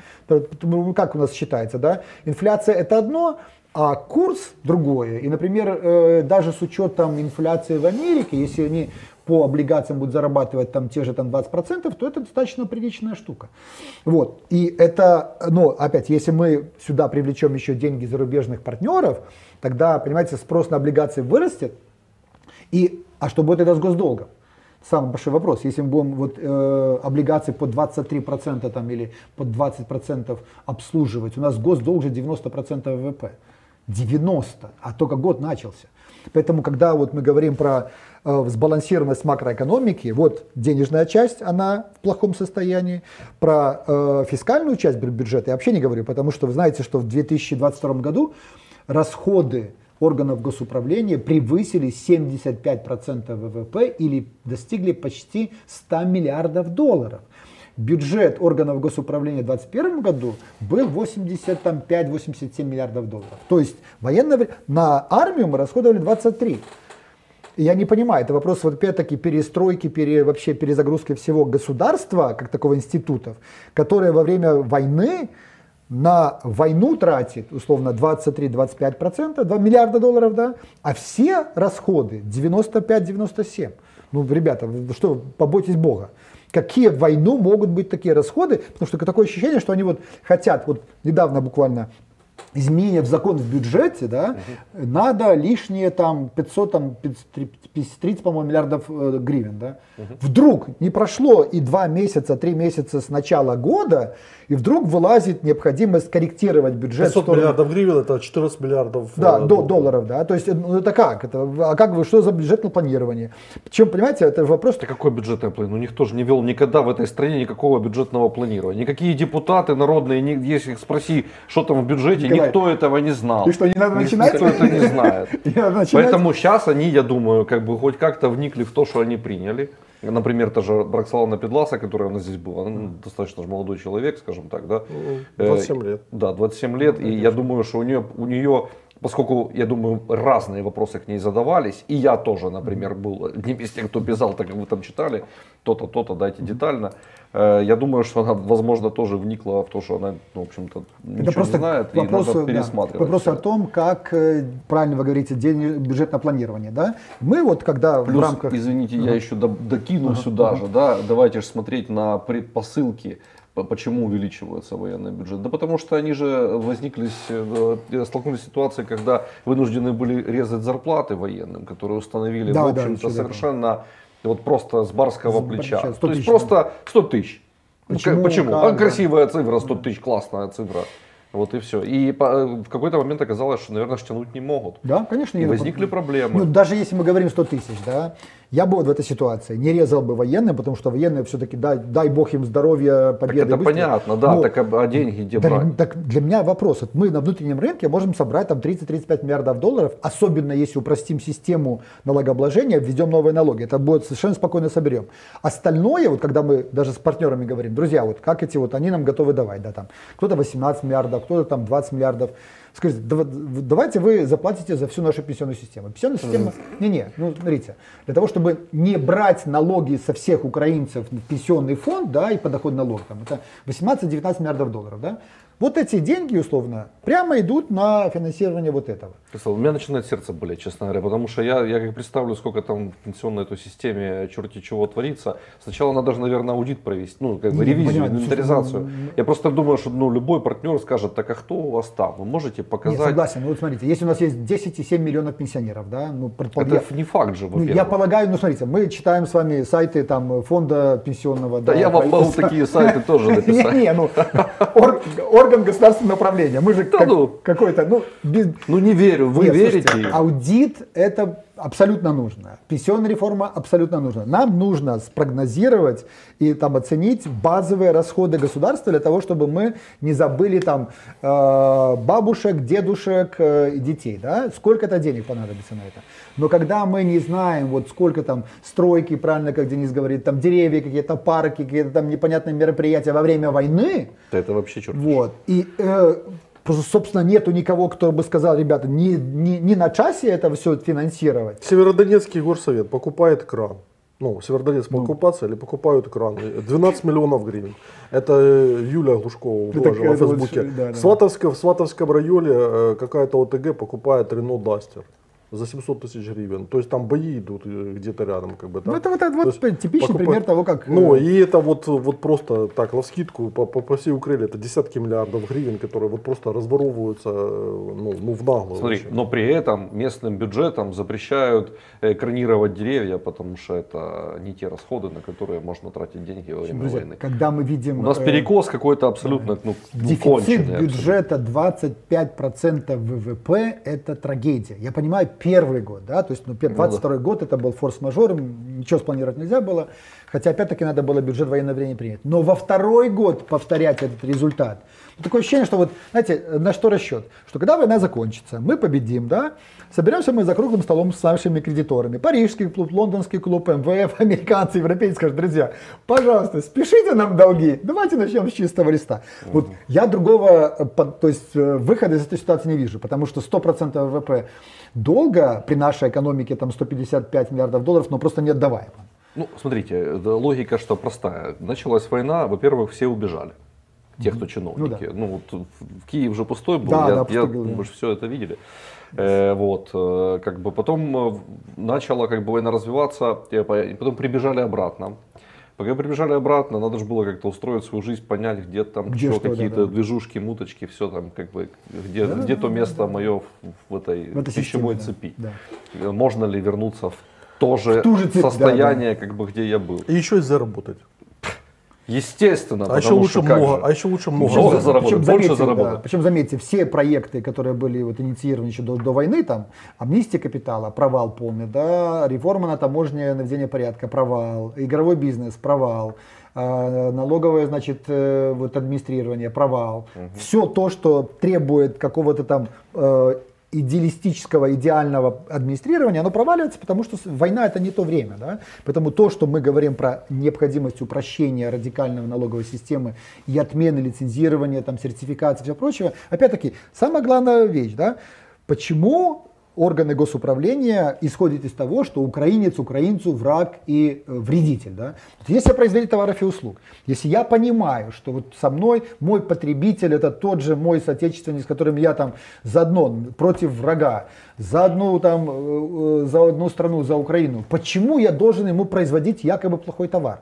Как у нас считается, да, инфляция это одно, а курс другое. И, например, э, даже с учетом инфляции в Америке, если они по облигациям будут зарабатывать там те же там 20%, то это достаточно приличная штука. Вот. И это, ну, опять, если мы сюда привлечем еще деньги зарубежных партнеров, тогда, понимаете, спрос на облигации вырастет. И, а что будет это с госдолгом? Самый большой вопрос. Если мы будем вот, э, облигации по 23% там, или по 20% обслуживать, у нас госдолг же 90% ВВП. 90, а только год начался. Поэтому, когда вот мы говорим про э, сбалансированность макроэкономики, вот денежная часть, она в плохом состоянии. Про э, фискальную часть бюджета я вообще не говорю, потому что вы знаете, что в 2022 году расходы органов госуправления превысили 75% ВВП или достигли почти 100 миллиардов долларов бюджет органов госуправления в 2021 году был 85-87 миллиардов долларов. То есть военное на армию мы расходовали 23. Я не понимаю, это вопрос вот опять-таки перестройки, пере, вообще перезагрузки всего государства, как такого институтов, которое во время войны на войну тратит условно 23-25%, 2 миллиарда долларов, да, а все расходы 95-97. Ну, ребята, что, побойтесь Бога какие в войну могут быть такие расходы, потому что такое ощущение, что они вот хотят, вот недавно буквально изменения в закон в бюджете, да, угу. надо лишние там 500, там, 30, по-моему, миллиардов э, гривен, да. Угу. Вдруг не прошло и два месяца, три месяца с начала года, и вдруг вылазит необходимость корректировать бюджет.
500 сторону... миллиардов гривен это 14 миллиардов
да, э, до, долларов. Да, то есть ну, это как? Это, а как вы, что за бюджетное планирование? Причем, понимаете, это вопрос...
Это какое бюджетное планирование? Ну, никто же не вел никогда в этой стране никакого бюджетного планирования. Никакие депутаты народные, если их спроси, что там в бюджете, Николай, никто этого не знал.
И что, не надо начинать?
Никто это не знает. Поэтому сейчас они, я думаю, как бы хоть как-то вникли в то, что они приняли. Например, та же Браксалана Педласа, которая у нас здесь была, ну, достаточно же молодой человек, скажем так, да?
27 лет.
Да, 27 лет, и я думаю, что у нее, у нее поскольку, я думаю, разные вопросы к ней задавались, и я тоже, например, был одним из тех, кто писал, так как вы там читали, то-то, то-то, дайте детально. Э, я думаю, что она, возможно, тоже вникла в то, что она, ну, в общем-то, ничего просто не знает, вопрос, и надо пересматривать.
Да, вопрос о том, как, э, правильно вы говорите, день бюджетное планирование, да? Мы вот, когда
Плюс,
в рамках...
извините, я еще докину uh-huh. сюда uh-huh. же, да, давайте же смотреть на предпосылки Почему увеличивается военный бюджет? Да потому что они же возникли, э, столкнулись с ситуацией, когда вынуждены были резать зарплаты военным, которые установили, да, в общем-то, да, совершенно вот просто с барского с плеча. Тысяч, То есть просто 100 тысяч. Почему? Почему? Как, а, красивая цифра, 100 тысяч, классная цифра. Вот и все. И в какой-то момент оказалось, что, наверное, тянуть не могут.
Да, конечно. И
возникли проблемы.
Ну, даже если мы говорим 100 тысяч, да, я бы вот в этой ситуации не резал бы военные, потому что военные все-таки, дай, дай бог им здоровья, победы.
Так это быстрее. понятно, да, Но, так а, а деньги где
да, брать? Так для меня вопрос, вот мы на внутреннем рынке можем собрать там 30-35 миллиардов долларов, особенно если упростим систему налогообложения, введем новые налоги, это будет совершенно спокойно соберем. Остальное, вот когда мы даже с партнерами говорим, друзья, вот как эти вот, они нам готовы давать, да, там, кто-то 18 миллиардов, кто-то там 20 миллиардов, скажите, давайте вы заплатите за всю нашу пенсионную систему. Пенсионная система, не-не, ну смотрите, для того, чтобы не брать налоги со всех украинцев в пенсионный фонд, да, и подоходный налог, там, это 18-19 миллиардов долларов, да, вот эти деньги, условно, прямо идут на финансирование вот этого.
У меня начинает сердце болеть, честно говоря, потому что я, я как представлю, сколько там в пенсионной этой системе черти чего творится. Сначала надо даже, наверное, аудит провести, ну, как бы ревизию, понимаю, инвентаризацию. Ну, я просто думаю, что ну, любой партнер скажет, так а кто у вас там? Вы можете показать? Нет,
согласен. Ну, вот смотрите, если у нас есть 10,7 миллионов пенсионеров, да, ну,
предполаг... Это не факт же,
ну, Я полагаю, ну, смотрите, мы читаем с вами сайты там фонда пенсионного.
Да, да я вам могу такие сайты тоже написать.
Не, не, ну, орган государственного управления. Мы же как, ну, какой-то, ну,
без... ну не верю, вы Нет, верите? Слушайте,
аудит это абсолютно нужно. Пенсионная реформа абсолютно нужна. Нам нужно спрогнозировать и там оценить базовые расходы государства для того, чтобы мы не забыли там э, бабушек, дедушек э, и детей. Да? Сколько это денег понадобится на это. Но когда мы не знаем, вот сколько там стройки, правильно, как Денис говорит, там деревья, какие-то парки, какие-то там непонятные мероприятия во время войны.
Это вообще черт.
Вот. И э, собственно, нету никого, кто бы сказал, ребята, не, не, не на часе это все финансировать.
Северодонецкий горсовет покупает кран. Ну, Северодонецк ну. покупаться или покупают кран. 12 миллионов гривен. Это Юля Глушкова выложила в Фейсбуке. Вот, да, да. В, Сватовском, в Сватовском районе э, какая-то ОТГ покупает Рено Дастер за 700 тысяч гривен. То есть там бои идут э, где-то рядом. Как бы,
да? Ну это вот, это вот типичный покупать... пример того, как...
Ну э, и это вот, вот просто так, на скидку по, по, по всей Украине это десятки миллиардов гривен, которые вот просто разворовываются э, ну, ну в наглую.
Смотри, вообще. но при этом местным бюджетом запрещают экранировать деревья, потому что это не те расходы, на которые можно тратить деньги во время Друзья, войны.
Когда мы видим...
У нас перекос какой-то абсолютно ну,
Дефицит конченый, бюджета 25% ВВП это трагедия. Я понимаю, первый год, да, то есть ну, 22 ну, год это был форс-мажор, ничего спланировать нельзя было, хотя опять-таки надо было бюджет военное время принять. Но во второй год повторять этот результат, такое ощущение, что вот, знаете, на что расчет? Что когда война закончится, мы победим, да, соберемся мы за круглым столом с нашими кредиторами. Парижский клуб, лондонский клуб, МВФ, американцы, европейцы скажут, друзья, пожалуйста, спешите нам долги, давайте начнем с чистого листа. Угу. Вот я другого, э, то есть э, выхода из этой ситуации не вижу, потому что 100% ВВП долго при нашей экономике там 155 миллиардов долларов, но просто не отдаваемо.
Ну, смотрите, логика что простая. Началась война, во-первых, все убежали. Те, кто чиновники. Ну, да. ну вот в Киев же пустой был, да, я, да, я, был, мы же все это видели. Э, вот, э, как бы потом э, начала как бы война развиваться, и потом прибежали обратно. Пока прибежали обратно, надо же было как-то устроить свою жизнь, понять, где там где что, какие-то да, да. движушки, муточки, все там, как бы, где, да, где да, то место да, мое в, в этой в пищевой системе, цепи. Да. Можно ли вернуться в то же, в ту же цепь, состояние, да, да. как бы, где я был.
И еще и заработать.
Естественно,
а еще лучше много, а еще лучше много,
много заработать, причем, больше заметьте, заработать. Да, причем заметьте, все проекты, которые были вот инициированы еще до, до войны, там амнистия капитала, провал полный, да, реформа на таможне, наведение порядка, провал, игровой бизнес, провал, э, налоговое, значит, э, вот администрирование, провал. Угу. Все то, что требует какого-то там э, идеалистического, идеального администрирования, оно проваливается, потому что война это не то время. Да? Поэтому то, что мы говорим про необходимость упрощения радикальной налоговой системы и отмены лицензирования, там, сертификации и все прочее, опять-таки, самая главная вещь, да, почему органы госуправления исходят из того, что украинец украинцу враг и э, вредитель. Да? Если я производитель товаров и услуг, если я понимаю, что вот со мной мой потребитель это тот же мой соотечественник, с которым я там заодно против врага, за одну, там, э, э, за одну страну, за Украину, почему я должен ему производить якобы плохой товар?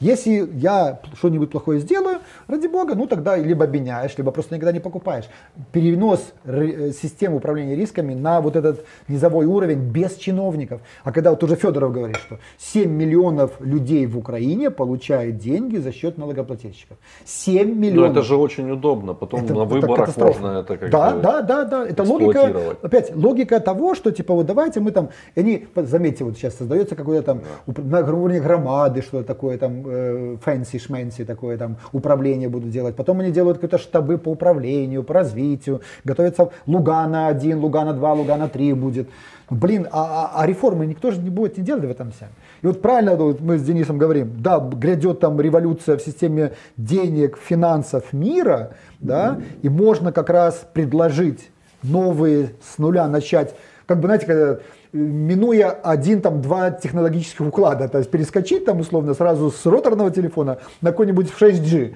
Если я что-нибудь плохое сделаю, ради бога, ну тогда либо обвиняешь, либо просто никогда не покупаешь. Перенос э, системы управления рисками на вот этот низовой уровень без чиновников. А когда вот уже Федоров говорит, что 7 миллионов людей в Украине получают деньги за счет налогоплательщиков. 7 миллионов.
Но это же очень удобно. Потом это, на выборах это можно это как
Да, да, да, да. Это логика, опять, логика того, что типа вот давайте мы там, они, заметьте, вот сейчас создается какой-то там да. на уровне громады, что такое там фэнси-шменси такое там управление будут делать. Потом они делают какие-то штабы по управлению, по развитию. Готовятся Лугана 1, Лугана 2, Лугана 3 будет. Блин, а, а, а реформы никто же не будет не делать в этом всем. И вот правильно вот мы с Денисом говорим, да, грядет там революция в системе денег, финансов мира, да, и можно как раз предложить новые с нуля начать, как бы, знаете, когда минуя один, там, два технологических уклада, то есть перескочить там условно сразу с роторного телефона на какой-нибудь 6G.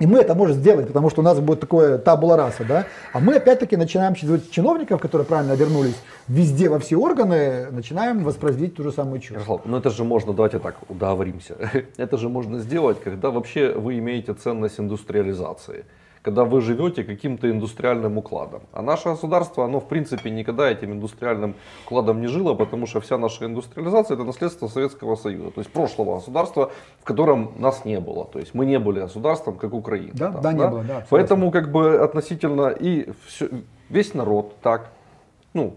И мы это можем сделать, потому что у нас будет такое табула раса, да? А мы опять-таки начинаем через чиновников, которые правильно вернулись везде, во все органы, начинаем воспроизводить ту же самую чушь.
Ну это же можно, давайте так, уговоримся. это же можно сделать, когда вообще вы имеете ценность индустриализации когда вы живете каким-то индустриальным укладом. А наше государство, оно в принципе никогда этим индустриальным укладом не жило, потому что вся наша индустриализация это наследство Советского Союза, то есть прошлого государства, в котором нас не было. То есть мы не были государством, как Украина.
Да, там, да, не было, да.
Поэтому как бы относительно и все, весь народ так, ну,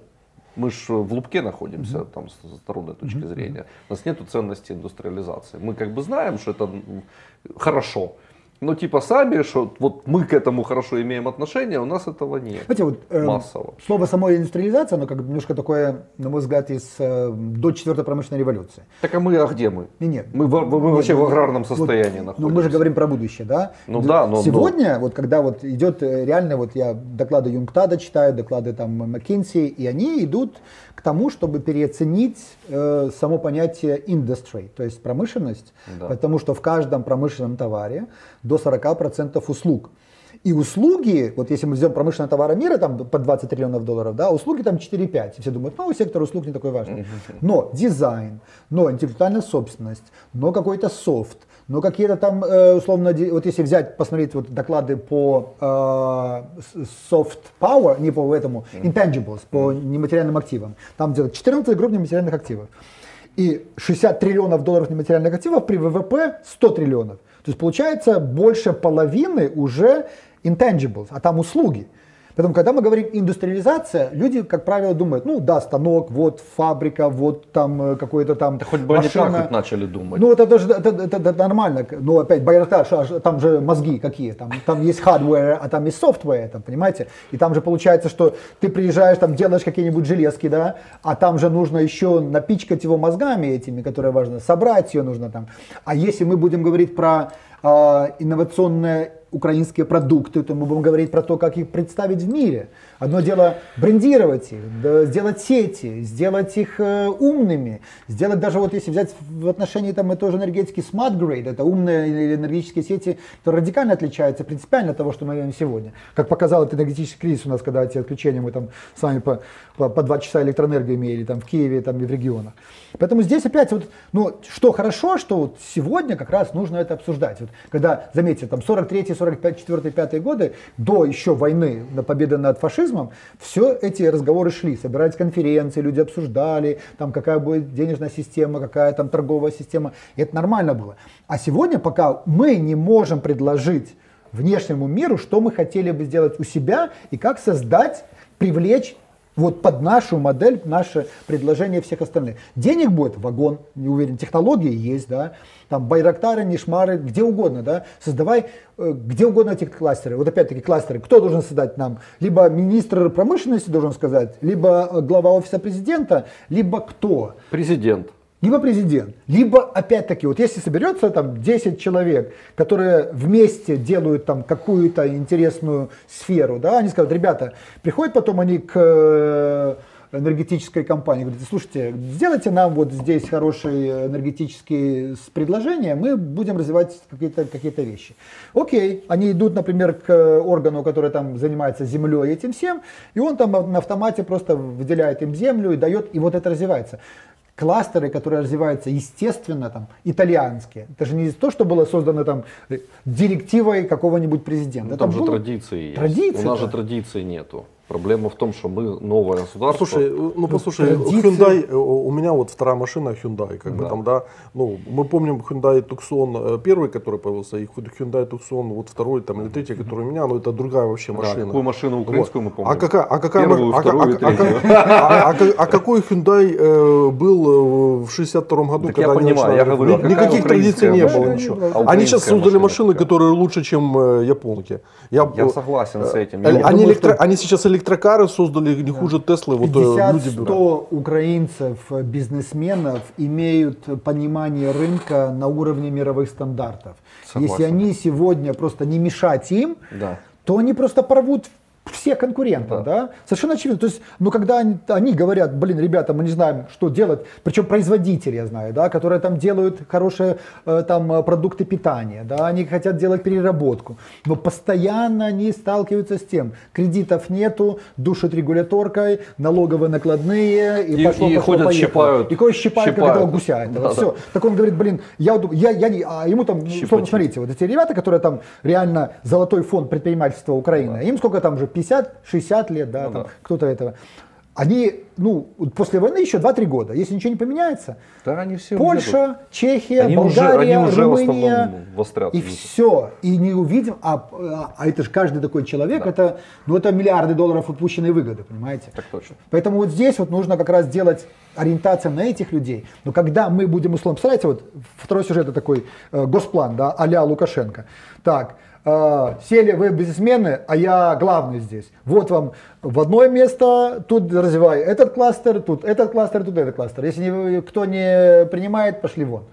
мы же в лупке находимся, mm-hmm. там, с народной точки mm-hmm. зрения. У нас нет ценности индустриализации. Мы как бы знаем, что это хорошо. Ну, типа сами, что вот мы к этому хорошо имеем отношение, у нас этого нет.
Знаете, вот, э, массово. Слово самой индустриализация, оно как бы немножко такое, на мой взгляд, из э, до четвертой промышленной революции.
Так а мы, а где мы?
Нет.
Мы, мы, мы нет, вообще нет, в аграрном состоянии вот, находимся.
Ну, мы же говорим про будущее, да?
Ну да, но...
Сегодня, но... вот когда вот идет э, реально, вот я доклады Юнгтада читаю, доклады там McKinsey, и они идут к тому, чтобы переоценить э, само понятие industry, то есть промышленность, да. потому что в каждом промышленном товаре до 40% услуг. И услуги, вот если мы взяем промышленные товары мира, там по 20 триллионов долларов, да, услуги там 4-5. И все думают, ну, сектор услуг не такой важный. Но дизайн, но интеллектуальная собственность, но какой-то софт, но какие-то там, э, условно, вот если взять, посмотреть вот доклады по э, soft power, не по этому, intangibles, по нематериальным активам, там где-то 14 групп нематериальных активов. И 60 триллионов долларов нематериальных активов при ВВП 100 триллионов. То есть получается больше половины уже intangibles, а там услуги. Поэтому, когда мы говорим индустриализация, люди, как правило, думают, ну да, станок, вот фабрика, вот там э, какой-то там
да хоть бы машина. они так начали думать.
Ну это, даже, это, это, это нормально. Но опять, Байрактар, там же мозги какие, там, там есть hardware, а там есть software, там, понимаете? И там же получается, что ты приезжаешь, там делаешь какие-нибудь железки, да, а там же нужно еще напичкать его мозгами этими, которые важно, собрать ее нужно там. А если мы будем говорить про э, инновационное украинские продукты, то мы будем говорить про то, как их представить в мире. Одно дело брендировать их, да, сделать сети, сделать их э, умными, сделать даже вот если взять в отношении там и тоже энергетики smart grid, это умные энергетические сети, то радикально отличаются принципиально от того, что мы имеем сегодня. Как показал этот энергетический кризис у нас, когда эти отключения мы там с вами по, по, по 2 часа электроэнергии имели там в Киеве там, и в регионах. Поэтому здесь опять вот, ну, что хорошо, что вот сегодня как раз нужно это обсуждать. Вот, когда, заметьте, там 43 45 4 5 годы, до еще войны, на победы над фашизмом, все эти разговоры шли, собирались конференции, люди обсуждали, там какая будет денежная система, какая там торговая система, и это нормально было. А сегодня, пока мы не можем предложить внешнему миру, что мы хотели бы сделать у себя и как создать, привлечь Вот под нашу модель, наше предложение всех остальных. Денег будет вагон, не уверен, технологии есть, да, там Байрактары, Нишмары, где угодно, да, создавай э, где угодно эти кластеры. Вот опять-таки кластеры, кто должен создать нам? Либо министр промышленности должен сказать, либо э, глава офиса президента, либо кто?
Президент.
Либо президент, либо опять-таки, вот если соберется там 10 человек, которые вместе делают там какую-то интересную сферу, да, они скажут, ребята, приходят потом они к э, энергетической компании. Говорит, слушайте, сделайте нам вот здесь хорошие энергетические предложения, мы будем развивать какие-то какие вещи. Окей, они идут, например, к органу, который там занимается землей этим всем, и он там на автомате просто выделяет им землю и дает, и вот это развивается кластеры, которые развиваются естественно, там, итальянские. Это же не то, что было создано там директивой какого-нибудь президента.
Ну, там же традиции есть. У нас же традиции нету. Проблема в том, что мы новое государство.
Слушай, ну, ну послушай, традиции... Hyundai, э, у меня вот вторая машина Hyundai, как да. бы там, да, ну, мы помним Hyundai Tucson э, первый, который появился, и Hyundai Tucson вот второй там или третий, который у меня, ну это другая вообще машина. Да,
какую машину украинскую вот. мы помним?
А какая, а какая, Первую, а, вторую, а, а, а, а, какой Hyundai э, был в 62 году,
так когда я понимаю, я говорю,
никаких традиций не было, ничего. А они сейчас создали машины, которые лучше, чем японки.
Я, я согласен с этим.
Они, электро, они сейчас электрокары создали не хуже Теслы. Вот
50-100 э, украинцев, э, бизнесменов имеют понимание рынка на уровне мировых стандартов. Согласен. Если они сегодня просто не мешать им, да. то они просто порвут все конкурентов, да. да, совершенно очевидно. То есть, ну, когда они, они говорят, блин, ребята, мы не знаем, что делать, причем производители, я знаю, да, которые там делают хорошие э, там э, продукты питания, да, они хотят делать переработку, но постоянно они сталкиваются с тем, кредитов нету, душат регуляторкой, налоговые накладные,
и, и пошло, и пошло, ходят, поехало. щипают.
И кое щипают, щипают. как этого гуся этого. Да, все. Да. Так он говорит, блин, я, я, я не, а ему там, условно, смотрите, вот эти ребята, которые там реально золотой фонд предпринимательства Украины, да. им сколько там уже 50-60 лет, да, ну, там, да. кто-то этого. Они, ну, после войны еще 2-3 года, если ничего не поменяется,
да, они все
Польша,
уедут.
Чехия, они Болгария, уже, они
Румыния,
уже и все, и не увидим, а, а это же каждый такой человек, да. это, ну, это миллиарды долларов упущенной выгоды, понимаете?
Так точно.
Поэтому вот здесь вот нужно как раз делать ориентация на этих людей. Но когда мы будем условно, представляете, вот второй сюжет это такой э, госплан, да, а Лукашенко. Так, сели вы бизнесмены, а я главный здесь. Вот вам в одно место, тут развивай этот кластер, тут этот кластер, тут этот кластер. Если кто не принимает, пошли вон.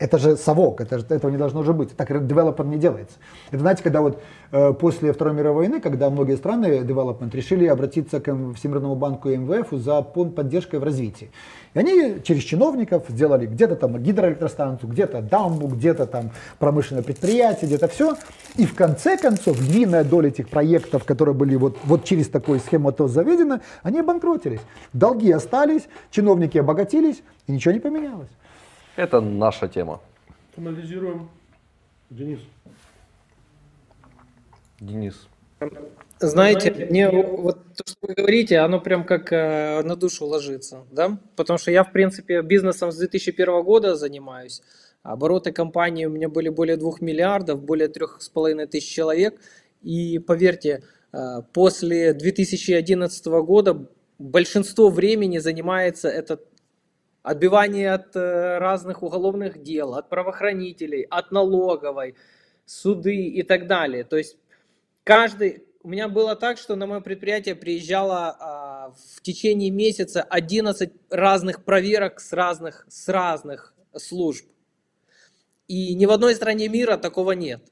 Это же совок, это этого не должно уже быть. Так девелопер не делается. Это знаете, когда вот э, после Второй мировой войны, когда многие страны девелопмент решили обратиться к Всемирному банку и МВФ за поддержкой в развитии. И они через чиновников сделали где-то там гидроэлектростанцию, где-то дамбу, где-то там промышленное предприятие, где-то все. И в конце концов длинная доля этих проектов, которые были вот, вот через такую схему то заведены, они обанкротились. Долги остались, чиновники обогатились, и ничего не поменялось.
Это наша тема.
Анализируем. Денис.
Денис.
Знаете, мне вот то, что вы говорите, оно прям как э, на душу ложится, да? Потому что я, в принципе, бизнесом с 2001 года занимаюсь. Обороты компании у меня были более 2 миллиардов, более 3,5 тысяч человек. И поверьте, э, после 2011 года большинство времени занимается это отбивание от э, разных уголовных дел, от правоохранителей, от налоговой, суды и так далее. То есть каждый, у меня было так, что на мое предприятие приезжало а, в течение месяца 11 разных проверок с разных, с разных служб. И ни в одной стране мира такого нет.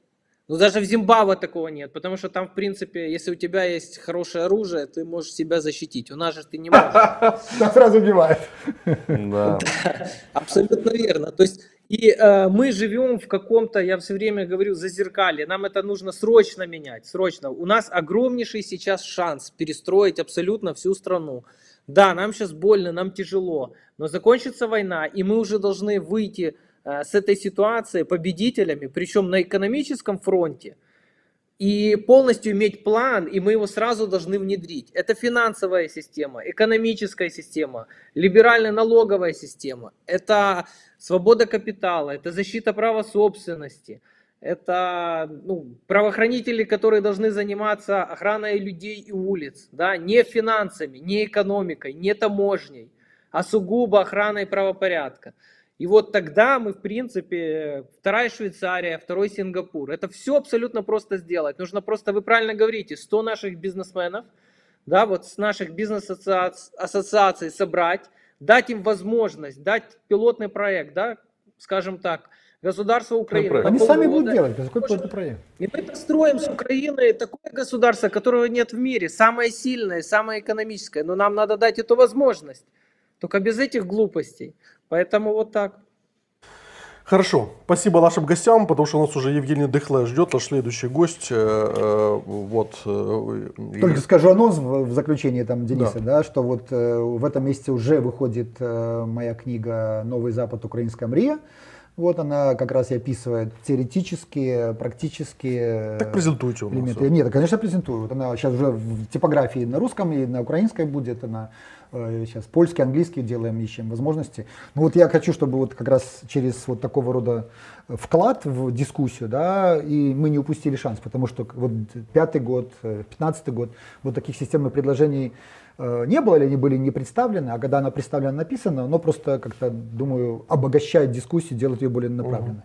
Ну, даже в Зимбабве такого нет, потому что там, в принципе, если у тебя есть хорошее оружие, ты можешь себя защитить. У нас же ты не можешь.
Сразу убивает.
Да. Абсолютно верно. То есть, и э, мы живем в каком-то, я все время говорю, зазеркалье. Нам это нужно срочно менять, срочно. У нас огромнейший сейчас шанс перестроить абсолютно всю страну. Да, нам сейчас больно, нам тяжело, но закончится война, и мы уже должны выйти с этой ситуацией победителями, причем на экономическом фронте, и полностью иметь план, и мы его сразу должны внедрить. Это финансовая система, экономическая система, либеральная налоговая система, это свобода капитала, это защита права собственности, это ну, правоохранители, которые должны заниматься охраной людей и улиц, да, не финансами, не экономикой, не таможней, а сугубо охраной правопорядка. И вот тогда мы, в принципе, вторая Швейцария, второй Сингапур. Это все абсолютно просто сделать. Нужно просто, вы правильно говорите, 100 наших бизнесменов, да, вот с наших бизнес-ассоциаций собрать, дать им возможность, дать пилотный проект, да, скажем так, государство Украины.
Они сами будут делать, какой пилотный проект?
И мы построим с Украиной такое государство, которого нет в мире, самое сильное, самое экономическое, но нам надо дать эту возможность. Только без этих глупостей. Поэтому вот так.
Хорошо, спасибо нашим гостям, потому что у нас уже Евгений Дыхле ждет, наш следующий гость. Э, э, вот.
Э, Только скажу анонс в заключение там Дениса, да. да, что вот в этом месяце уже выходит моя книга «Новый Запад. Украинская мрия». Вот она как раз и описывает теоретические, практические
так презентуйте
элементы. Нет, конечно, презентую. Вот она сейчас уже в типографии на русском и на украинской будет. Она сейчас польский, английский делаем, ищем возможности. Ну вот я хочу, чтобы вот как раз через вот такого рода вклад в дискуссию, да, и мы не упустили шанс, потому что вот пятый год, э, пятнадцатый год, вот таких системных предложений э, не было или они были не представлены, а когда она представлена, написана, но просто как-то, думаю, обогащает дискуссию, делает ее более направленной.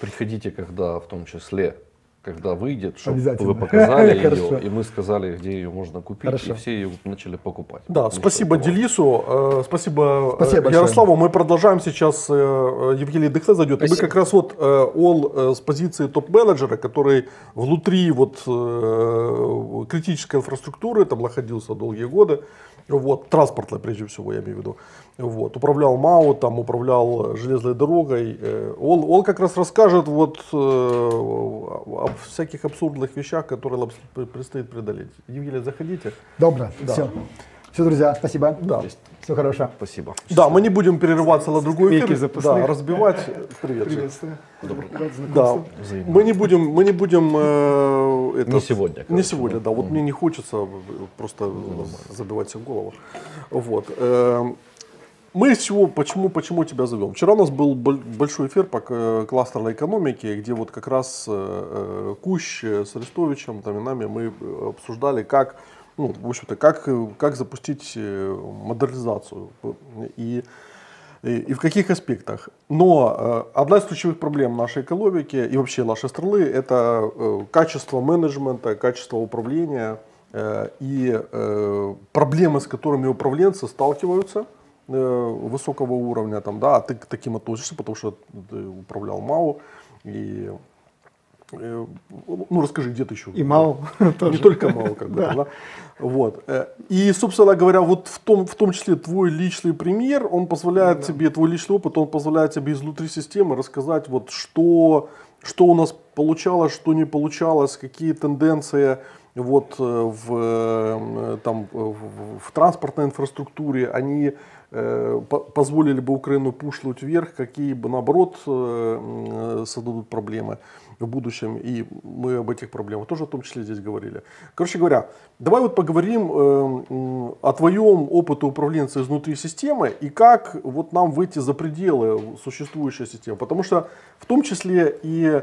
Приходите, когда в том числе когда выйдет, чтобы вы показали ее, и мы сказали, где ее можно купить, Хорошо. и все ее начали покупать.
Да, спасибо Делису, э, спасибо, э, спасибо Ярославу. Мы продолжаем сейчас, э, э Евгений Дыхле зайдет, спасибо. и мы как раз вот э, он э, с позиции топ-менеджера, который внутри вот э, критической инфраструктуры там находился долгие годы, вот, транспортной прежде всего, я имею в виду, вот, управлял МАУ, там, управлял железной дорогой. Э, он, он как раз расскажет вот э, о всяких абсурдных вещах, которые предстоит преодолеть. Евгений, заходите.
Добро, да. все. Все, друзья, спасибо.
Да.
Все хорошо.
Спасибо.
Да, мы не будем перерываться на другой эфир. Да, разбивать.
Привет. Приветствую.
Да, мы не будем, мы не будем. Э,
это, не сегодня.
Не сегодня, да. Вот мне не хочется просто забивать себе голову. Вот. Э, мы чего, почему, почему тебя зовем? Вчера у нас был большой эфир по кластерной экономике, где вот как раз э, э Кущ с Арестовичем, там и нами мы обсуждали, как ну, в общем-то, как, как запустить э, модернизацию и, и, и в каких аспектах. Но э, одна из ключевых проблем нашей экономики и вообще нашей страны – это э, качество менеджмента, качество управления э, и э, проблемы, с которыми управленцы сталкиваются э, высокого уровня, там, да, а ты к таким относишься, потому что ты управлял МАУ, и Э, ну, расскажи, где ты еще?
И мало.
Не только мало, как бы. Да. Вот. Э, и, собственно говоря, вот в том, в том числе твой личный пример, он позволяет да. тебе, твой личный опыт, он позволяет тебе изнутри системы рассказать, вот что, что у нас получалось, что не получалось, какие тенденции вот э, в, там, в, в транспортной инфраструктуре, они э, позволили бы Украину пушлить вверх, какие бы наоборот э, создадут проблемы в будущем, и мы об этих проблемах тоже в том числе здесь говорили. Короче говоря, давай вот поговорим э, о твоем опыте управленца изнутри системы и как вот нам выйти за пределы существующей системы, потому что в том числе и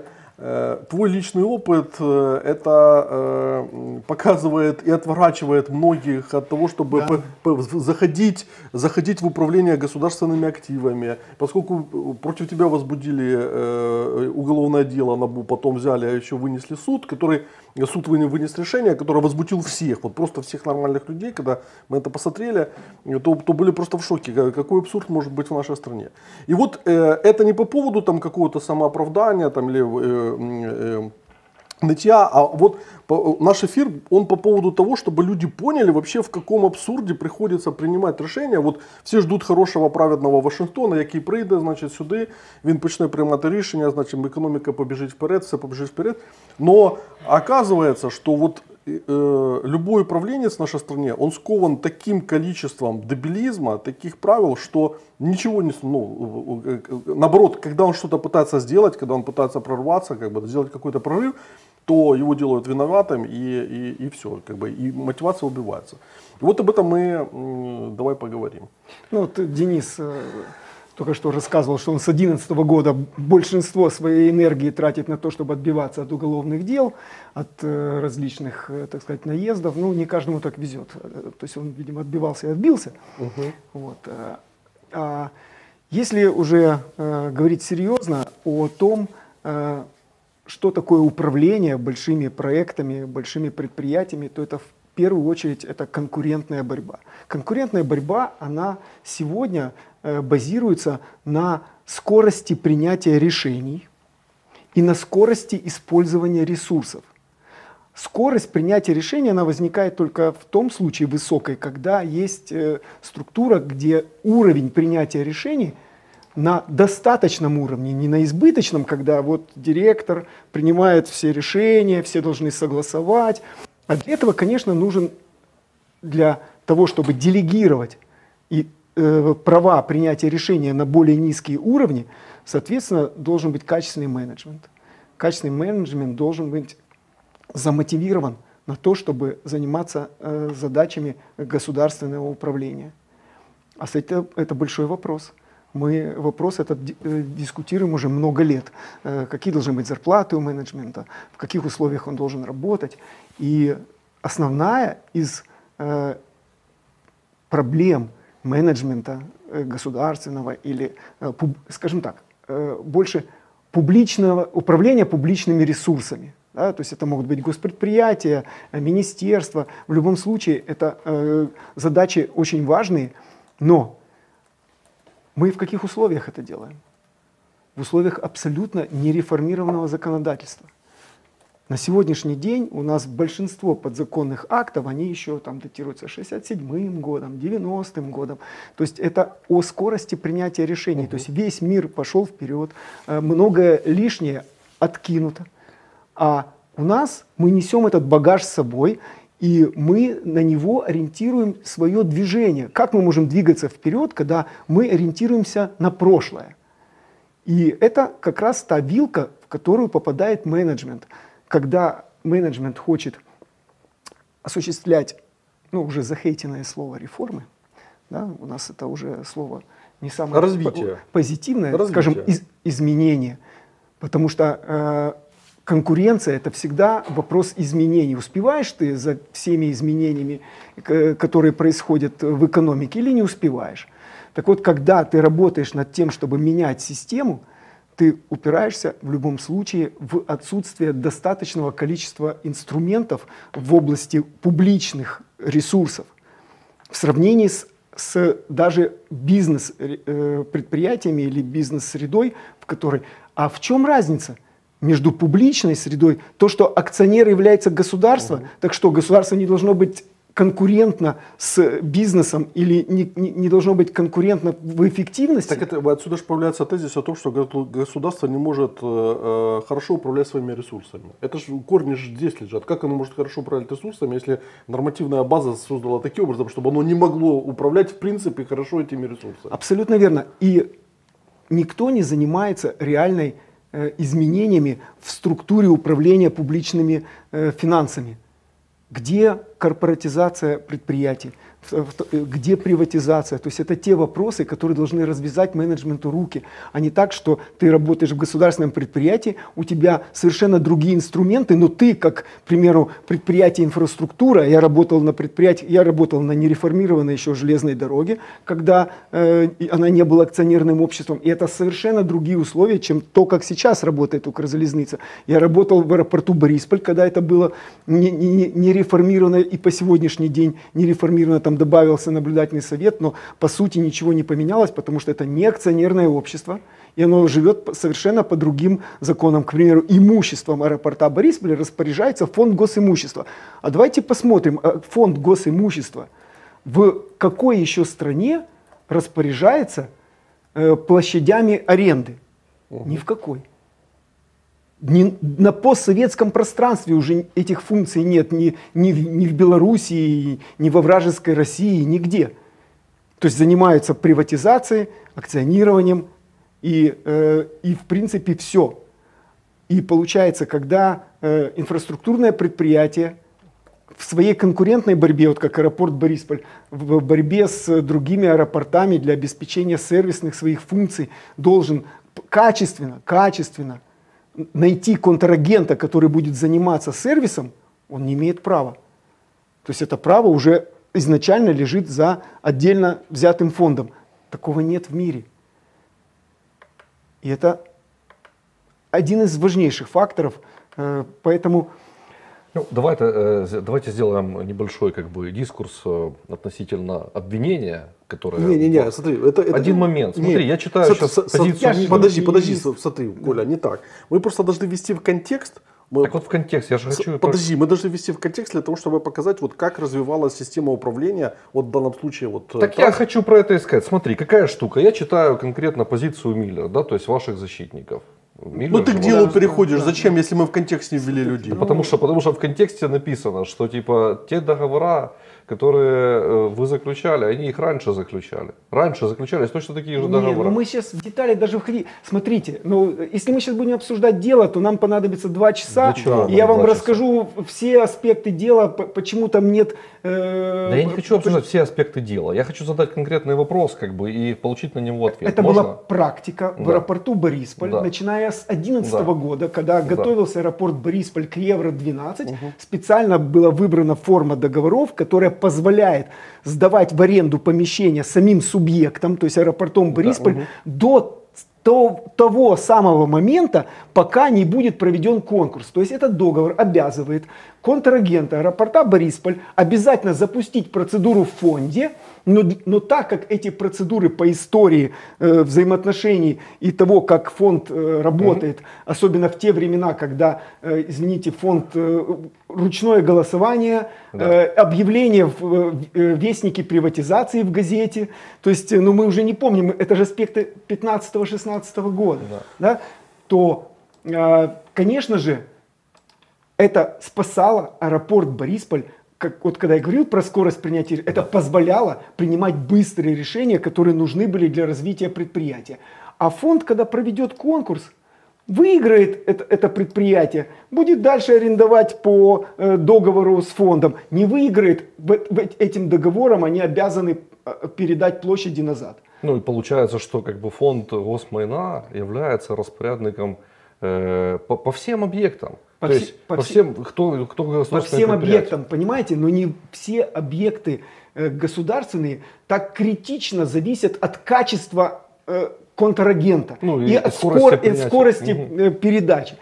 твой личный опыт э, это э, показывает и отворачивает многих от того, чтобы да. заходить, заходить в управление государственными активами, поскольку против тебя возбудили уголовное дело, НАБУ потом взяли, а еще вынесли суд, который суд вынес решение, которое возбудил всех, вот просто всех нормальных людей, когда мы это посмотрели, то, то были просто в шоке, какой абсурд может быть в нашей стране. И вот э, это не по поводу там какого-то самооправдания там, или э, э, нытья, а вот наш эфир, он по поводу того, чтобы люди поняли вообще, в каком абсурде приходится принимать решения. Вот всі ждуть хорошого праведного Вашингтона, який прийде, значить, сюди, він почне приймати рішення, значить, економіка побіжить вперед, все побіжить вперед. Но оказывается, что вот э, любой управленец в нашей стране, он скован таким количеством дебилизма, таких правил, что ничего не... Ну, наоборот, когда он что-то пытается сделать, когда он пытается прорваться, как бы сделать какой-то прорыв, то его делают виноватым и, и, и все, как бы, и мотивация убивается. И вот об этом мы давай поговорим.
Ну, вот, Денис, э,
только что рассказывал, что он с 2011 года большинство своей энергии тратит на то, чтобы отбиваться от уголовных дел, от э, различных, э, так сказать, наездов. Ну, не каждому так везет. То есть он, видимо, отбивался и отбился. Угу. Вот. А если уже говорить серьезно о том, что такое управление большими проектами, большими предприятиями, то это в первую очередь это конкурентная борьба. Конкурентная борьба, она сегодня Э, базируется на скорости принятия решений и на скорости использования ресурсов. Скорость принятия решения она возникает только в том случае высокой, когда есть э, структура, где уровень принятия решений на достаточном уровне, не на избыточном, когда вот директор принимает все решения, все должны согласовать. А для этого, конечно, нужен для того, чтобы делегировать и Э, права принятия решения на более низкие уровни, соответственно, должен быть качественный менеджмент. Качественный менеджмент должен быть замотивирован на то, чтобы заниматься э, задачами государственного управления. А это, это большой вопрос. Мы вопрос этот э, дискутируем уже много лет. Э, какие должны быть зарплаты у менеджмента, в каких условиях он должен работать. И основная из э, проблем менеджмента государственного или, скажем так, больше публичного управления публичными ресурсами. Да, то есть это могут быть госпредприятия, министерства. В любом случае это э, задачи очень важные, но мы в каких условиях это делаем? В условиях абсолютно нереформированного законодательства. На сегодняшний день у нас большинство подзаконных актов, они еще там датируются 67-м годом, 90-м годом. То есть это о скорости принятия решений. Угу. То есть весь мир пошел вперед, э, многое лишнее откинуто. А у нас мы несем этот багаж с собой, и мы на него ориентируем свое движение. Как мы можем двигаться вперед, когда мы ориентируемся на прошлое? И это как раз та вилка, в которую попадает менеджмент – когда менеджмент хочет осуществлять, ну, уже захейтенное слово реформы, да, у нас это уже слово не самое
Развитие.
позитивное, Развитие. скажем, из, изменение, потому что э, конкуренция это всегда вопрос изменений. Успеваешь ты за всеми изменениями, которые происходят в экономике, или не успеваешь? Так вот, когда ты работаешь над тем, чтобы менять систему, ты упираешься в любом случае в отсутствие достаточного количества инструментов в области публичных ресурсов в сравнении с, с даже бизнес-предприятиями э, или бизнес-средой, в которой... А в чем разница? Между публичной средой, то, что акционер является государство, угу. так что государство не должно быть конкурентно с бизнесом или не, не, не должно быть конкурентно в эффективности.
Так это отсюда же появляется тезис о том, что государство не может э, э, хорошо управлять своими ресурсами. Это же корни же здесь лежат. Как оно может хорошо управлять ресурсами, если нормативная база создала таким образом, чтобы оно не могло управлять в принципе хорошо этими ресурсами?
Абсолютно верно. И никто не занимается реальной изменениями в структуре управления публичными э, финансами. Где корпоратизация предприятий? Где приватизация. То есть это те вопросы, которые должны развязать менеджменту руки, а не так, что ты работаешь в государственном предприятии, у тебя совершенно другие инструменты, но ты, как, к примеру, предприятие инфраструктура, я работал на предприятии, я работал на нереформированной еще железной дороге, когда э, она не была акционерным обществом, и это совершенно другие условия, чем то, как сейчас работает Укрзалезница. Я работал в аэропорту Борисполь, когда это было не, не, не реформировано и по сегодняшний день не реформировано там добавился наблюдательный совет, но по сути ничего не поменялось, потому что это не акционерное общество, и оно живет совершенно по другим законам. К примеру, имуществом аэропорта Борисполя распоряжается фонд госимущества. А давайте посмотрим, э, фонд госимущества в какой еще стране распоряжается э, площадями аренды? Угу. Ни в какой. Не, на постсоветском пространстве уже этих функций нет ни, ни, ни в Белоруссии, ни во вражеской России, нигде. То есть занимаются приватизацией, акционированием и, э, и в принципе все. И получается, когда э, инфраструктурное предприятие в своей конкурентной борьбе, вот как аэропорт Борисполь, в борьбе с другими аэропортами для обеспечения сервисных своих функций должен качественно, качественно найти контрагента, который будет заниматься сервисом, он не имеет права. То есть это право уже изначально лежит за отдельно взятым фондом. Такого нет в мире. И это один из важнейших факторов. Э, поэтому
ну, давайте, э, давайте сделаем небольшой как бы дискурс э, относительно обвинения, которое...
Не, не, не, смотри, это, это
один момент. Смотри, не, я читаю смотри, сейчас
с, позицию. Я подожди, подожди, смотри, Коля, не так. Мы просто должны ввести в контекст. Мы,
так вот в контекст, я же хочу...
Подожди, мы должны ввести в контекст для того, чтобы показать, вот как развивалась система управления, вот в данном случае вот...
Так, так я хочу про это искать. Смотри, какая штука. Я читаю конкретно позицию Миллера, да, то есть ваших защитников.
Миллер ну ты к делу переходишь, зачем, если мы в контексте ввели людей?
Потому что, потому что в контексте написано, что типа те договора, которые э, вы заключали, они их раньше заключали. Раньше заключались точно такие же договоры. Не,
ну мы сейчас в детали даже входить. Смотрите, ну если мы сейчас будем обсуждать дело, то нам понадобится два часа. И я вам расскажу часа? все аспекты дела, почему там нет...
Э, да я не хочу обсуждать все аспекты дела. Я хочу задать конкретный вопрос как бы и получить на него ответ.
Это Можно? была практика да. в аэропорту Борисполь, да. начиная с 2011 да. года, когда да. готовился аэропорт Борисполь к Евро-12. Угу. Специально была выбрана форма договоров, которая позволяет сдавать в аренду помещения самим субъектам, то есть аэропортом Борисполь, да, угу. до до того самого момента, пока не будет проведен конкурс. То есть этот договор обязывает контрагента аэропорта Борисполь обязательно запустить процедуру в фонде, но, но так как эти процедуры по истории э, взаимоотношений и того, как фонд э, работает, mm-hmm. особенно в те времена, когда, э, извините, фонд э, ручное голосование, да. э, объявление в э, вестнике приватизации в газете, то есть, ну мы уже не помним, это же аспекты 15-16 года, да. Да, то, э, конечно же, это спасало аэропорт Борисполь как, вот когда я говорил про скорость принятия, это позволяло принимать быстрые решения, которые нужны были для развития предприятия. А фонд, когда проведет конкурс, выиграет это, это предприятие, будет дальше арендовать по э, договору с фондом. Не выиграет, в, в, этим договором они обязаны э, передать площади назад.
Ну и получается, что как бы фонд Госмайна является распорядником э, по, по всем объектам. По, То есть, по, по всем, кто, кто
по всем объектам, понимаете, но не все объекты э, государственные так критично зависят от качества э, контрагента ну, и, и от скорости, скор, скорости угу. передачи.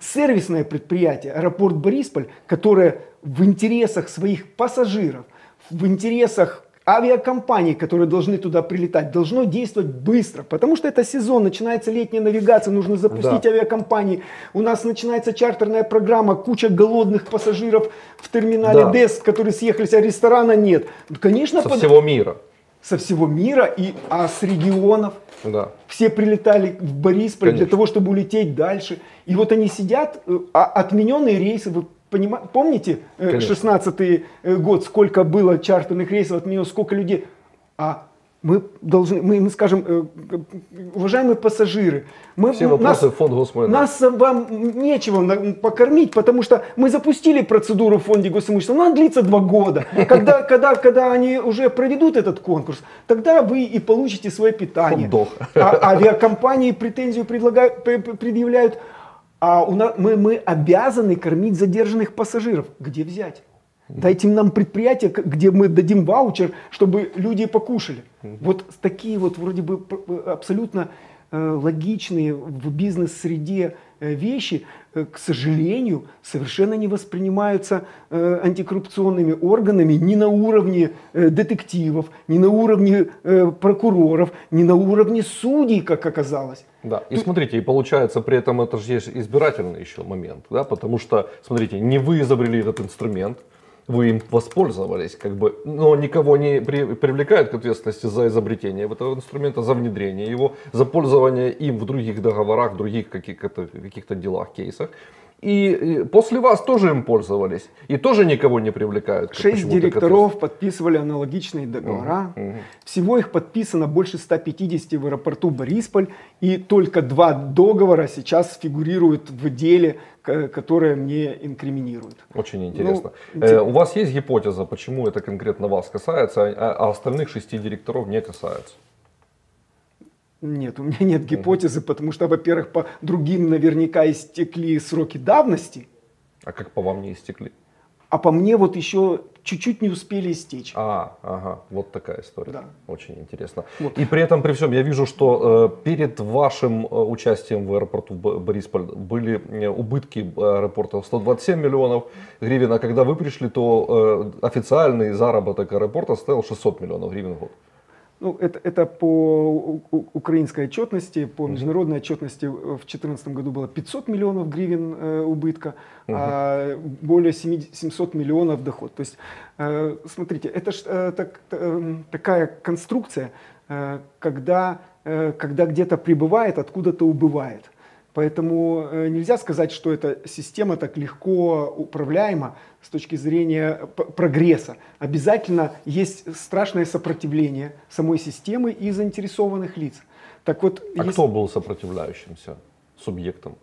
Сервисное предприятие аэропорт Борисполь, которое в интересах своих пассажиров, в интересах авиакомпаний, которые должны туда прилетать, должно действовать быстро, потому что это сезон, начинается летняя навигация, нужно запустить да. авиакомпании. У нас начинается чартерная программа, куча голодных пассажиров в терминале да. ДЭС, которые съехались, а ресторана нет.
Конечно, со под... всего мира.
Со всего мира, и, а с регионов. Да. Все прилетали в Борисполь Конечно. для того, чтобы улететь дальше. И вот они сидят, э, а отмененные рейсы, вы Понима... Помните, э, Конечно. 16 э, год, сколько было чартерных рейсов отменилось, сколько людей? А мы должны, мы им скажем, э, уважаемые пассажиры, мы,
Все вопросы нас, в фонд.
Нас вам нечего покормить, потому что мы запустили процедуру в фонде госимущества, но она длится два года. Когда, когда, когда они уже проведут этот конкурс, тогда вы и получите свое питание. А авиакомпании претензию предлагают, предъявляют, а у нас, мы, мы обязаны кормить задержанных пассажиров. Где взять? Дайте нам предприятие, где мы дадим ваучер, чтобы люди покушали. Вот такие вот вроде бы абсолютно э, логичные в бизнес-среде вещи, э, к сожалению, совершенно не воспринимаются антикоррупционными органами ни на уровне детективов, ни на уровне прокуроров, ни на уровне судей, как оказалось.
Да, и смотрите, и получается при этом это же есть избирательный еще момент, да, потому что, смотрите, не вы изобрели этот инструмент, вы им воспользовались, как бы, но никого не при, привлекают к ответственности за изобретение этого инструмента, за внедрение его, за пользование им в других договорах, других каких-то каких делах, кейсах. И после вас тоже им пользовались. И тоже никого не привлекают.
Шесть директоров подписывали аналогичные договора. Угу. Всего их подписано больше 150 в аэропорту Борисполь. И только два договора сейчас фигурируют в деле, которое мне инкриминируют.
Очень интересно. Ну, э, у вас есть гипотеза, почему это конкретно вас касается, а, а остальных шести директоров не касается?
Нет, у меня нет гипотезы, потому что, во-первых, по другим наверняка истекли сроки давности.
А как по вам не истекли?
А по мне вот еще чуть-чуть не успели истечь.
А, ага, вот такая история. Да. Очень интересно. Вот. И при этом, при всем, я вижу, что э, перед вашим э, участием в аэропорту Борисполь были э, убытки аэропорта 127 миллионов гривен, а когда вы пришли, то э, официальный заработок аэропорта составил 600 миллионов гривен в год.
Ну, это, это по украинской отчетности, по международной отчетности в 2014 году было 500 миллионов гривен э, убытка, угу. а более 700 миллионов доход. То есть, э, смотрите, это ж, э, так, э, такая конструкция, э, когда, э, когда где-то прибывает, откуда-то убывает. Поэтому э, нельзя сказать, что эта система так легко управляема с точки зрения прогресса. Обязательно есть страшное сопротивление самой системы и заинтересованных лиц.
Так вот, а есть... кто был сопротивляющимся субъектом?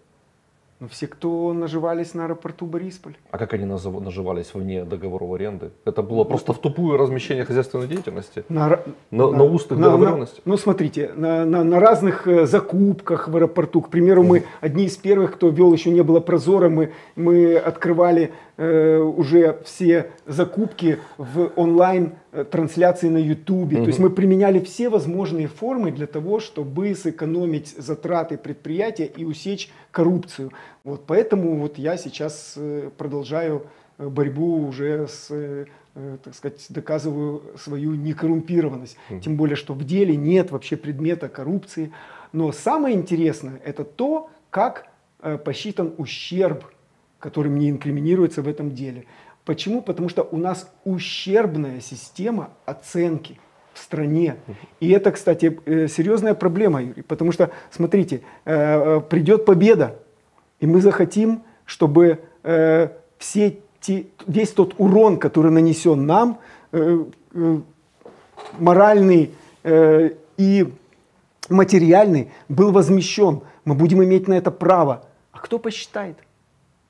Ну, все, кто наживались на аэропорту Борисполь.
А как они наживались вне договоров аренды? Это было просто в тупую размещение хозяйственной деятельности? На, на, на, на устных на, договоренностях?
На, ну, смотрите, на, на, на разных э, закупках в аэропорту. К примеру, мы одни из первых, кто вел, еще не было прозора, мы, мы открывали э, уже все закупки в онлайн э, трансляции на Ютубе. Угу. То есть мы применяли все возможные формы для того, чтобы сэкономить затраты предприятия и усечь коррупцию. Вот поэтому вот я сейчас э, продолжаю борьбу уже с так сказать, доказываю свою некоррумпированность. Mm. Тем более, что в деле нет вообще предмета коррупции. Но самое интересное это то, как посчитан ущерб который мне инкриминируется в этом деле. Почему? Потому что у нас ущербная система оценки в стране. И это, кстати, э, серьезная проблема, Юрий, потому что, смотрите, э, э, придет победа, и мы захотим, чтобы все те, весь тот урон, который нанесен нам, моральный и материальный, был возмещен. Мы будем иметь на это право. А кто посчитает?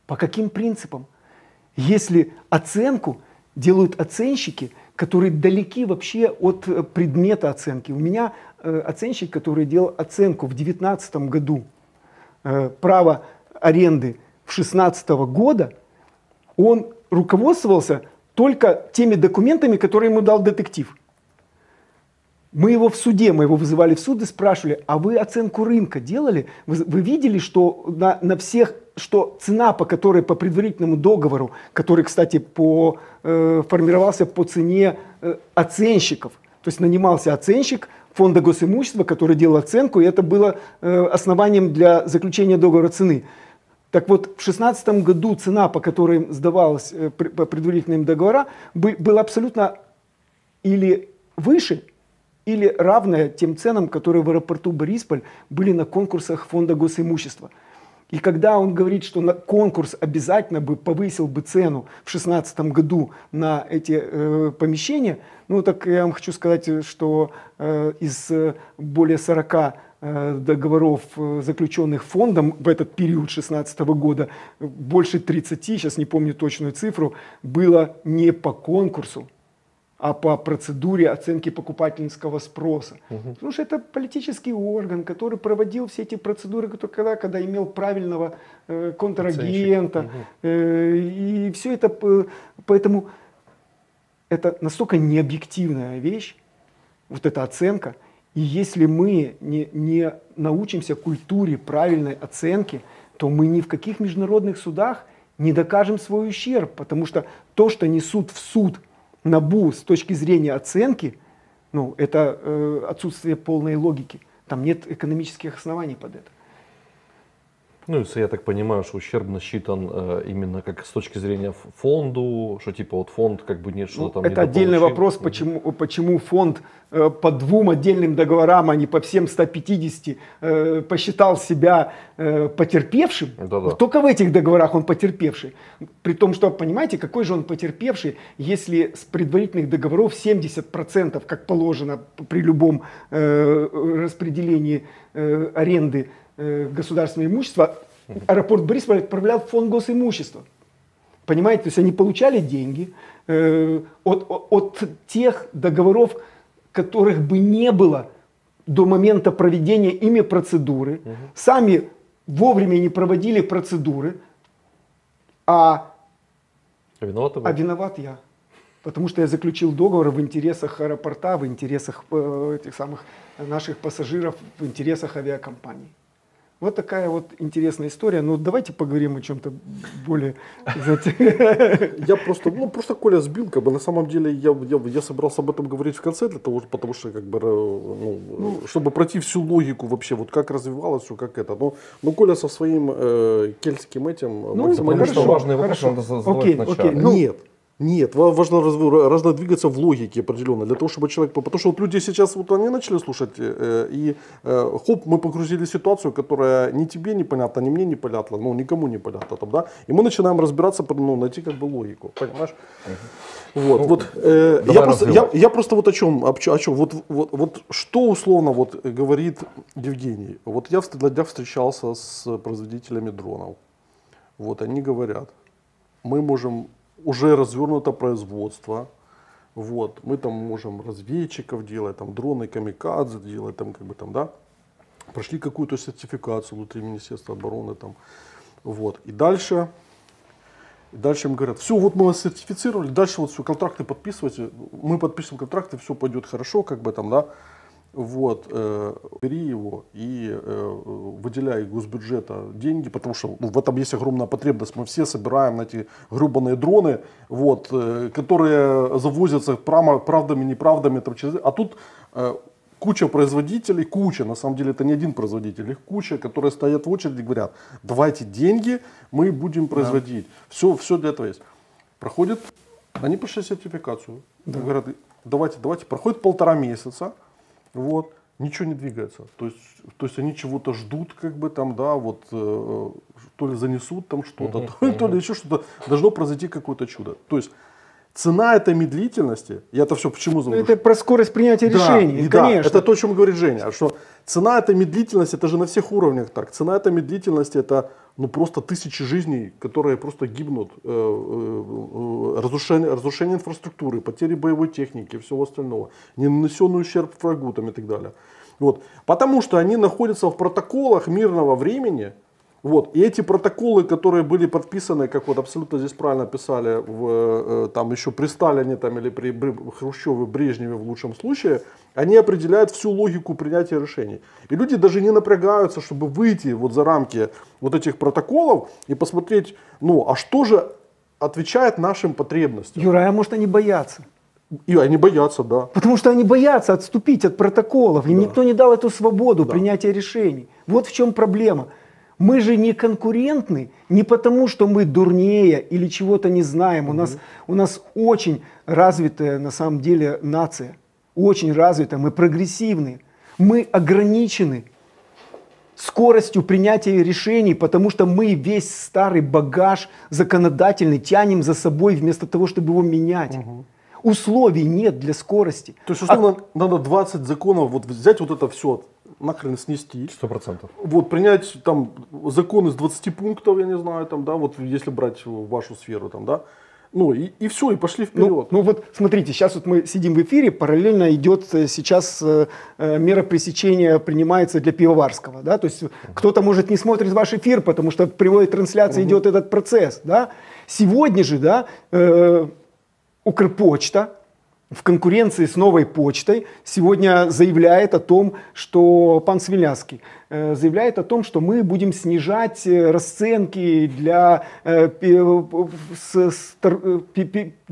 По каким принципам? Если оценку делают оценщики, которые далеки вообще от э, предмета оценки. У меня э, оценщик, который делал оценку в 2019 году э, права аренды в 2016 года, он руководствовался только теми документами, которые ему дал детектив. Мы его в суде, мы его вызывали в суд и спрашивали, а вы оценку рынка делали? Вы, вы видели, что на, на всех, что цена, по которой по предварительному договору, который, кстати, по, э, формировался по цене э, оценщиков, то есть нанимался оценщик фонда госимущества, который делал оценку, и это было э, основанием для заключения договора цены. Так вот, в 2016 году цена, по которой сдавалась э, по предварительным договорам, была абсолютно или выше, или равная тем ценам, которые в аэропорту Борисполь были на конкурсах фонда госимущества. И когда он говорит, что на конкурс обязательно бы повысил бы цену в 2016 году на эти э, помещения, ну так я вам хочу сказать, что э, из э, более 40 э, договоров, э, заключенных фондом в этот период 2016 года, больше 30, сейчас не помню точную цифру, было не по конкурсу, а по процедуре оценки покупательского спроса. Угу. Потому что это политический орган, который проводил все эти процедуры, когда, когда имел правильного э, контрагента. Угу. Э, и все это, поэтому это настолько необъективная вещь, вот эта оценка. И если мы не, не научимся культуре правильной оценки, то мы ни в каких международных судах не докажем свой ущерб, потому что то, что несут в суд – НАБУ с точки зрения оценки, ну, это э, отсутствие полной логики. Там нет экономических оснований под это.
Ну, если я так понимаю, что ущерб насчитан э, именно как с точки зрения фонду, что типа вот фонд как бы не что ну, там
Это отдельный вопрос, почему, почему фонд э, по двум отдельным договорам, а не по всем 150, э, посчитал себя э, потерпевшим. Да-да. Только в этих договорах он потерпевший. При том, что, понимаете, какой же он потерпевший, если с предварительных договоров 70%, как положено при любом э, распределении э, аренды, э, государственного имущества, аэропорт Борисполь отправлял в фонд госимущества. Понимаете, то есть они получали деньги э, от, от, от тех договоров, которых бы не было до момента проведения ими процедуры. Угу. Сами вовремя не проводили процедуры, а,
а, виноват,
а виноват я. Потому что я заключил договор в интересах аэропорта, в интересах э, этих самых наших пассажиров, в интересах авиакомпании. Вот такая вот интересная история. Ну, давайте поговорим о чем-то более...
Я просто, ну, просто Коля сбил, как бы, на самом деле, я, я, я собрался об этом говорить в конце, для того, потому что, как бы, ну, ну, чтобы пройти всю логику вообще, вот как развивалось все, как это. Ну, ну Коля со своим э, кельтским этим...
Ну, хорошо, важный вопрос надо задавать окей, окей,
ну, Нет. Нет, важно разно двигаться в логике определенно, для того, чтобы человек... Потому что вот люди сейчас, вот они начали слушать, э, и э, хоп, мы погрузили ситуацию, которая ни тебе не понятна, ни мне не понятна, ну, никому не понятна, там, да? И мы начинаем разбираться, ну, найти как бы логику, понимаешь? Угу. Вот, ну, вот, э, я, просто, я, я просто вот о чем, о, о чем, вот, вот, вот что условно вот говорит Евгений. Вот я, я встречался с производителями дронов, вот они говорят, мы можем уже развернуто производство. Вот, мы там можем разведчиков делать, там дроны камикадзе делать, там как бы там, да, прошли какую-то сертификацию внутри Министерства обороны там, вот, и дальше, и дальше им говорят, все, вот мы вас сертифицировали, дальше вот все, контракты подписывайте, мы подписываем контракты, все пойдет хорошо, как бы там, да, вот, э, бери его и э, выделяй из госбюджета деньги, потому что ну, в этом есть огромная потребность. Мы все собираем эти гребаные дроны, вот, э, которые завозятся прямо, правдами, неправдами. Там, через... А тут э, куча производителей, куча, на самом деле это не один производитель, их куча, которые стоят в очереди и говорят, давайте деньги, мы будем производить. Да. Все, все для этого есть. Проходит, они прошли сертификацию. Да. Говорят, давайте, давайте, проходит полтора месяца, вот, ничего не двигается. То есть, то есть они чего-то ждут, как бы там, да, вот, э, то ли занесут там что-то, uh-huh, то, uh-huh. то ли еще что-то, должно произойти какое-то чудо. То есть цена этой медлительности, я это все почему
зову? Это про скорость принятия да, решений, и конечно.
Да, это то, о чем говорит Женя, что цена этой медлительности, это же на всех уровнях так, цена этой медлительности это ну просто тысячи жизней, которые просто гибнут, э, э, разрушение, разрушение инфраструктуры, потери боевой техники и всего остального, не нанесенный ущерб врагу там, и так далее. Вот. Потому что они находятся в протоколах мирного времени, вот. И эти протоколы, которые были подписаны, как вот абсолютно здесь правильно писали, в, э, там еще при Сталине там, или при Хрущеве, Брежневе в лучшем случае, они определяют всю логику принятия решений. И люди даже не напрягаются, чтобы выйти вот за рамки вот этих протоколов и посмотреть, ну, а что же отвечает нашим потребностям.
Юра, а может они боятся?
И они боятся, да.
Потому что они боятся отступить от протоколов. Им да. никто не дал эту свободу да. принятия решений. Вот в чем проблема. Мы же не конкурентны не потому, что мы дурнее или чего-то не знаем. У, нас, у нас очень развитая на самом деле нация. Очень развитая. Мы прогрессивны. Мы ограничены скоростью принятия решений, потому что мы весь старый багаж законодательный тянем за собой вместо того, чтобы его менять. Угу. Условий нет для скорости.
То есть, условно, а... надо 20 законов, вот взять вот это все, нахрен снести.
Сто процентов.
Вот принять там закон из 20 пунктов, я не знаю, там, да, вот если брать вашу сферу, там, да, ну и, и все, и пошли вперед.
Ну, ну вот смотрите, сейчас вот мы сидим в эфире, параллельно идет э, сейчас э, э, мера пресечения принимается для пивоварского, да, то есть кто-то может не смотрит ваш эфир, потому что в прямой трансляции угу. идет этот процесс, да. Сегодня же, да, э, Укрпочта, в конкуренции с новой почтой сегодня заявляет о том, что пан Свиляский, э, заявляет о том, что мы будем снижать э, расценки для, для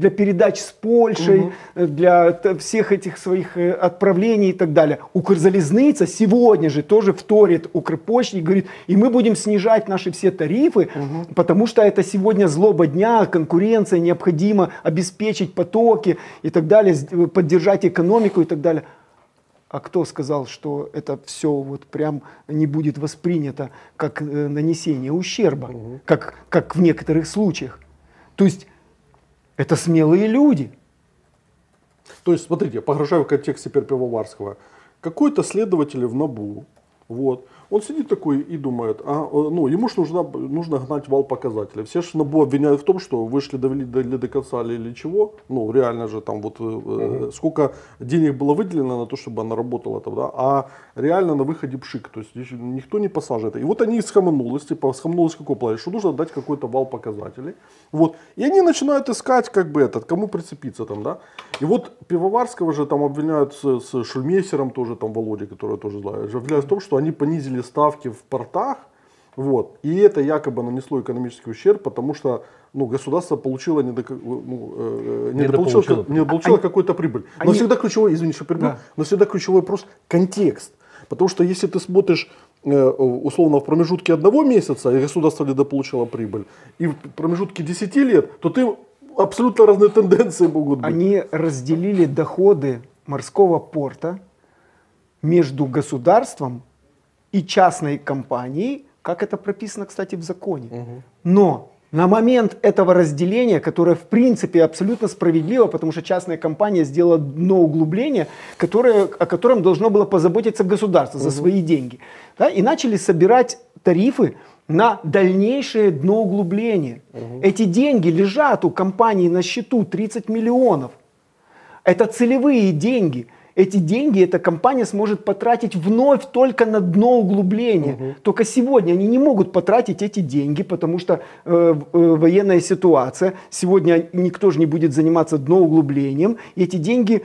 передач с Польшей, угу. для всех этих своих отправлений и так далее. Укрзалезница сегодня же тоже вторит Укрпочте и говорит, и мы будем снижать наши все тарифы, угу. потому что это сегодня злоба дня, конкуренция, необходимо обеспечить потоки и так далее, поддержать экономику и так далее. А кто сказал, что это все вот прям не будет воспринято как э, нанесение ущерба, угу. как, как в некоторых случаях? То есть это смелые люди.
То есть, смотрите, погружаю в контексте Пивоварского. Какой-то следователь в НАБУ, вот, он сидит такой и думает, а, ну, ему же нужно, нужно гнать вал показателей. Все же НАБУ обвиняют в том, что вышли довели до, до конца или чего. Ну, реально же там вот угу. сколько денег было выделено на то, чтобы она работала тогда, а реально на выходе пшик. То есть никто не посаживает. И вот они схаменулись, типа схаменулись в какой плане, что нужно дать какой-то вал показателей. Вот. И они начинают искать, как бы этот, кому прицепиться там, да. И вот Пивоварского же там обвиняют с, с Шульмейсером тоже, там Володя, который тоже знает, обвиняют в том, что они понизили ставки в портах, вот. И это якобы нанесло экономический ущерб, потому что ну, государство получило, не, до, ну, э, не, дополучило, не дополучило а, какую-то прибыль. Но они... всегда ключевой, извини, что перебил, да. но всегда ключевой вопрос контекст. Потому что если ты смотришь э, условно в промежутке одного месяца, и государство недополучило прибыль, и в промежутке 10 лет, то ты абсолютно разные тенденции могут быть.
Они разделили доходы морского порта между государством и частной компанией, как это прописано, кстати, в законе. Угу. Но на момент этого разделения, которое в принципе абсолютно справедливо, потому что частная компания сделала дно углубления, которое, о котором должно было позаботиться государство угу. за свои деньги, да, и начали собирать тарифы на дальнейшее дно углубления. Угу. Эти деньги лежат у компании на счету 30 миллионов. Это целевые деньги эти деньги эта компания сможет потратить вновь только на дно углубления. Угу. Только сегодня они не могут потратить эти деньги, потому что э, э, военная ситуация. Сегодня никто же не будет заниматься дно углублением. эти деньги,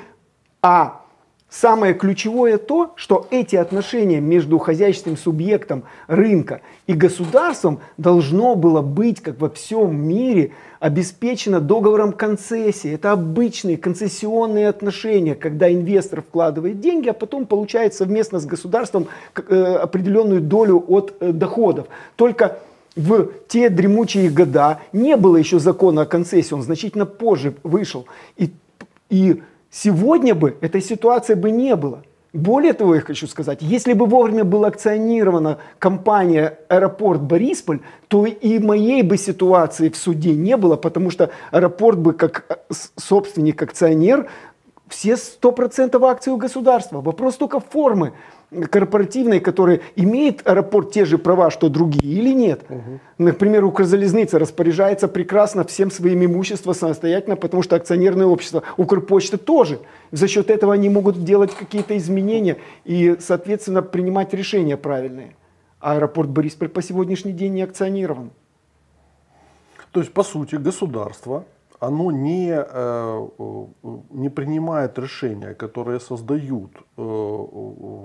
а Самое ключевое то, что эти отношения между хозяйственным субъектом рынка и государством должно было быть, как во всем мире, обеспечено договором концессии. Это обычные концессионные отношения, когда инвестор вкладывает деньги, а потом получает совместно с государством э, определенную долю от э, доходов. Только в те дремучие года не было еще закона о концессии, он значительно позже вышел. И, и Сегодня бы этой ситуации бы не было. Более того, я хочу сказать, если бы вовремя была акционирована компания «Аэропорт Борисполь», то и моей бы ситуации в суде не было, потому что аэропорт бы как э, собственник, акционер, все 100% акций у государства. Вопрос только формы корпоративной, которая имеет аэропорт те же права, что другие, или нет. Угу. Например, Укрзалезница распоряжается прекрасно всем своим имуществом самостоятельно, потому что акционерное общество, Укрпочта тоже. За счет этого они могут делать какие-то изменения и, соответственно, принимать решения правильные. А аэропорт Борисполь по сегодняшний день не акционирован.
То есть, по сути, государство оно не, э, не принимает решения, которые создают э,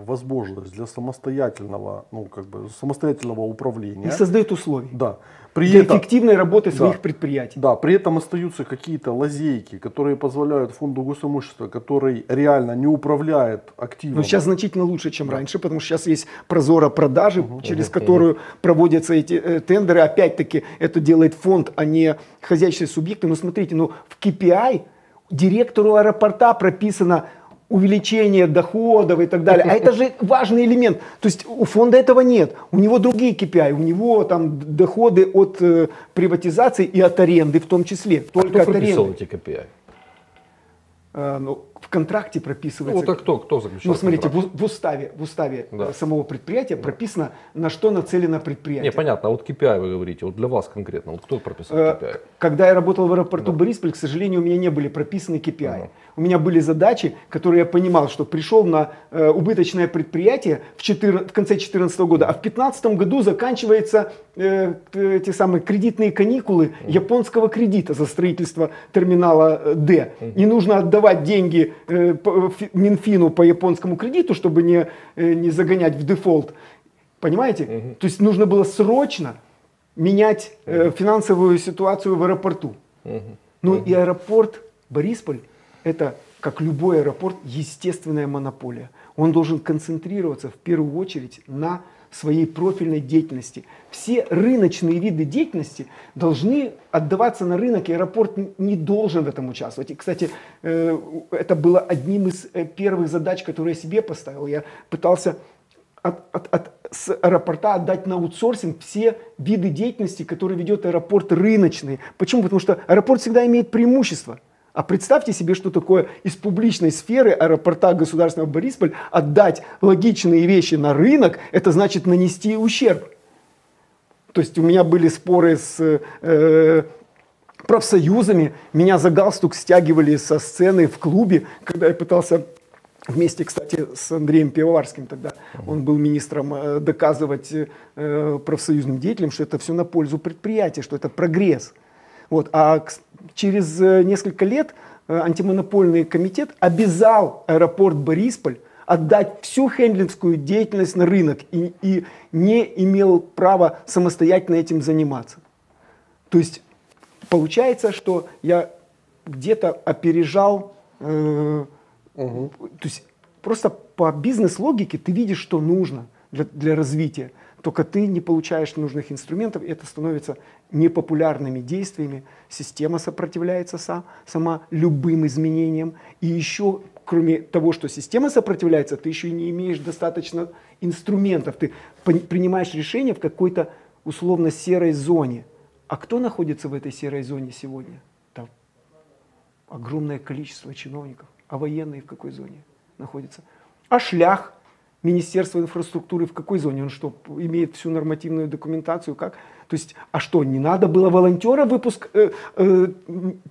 возможность для самостоятельного, ну, как бы, самостоятельного управления.
Не создают условий.
Да.
При для этом, эффективной работы да, своих предприятий.
Да, при этом остаются какие-то лазейки, которые позволяют фонду госимущества, который реально не управляет активом.
Но сейчас значительно лучше, чем да. раньше, потому что сейчас есть прозора продажи, угу, через угу, которую угу. проводятся эти э, тендеры. Опять-таки это делает фонд, а не хозяйственные субъекты. Но смотрите, ну в KPI директору аэропорта прописано увеличение доходов и так далее. А это же важный элемент. То есть у фонда этого нет. У него другие KPI. У него там доходы от э, приватизации и от аренды в том числе.
Только а кто от аренды. эти KPI?
Э, ну, в контракте прописывается.
Ну, это кто, кто заключил?
Ну, смотрите, в, в уставе, в уставе да. самого предприятия да. прописано, на что нацелено предприятие.
Не, понятно, а вот KPI вы говорите, вот для вас конкретно, вот кто прописал KPI? Э,
когда я работал в аэропорту да. Борисполь, к сожалению, у меня не были прописаны KPI. Угу. У меня были задачи, которые я понимал, что пришел на э, убыточное предприятие в, 4, в конце 2014 года, а в 2015 году заканчиваются э, эти самые кредитные каникулы японского кредита за строительство терминала э, D. Угу. И нужно отдавать деньги э, Минфину по японскому кредиту, чтобы не, э, не загонять в дефолт. Понимаете? Угу. То есть нужно было срочно менять э, финансовую ситуацию в аэропорту. Угу. Ну угу. и аэропорт Борисполь это, как любой аэропорт, естественная монополия. Он должен концентрироваться в первую очередь на своей профильной деятельности. Все рыночные виды деятельности должны отдаваться на рынок, и аэропорт не должен в этом участвовать. И, кстати, э, это было одним из э, первых задач, которые я себе поставил. Я пытался от, от, от, с аэропорта отдать на аутсорсинг все виды деятельности, которые ведет аэропорт рыночные. Почему? Потому что аэропорт всегда имеет преимущество. А представьте себе, что такое из публичной сферы аэропорта государственного Борисполь отдать логичные вещи на рынок, это значит нанести ущерб. То есть у меня были споры с э, профсоюзами, меня за галстук стягивали со сцены в клубе, когда я пытался вместе, кстати, с Андреем Пивоварским тогда, он был министром, э, доказывать э, профсоюзным деятелям, что это все на пользу предприятия, что это прогресс. Вот. А через э, несколько лет э, антимонопольный комитет обязал аэропорт Борисполь отдать всю хендлинскую деятельность на рынок и, и не имел права самостоятельно этим заниматься. То есть получается, что я где-то опережал, э, угу. то есть просто по бизнес-логике ты видишь, что нужно для, для развития только ты не получаешь нужных инструментов, и это становится непопулярными действиями. Система сопротивляется сам, сама любым изменениям. И еще, кроме того, что система сопротивляется, ты еще и не имеешь достаточно инструментов. Ты принимаешь решение в какой-то условно серой зоне. А кто находится в этой серой зоне сегодня? Там огромное количество чиновников. А военные в какой зоне находятся? А шлях – Министерство инфраструктуры в какой зоне? Он что, имеет всю нормативную документацию? Как? То есть, а что, не надо было волонтера выпуск э, э,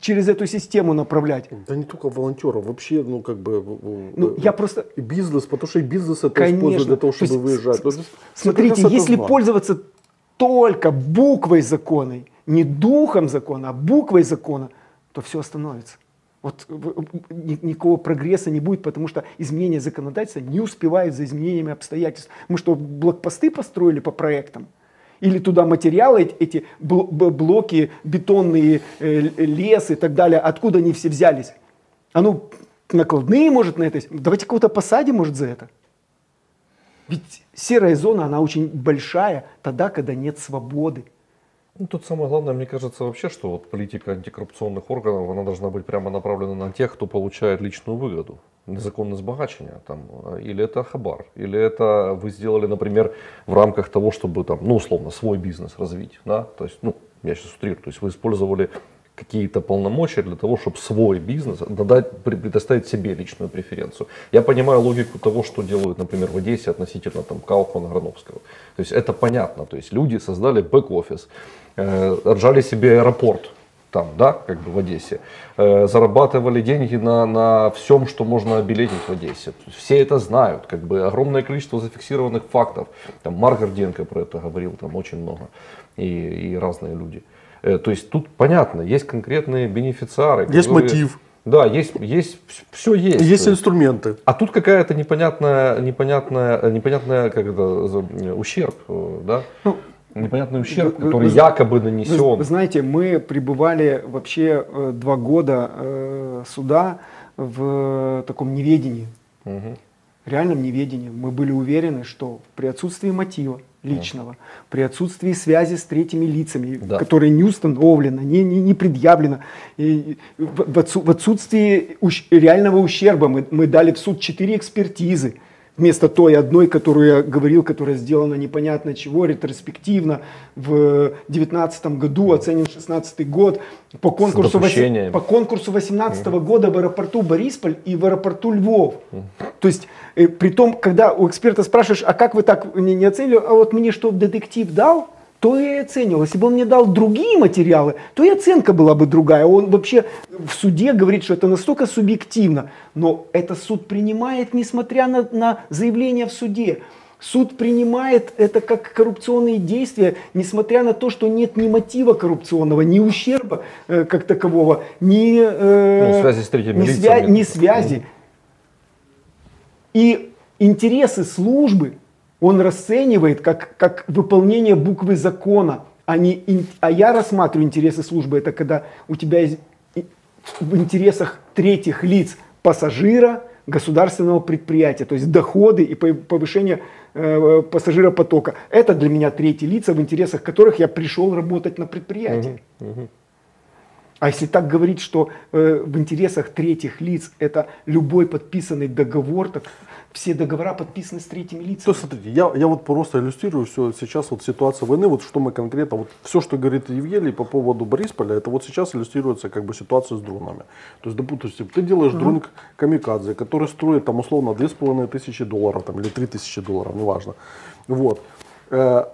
через эту систему направлять?
Да не только волонтера, вообще, ну как бы...
Ну, э, я просто...
И бизнес, потому что и бизнес это Конечно. использует для того, чтобы есть, выезжать.
С, смотрите, если знать. пользоваться только буквой закона, не духом закона, а буквой закона, то все остановится. Вот никакого прогресса не будет, потому что изменение законодательства не успевает за изменениями обстоятельств. Мы что, блокпосты построили по проектам? Или туда материалы, эти блоки, бетонные, э, лес и так далее, откуда они все взялись? А ну, накладные, может, на это? Давайте кого-то посадим, может, за это. Ведь серая зона, она очень большая тогда, когда нет свободы.
Ну, тут самое главное, мне кажется, вообще, что вот политика антикоррупционных органов, она должна быть прямо направлена на тех, кто получает личную выгоду, незаконное сбагачение, там, или это хабар, или это вы сделали, например, в рамках того, чтобы, там, ну, условно, свой бизнес развить, да, то есть, ну, я сейчас утрирую, то есть вы использовали какие-то полномочия для того, чтобы свой бизнес дать, предоставить себе личную преференцию. Я понимаю логику того, что делают, например, в Одессе относительно там Кауфмана Грановского. То есть это понятно. То есть люди создали бэк-офис, э, отжали себе аэропорт, там, да, как бы в Одессе, э, зарабатывали деньги на, на всем, что можно обелетить в Одессе. Все это знают, как бы огромное количество зафиксированных фактов. Там Марк Горденко про это говорил, там очень много, и, и разные люди. Э, то есть тут понятно, есть конкретные бенефициары.
Есть которые... мотив.
Да, есть, есть, все есть.
Есть инструменты.
А тут какая-то непонятная, непонятная, непонятная как это, ущерб, э, да? Ну, Непонятный ущерб, вы, который вы, якобы нанесен. Вы,
вы знаете, мы пребывали вообще э, два года э, суда в таком неведении, угу. реальном неведении. Мы были уверены, что при отсутствии мотива, личного, при отсутствии связи с третьими лицами, да. которые не установлено, не, не, не предъявлено, и в, в отсутствии ущ, реального ущерба мы, мы дали в суд четыре экспертизы вместо той одной, которую я говорил, которая сделана непонятно чего, ретроспективно, в 2019 году, оценен 16 год, по конкурсу, 8, по конкурсу 18 угу. года в аэропорту Борисполь и в аэропорту Львов. То есть, э, при том, когда у эксперта спрашиваешь, а как вы так не, не оценили, а вот мне что детектив дал, то я и оценивал. Если бы он мне дал другие материалы, то и оценка была бы другая. Он вообще в суде говорит, что это настолько субъективно. Но это суд принимает, несмотря на, на заявление в суде. Суд принимает это как коррупционные действия, несмотря на то, что нет ни мотива коррупционного, ни ущерба э, как такового, ни,
э, ну, связи с третьими
ни, свя- ни связи. И интересы службы он расценивает как, как выполнение буквы закона, а, не, а я рассматриваю интересы службы, это когда у тебя есть в интересах третьих лиц пассажира, государственного предприятия, то есть доходы и повышение э, пассажиропотока. Это для меня третьи лица, в интересах которых я пришел работать на предприятии. Угу, угу. А если так говорить, что э, в интересах третьих лиц это любой подписанный договор, так все договора подписаны с третьими лицами.
То смотрите, я, я вот просто иллюстрирую все сейчас вот ситуация войны, вот что мы конкретно, вот все, что говорит Евгений по поводу Борисполя, это вот сейчас иллюстрируется как бы ситуация с дронами. То есть, допустим, ты делаешь mm-hmm. дрон камикадзе, который строит там условно половиной тысячи долларов там, или тысячи долларов, неважно. Вот э,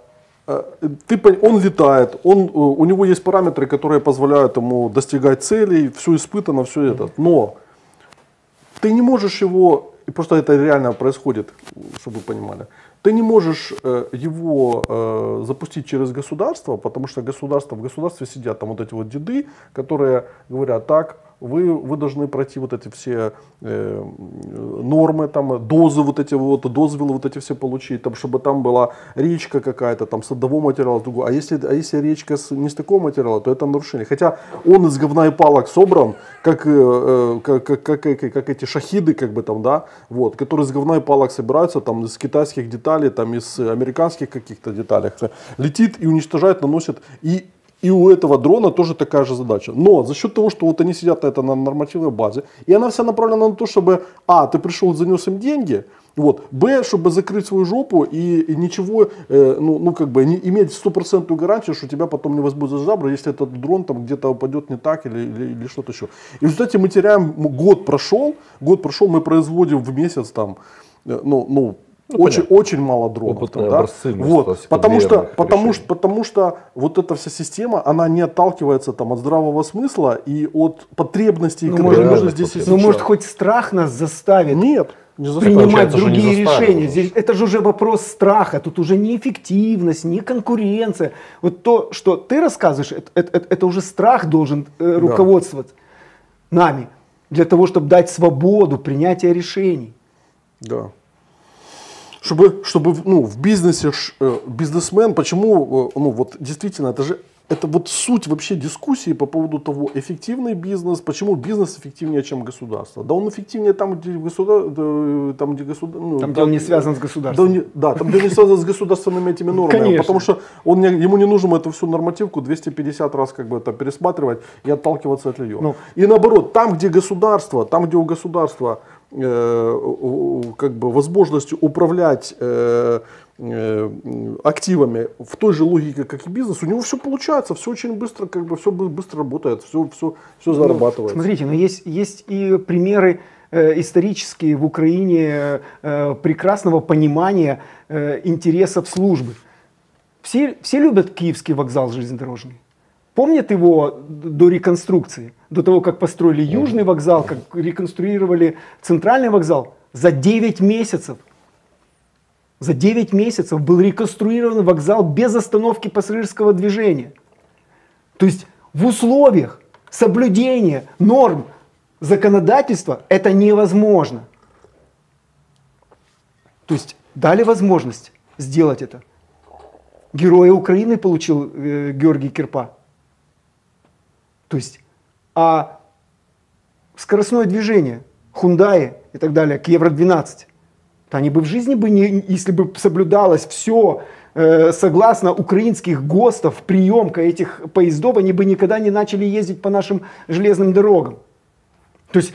э, ты, он летает, он, э, у него есть параметры, которые позволяют ему достигать целей, все испытано, все это. Но ты не можешь его и просто это реально происходит, чтобы вы понимали. Ты не можешь э, его э, запустить через государство, потому что государство, в государстве сидят там вот эти вот деды, которые говорят так, вы, вы должны пройти вот эти все э, нормы, там, дозы, вот эти вот, дозвелы вот эти все получить, там, чтобы там была речка какая-то, там, с одного материала, другого. А если, а если речка с, не с такого материала, то это нарушение. Хотя он из говна и палок собран, как, э, э как, как, как, как, как эти шахиды, как бы там, да, вот, которые из говна и палок собираются, там, из китайских деталей, там, из американских каких-то деталей, летит и уничтожает, наносит, и и у этого дрона тоже такая же задача. Но за счет того, что вот они сидят это на нормативной базе, и она вся направлена на то, чтобы, а, ты пришел, занес им деньги, вот. Б, чтобы закрыть свою жопу и, и ничего, э, ну, ну, как бы, не, иметь стопроцентную гарантию, что тебя потом не возьмут жабры, если этот дрон там где-то упадет не так или, или, или что-то еще. И в результате мы теряем, год прошел, год прошел, мы производим в месяц там, э, ну, ну ну, очень, очень мало дронов. Там, да? вот. Потому, что, потому, что, потому что вот эта вся система, она не отталкивается там, от здравого смысла и от потребностей, ну,
которые может, здесь есть. Ну, может, хоть страх нас заставит?
Нет.
Не принимать другие не решения. Здесь, это же уже вопрос страха. Тут уже не эффективность, не конкуренция. Вот то, что ты рассказываешь, это, это, это уже страх должен э, руководствовать да. нами для того, чтобы дать свободу принятия решений.
Да чтобы, чтобы ну, в бизнесе э, бизнесмен, почему, э, ну вот действительно, это же это вот суть вообще дискуссии по поводу того, эффективный бизнес, почему бизнес эффективнее, чем государство. Да он эффективнее там, где государство,
там, где государство, ну, там, где он не связан с государством.
Да, не, да, там, где он не связан с государственными этими нормами. Конечно. Потому что он, ему не нужно эту всю нормативку 250 раз как бы это пересматривать и отталкиваться от нее. Ну. И наоборот, там, где государство, там, где у государства Э, как бы возможностью управлять э, э, активами в той же логике, как и бизнес, у него все получается, все очень быстро, как бы все быстро работает, все, все, все зарабатывает.
Ну, смотрите, но есть, есть и примеры исторические в Украине прекрасного понимания интересов службы. Все, все любят Киевский вокзал железнодорожный. Помнят его до реконструкции, до того, как построили Южный вокзал, как реконструировали Центральный вокзал? За 9 месяцев. За 9 месяцев был реконструирован вокзал без остановки пассажирского движения. То есть в условиях соблюдения норм законодательства это невозможно. То есть дали возможность сделать это. Героя Украины получил э, Георгий Кирпа. То есть, а скоростное движение, Хундаи и так далее, к Евро-12, то они бы в жизни бы не, если бы соблюдалось все э, согласно украинских ГОСТов, приемка этих поездов, они бы никогда не начали ездить по нашим железным дорогам. То есть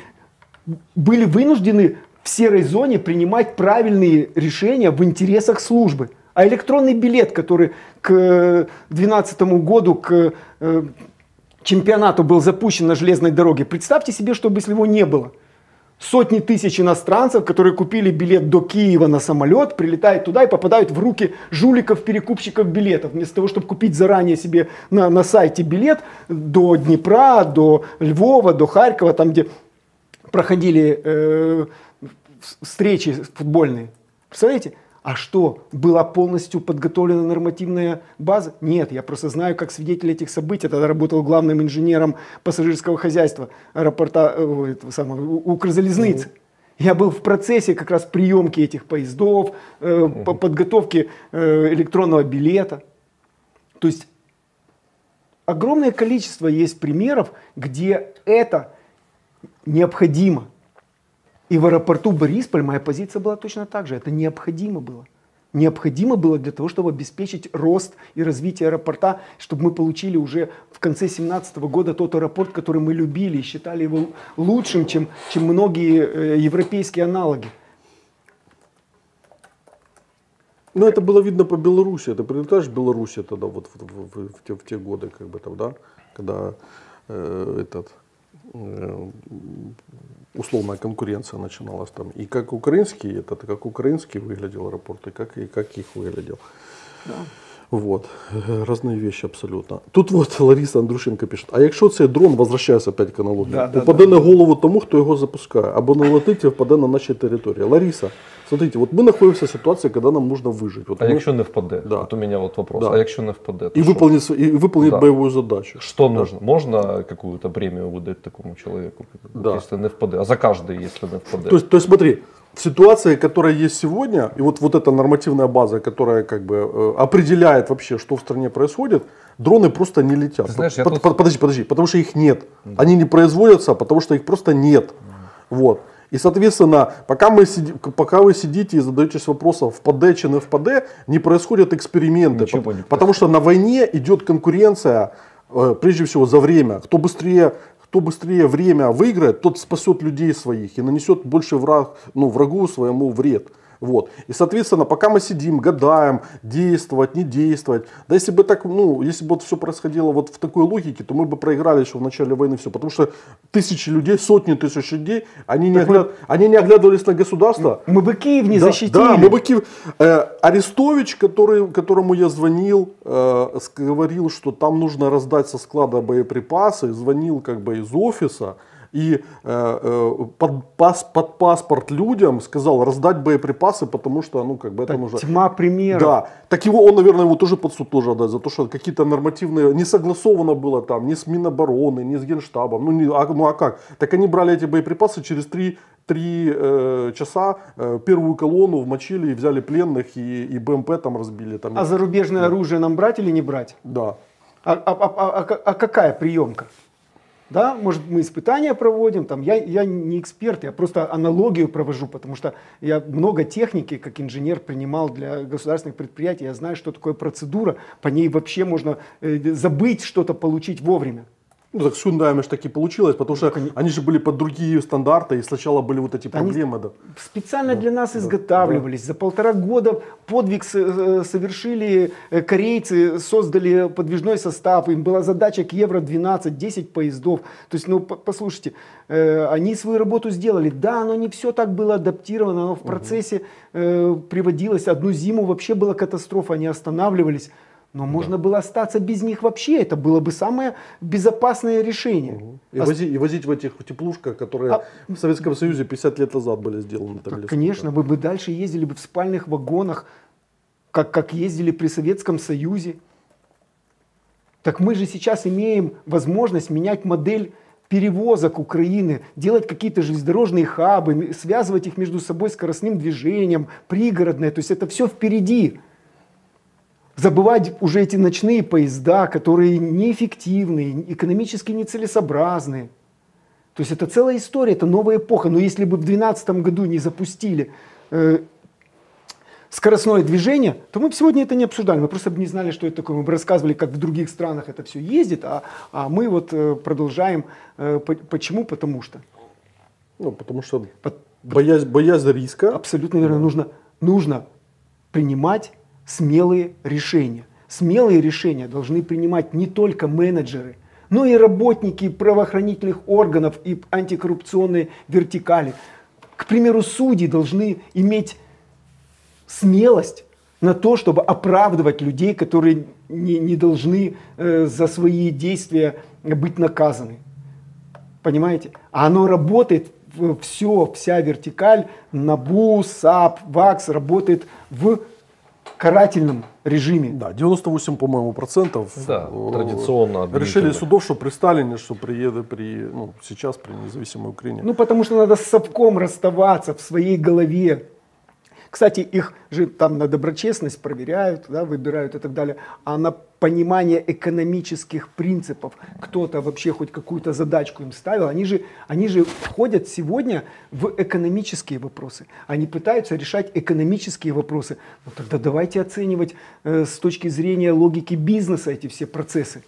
были вынуждены в серой зоне принимать правильные решения в интересах службы. А электронный билет, который к 2012 году, к э, чемпионату был запущен на железной дороге, представьте себе, что бы если его не было. Сотни тысяч иностранцев, которые купили билет до Киева на самолет, прилетают туда и попадают в руки жуликов-перекупщиков билетов. Вместо того, чтобы купить заранее себе на, на сайте билет до Днепра, до Львова, до Харькова, там, где проходили э, встречи футбольные. Представляете? А что, была полностью подготовлена нормативная база? Нет, я просто знаю, как свидетель этих событий. Тогда работал главным инженером пассажирского хозяйства аэропорта, э, этого самого, Укрзалезницы. Я был в процессе как раз приемки этих поездов, э, угу. подготовки э, электронного билета. То есть огромное количество есть примеров, где это необходимо. И в аэропорту Борисполь моя позиция была точно так же. Это необходимо было. Необходимо было для того, чтобы обеспечить рост и развитие аэропорта, чтобы мы получили уже в конце 2017 года тот аэропорт, который мы любили и считали его лучшим, чем, чем многие э, европейские аналоги.
Ну, это было видно по Беларуси. Ты прилетаешь в Беларуси тогда, вот в, в, в, в, те, в те годы, как бы там, да, когда э, этот э, условная конкуренция начиналась там. И как украинский, это как украинский выглядел аэропорт, и как, и как их выглядел. Да. Вот, разные вещи абсолютно. Тут вот Лариса Андрушенко пишет, а якщо цей дрон, возвращається опять к аналогії, да, упаде да, на голову тому, хто його запускає, або налетить і впаде на наші території. Лариса, смотрите, вот мы находимся в ситуации, когда нам нужно выжить. Вот
а
мы...
якщо не впаде? Да. Вот у меня вот вопрос.
Да.
А якщо не впаде?
И выполнить, и выполнить да. боевую задачу.
Что да. нужно? Можно какую-то премию выдать такому человеку, да. если не впаде? А за каждый, если не впаде?
То есть, то есть смотри, в ситуации, которая есть сегодня, и вот, вот эта нормативная база, которая как бы э, определяет вообще, что в стране происходит, дроны просто не летят.
знаешь,
Под,
тут...
Подожди, подожди, потому что их нет. Mm. Они не производятся, потому что их просто нет. Mm. Вот. И, соответственно, пока, мы сиди, пока вы сидите и задаетесь вопросом, впаде чи не впаде, не происходят эксперименты. Ничего потому, потому что на войне идет конкуренция, э, прежде всего, за время. Кто быстрее кто быстрее время выиграет, тот спасет людей своих и нанесет больше враг, ну, врагу своему вред. Вот. И, соответственно, пока мы сидим, гадаем, действовать, не действовать, да если бы так, ну, если бы вот все происходило вот в такой логике, то мы бы проиграли еще в начале войны все. Потому что тысячи людей, сотни тысяч людей, они, не, огляд... мы... они не оглядывались на государство.
Мы бы Киев не
да,
защитили.
Да, мы бы Киев... Э, Арестович, который, которому я звонил, э, говорил, что там нужно раздать со склада боеприпасы, звонил как бы из офиса, и э, э, под, пас, под паспорт людям сказал раздать боеприпасы, потому что, ну, как бы это так, нужно...
Тьма примеров.
Да. Так его, он, наверное, его тоже под суд тоже отдать, за то, что какие-то нормативные, не согласовано было там, ни с Минобороны, ни с Генштабом, ну, не, а, ну а как? Так они брали эти боеприпасы через три три э, часа э, первую колонну вмочили и взяли пленных и, и БМП там разбили. Там,
а зарубежное да. оружие нам брать или не брать?
Да.
А, а, а, а, а какая приемка? Да, может, мы испытания проводим, там, я, я не эксперт, я просто аналогию провожу, потому что я много техники, как инженер, принимал для государственных предприятий, я знаю, что такое процедура, по ней вообще можно э, забыть что-то получить вовремя.
Ну, так с Hyundai ж таки получилось, потому что они, они же были под другие стандарты, и сначала были вот эти проблемы.
Они да. специально да, для нас да, изготавливались. Да. За полтора года подвиг э, совершили э, корейцы, создали подвижной состав, им была задача к Евро-12, 10 поездов. То есть, ну, послушайте, э, они свою работу сделали. Да, но не все так было адаптировано, но в процессе угу. приводилось. Одну зиму вообще была катастрофа, они останавливались. Но можно было остаться без них вообще. Это было бы самое безопасное решение. Угу.
И, а... возить, и возить в этих теплушках, которые а... в Советском Союзе 50 лет назад были сделаны.
Так, конечно, вы бы дальше ездили бы в спальных вагонах, как, как ездили при Советском Союзе. Так мы же сейчас имеем возможность менять модель перевозок Украины, делать какие-то железнодорожные хабы, связывать их между собой скоростным движением, пригородное. То есть это все впереди забывать уже эти ночные поезда, которые неэффективные, экономически нецелесообразные. То есть это целая история, это новая эпоха. Но если бы в 2012 году не запустили э, скоростное движение, то мы бы сегодня это не обсуждали. Мы просто бы не знали, что это такое. Мы бы рассказывали, как в других странах это все ездит, а, а мы вот э, продолжаем. Э, почему? Потому что.
Ну, потому что Под, боязнь, боязнь риска.
Абсолютно верно. Нужно, нужно принимать смелые решения. Смелые решения должны принимать не только менеджеры, но и работники правоохранительных органов и антикоррупционной вертикали. К примеру, судьи должны иметь смелость на то, чтобы оправдывать людей, которые не, не должны э, за свои действия быть наказаны. Понимаете? А оно работает, все, вся вертикаль, НАБУ, САП, ВАКС работает в карательном режиме.
Да, 98, по-моему, процентов
да, э, традиционно
решили судов, что при Сталине, что при, при ну, сейчас при независимой Украине.
Ну, потому что надо с совком расставаться в своей голове. Кстати, их же там на доброчестность проверяют, да, выбирают и так далее. А на понимание экономических принципов кто-то вообще хоть какую-то задачку им ставил, они же, они же входят сегодня в экономические вопросы. Они пытаются решать экономические вопросы. Ну тогда давайте оценивать э, с точки зрения логики бизнеса эти все процессы.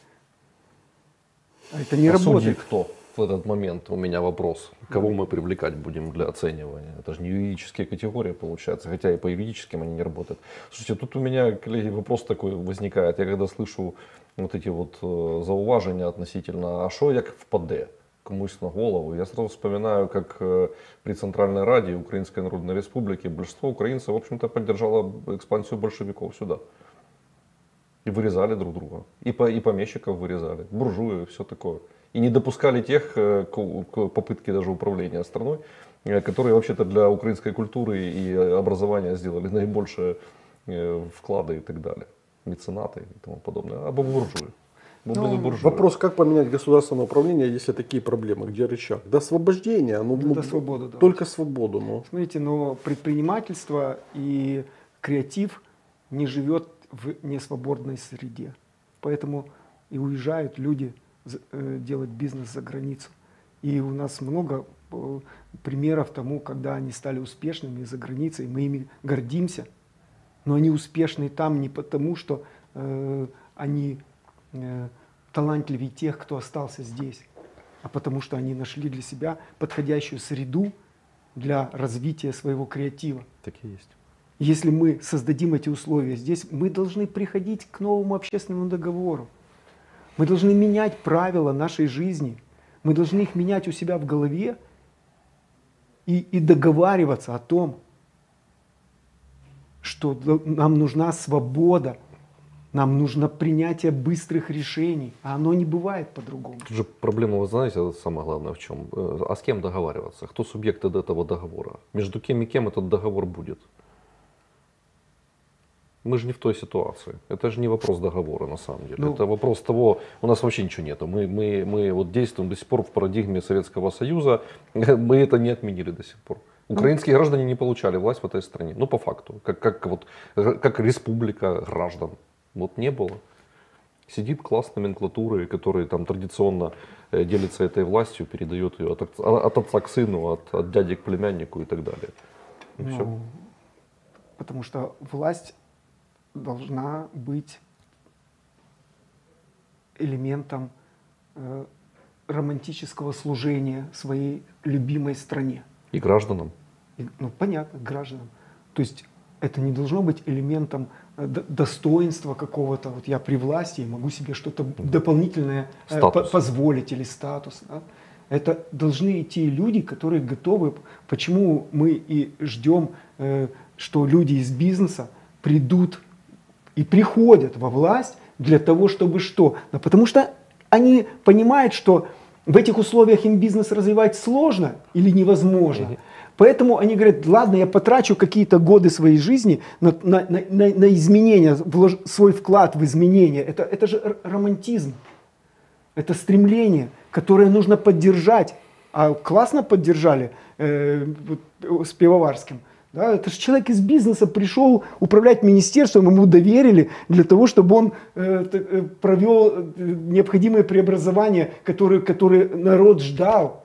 А это не а работает.
Кто? В этот момент у меня вопрос. Кого мы привлекать будем для оценивания? Это же не юридические категории получается, хотя и по юридическим они не работают. Слушайте, тут у меня, коллеги, вопрос такой возникает. Я когда слышу вот эти вот э, зауважения относительно, а что як впаде? комусь на голову. Я сразу вспоминаю, как э, при Центральной Раде Украинской Народной Республики большинство украинцев, в общем-то, поддержало экспансию большевиков сюда. И вырезали друг друга. И, по, и помещиков вырезали, буржуи, все такое и не допускали тех э, к попытке даже управления страной, э, которые вообще-то для украинской культуры и образования сделали наибольшие э, вклады и так далее, меценаты и тому подобное, а буржуи.
Ну, вопрос, как поменять государственное управление, если такие проблемы, где рычаг? До освобождения, ну, ну
до свободы, да.
только свободу. Ну.
Смотрите, но предпринимательство и креатив не живет в несвободной среде. Поэтому и уезжают люди делать бизнес за границу. И у нас много э, примеров тому, когда они стали успешными за границей, мы ими гордимся, но они успешны там не потому, что э, они э, талантливее тех, кто остался здесь, а потому что они нашли для себя подходящую среду для развития своего креатива.
Так и есть.
Если мы создадим эти условия здесь, мы должны приходить к новому общественному договору. Мы должны менять правила нашей жизни. Мы должны их менять у себя в голове и, и договариваться о том, что нам нужна свобода, нам нужно принятие быстрых решений, а оно не бывает по-другому.
Тут же проблема, вы знаете, самое главное в чем? Э, а с кем договариваться? Кто субъект этого договора? Между кем и кем этот договор будет? Мы же не в той ситуации. Это же не вопрос договора на самом деле. Ну, это вопрос того, у нас вообще ничего нету. Мы, мы, мы вот действуем до сих пор в парадигме Советского Союза, мы это не отменили до сих пор. Украинские ну, граждане не получали власть в этой стране. Ну, по факту. Как, как, вот, как республика граждан. Вот не было. Сидит класс номенклатуры, который там традиционно э, делится этой властью, передает ее от, от отца к сыну, от, от дяди к племяннику и так далее. И ну, все.
Потому что власть должна быть элементом э, романтического служения своей любимой стране.
И гражданам.
И, ну, понятно, гражданам. То есть это не должно быть элементом э, достоинства какого-то. Вот я при власти и могу себе что-то дополнительное э, позволить или статус. Да? Это должны идти люди, которые готовы. Почему мы и ждем, э, что люди из бизнеса придут и приходят во власть для того, чтобы что? Ну, потому что они понимают, что в этих условиях им бизнес развивать сложно или невозможно. Поэтому они говорят, ладно, я потрачу какие-то годы своей жизни на, на, на, на изменения, вложу свой вклад в изменения. Это, это же романтизм. Это стремление, которое нужно поддержать. А классно поддержали э, с Пивоварским. Да, это же человек из бизнеса пришел управлять министерством, ему доверили для того, чтобы он э, э провел э, необходимые преобразования, которые, которые народ ждал,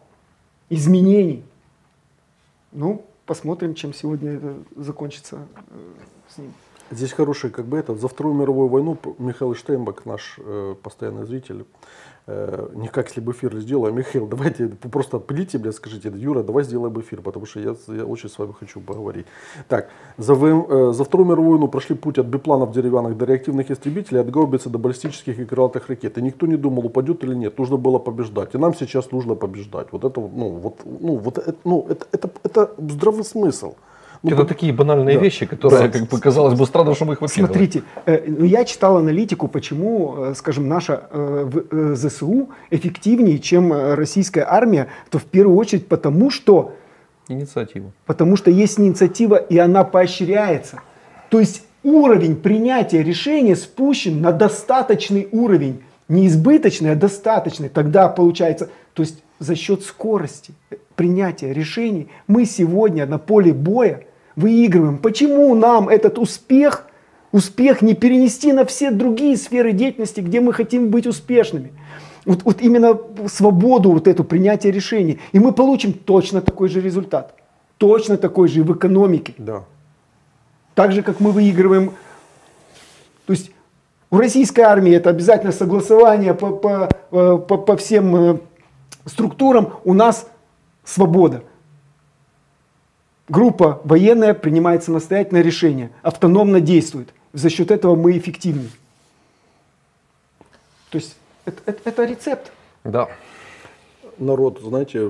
изменений. Ну, посмотрим, чем сегодня это закончится э, с ним.
Здесь хороший, как бы это, за Вторую мировую войну Михаил Штейнбак, наш э, постоянный зритель, не как если бы эфир сделаю, а Михаил, давайте просто отпилите, блядь, скажите, Юра, давай сделаем эфир, потому что я, я очень с вами хочу поговорить. Так, за, э, за Вторую мировую войну прошли путь от бипланов деревянных до реактивных истребителей, от гаубицы до баллистических и крылатых ракет. И никто не думал, упадет или нет, нужно было побеждать. И нам сейчас нужно побеждать. Вот это, ну, вот, ну, вот, это, ну, это, это, это здравый смысл.
Ну, это такие банальные да. вещи, которые, как бы, казалось бы, странно, что мы их вообще
Смотрите, э, ну, я читал аналитику, почему, э, скажем, наша э, ЗСУ эффективнее, чем российская армия, то в первую очередь потому, что...
Инициатива.
Потому что есть инициатива, и она поощряется. То есть уровень принятия решения спущен на достаточный уровень. Не избыточный, а достаточный. Тогда получается, то есть за счет скорости принятия решений мы сегодня на поле боя выигрываем. Почему нам этот успех, успех не перенести на все другие сферы деятельности, где мы хотим быть успешными? Вот, вот именно свободу, вот эту принятие решений. И мы получим точно такой же результат. Точно такой же и в экономике.
Да.
Так же, как мы выигрываем. То есть у российской армии это обязательно согласование по, по, э, по, по всем э, структурам. У нас свобода. Группа военная принимает самостоятельное решение, автономно действует. За счет этого мы эффективны. То есть это, это, это рецепт.
Да.
Народ, знаете,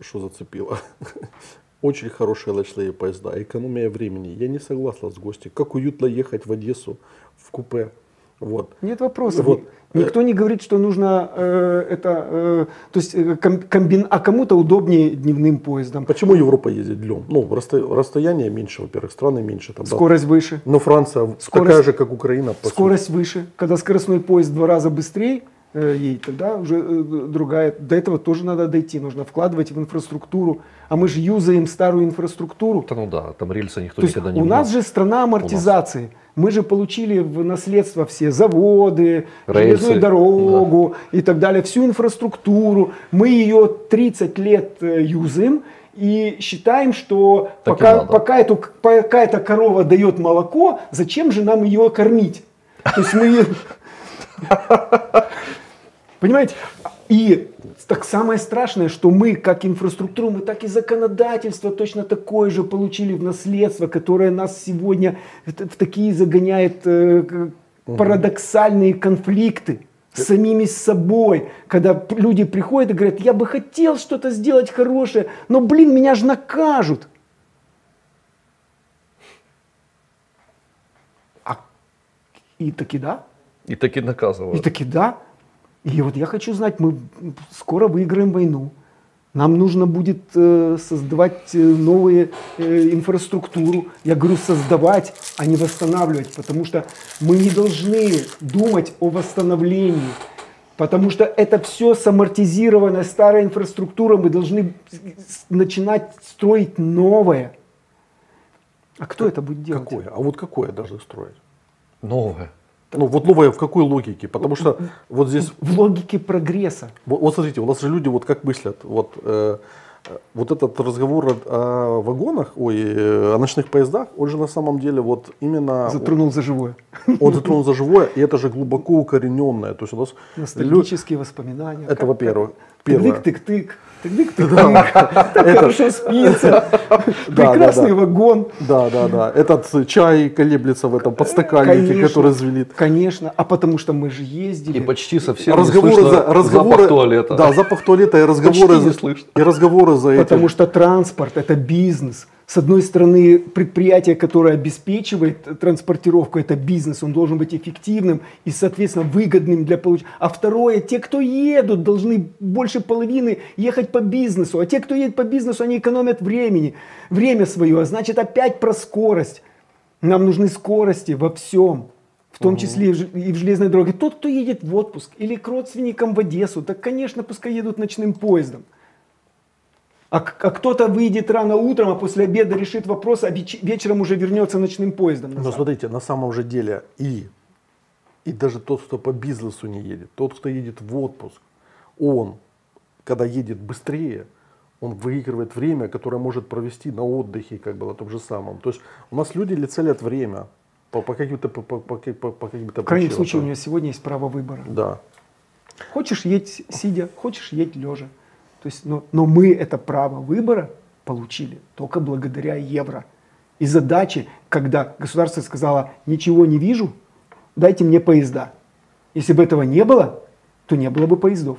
что зацепило? Очень хорошие ночные поезда, экономия времени. Я не согласна с гостем. Как уютно ехать в Одессу в купе. Вот.
Нет вопросов. Вот. Никто не говорит, что нужно э, это, э, то есть э, комбин, а кому-то удобнее дневным поездом.
Почему Европа ездит днем? Ну, расто, расстояние меньше, во-первых, страны меньше.
Там, Скорость да. выше.
Но Франция скорость, такая же, как Украина.
скорость сути. выше. Когда скоростной поезд в два раза быстрее, ей, тогда уже э, другая. До этого тоже надо дойти, нужно вкладывать в инфраструктуру. А мы же юзаем старую инфраструктуру.
Да, ну да, там рельсы никто
То
никогда не
У нас же страна амортизации. Мы же получили в наследство все заводы, Рельсы, железную дорогу да. и так далее, всю инфраструктуру. Мы ее 30 лет э, юзаем и считаем, что пока, пока, эту, пока эта корова дает молоко, зачем же нам ее кормить? То есть мы Понимаете? И так самое страшное, что мы, как инфраструктуру, мы так и законодательство точно такое же получили в наследство, которое нас сегодня в такие загоняет э, парадоксальные конфликты с самими собой, когда люди приходят и говорят, я бы хотел что-то сделать хорошее, но, блин, меня же накажут. А, и таки да.
И таки наказывают.
И таки да. И вот я хочу знать, мы скоро выиграем войну. Нам нужно будет э, создавать э, новую э, инфраструктуру. Я говорю создавать, а не восстанавливать, потому что мы не должны думать о восстановлении, потому что это все самортизированная старая инфраструктура, мы должны начинать строить новое. А кто как, это будет делать?
Какое? А вот какое должны строить?
Новое.
Ну вот новое в какой логике? Потому что вот здесь...
В логике прогресса.
Вот, вот смотрите, у нас же люди вот как мыслят. Вот, э, вот этот разговор о вагонах, ой, о ночных поездах, он же на самом деле вот именно...
Затронул за живое.
Он затронул за живое, и это же глубоко укорененное. То есть у нас...
Ностальгические лю... воспоминания.
Это во-первых. Первое.
Тык-тык-тык. Так хорошо спится. Прекрасный вагон.
Да, да, да. Этот чай колеблется в этом подстаканнике, который звенит.
Конечно. А потому что мы же ездили.
И почти совсем разговоры не слышно разговоры, запах туалета.
Да, запах туалета и разговоры.
не слышно.
И разговоры за
этим. Потому что транспорт это бизнес с одной стороны, предприятие, которое обеспечивает транспортировку, это бизнес, он должен быть эффективным и, соответственно, выгодным для получения. А второе, те, кто едут, должны больше половины ехать по бизнесу. А те, кто едет по бизнесу, они экономят времени, время свое. А значит, опять про скорость. Нам нужны скорости во всем. В том числе и в железной дороге. Тот, кто едет в отпуск или к родственникам в Одессу, так, конечно, пускай едут ночным поездом. А, а кто-то выйдет рано утром, а после обеда решит вопрос, а веч- вечером уже вернется ночным поездом.
Но смотрите, на самом же деле и, и даже тот, кто по бизнесу не едет, тот, кто едет в отпуск, он, когда едет быстрее, он выигрывает время, которое может провести на отдыхе, как бы на том же самом. То есть у нас люди лицелят время по, по каким-то по, по, по, по, по каким-то
В крайнем случае у меня сегодня есть право выбора.
Да.
Хочешь едь сидя, хочешь едь лежа. То есть, но, но мы это право выбора получили только благодаря евро. И задачи, когда государство сказало, ничего не вижу, дайте мне поезда. Если бы этого не было, то не было бы поездов.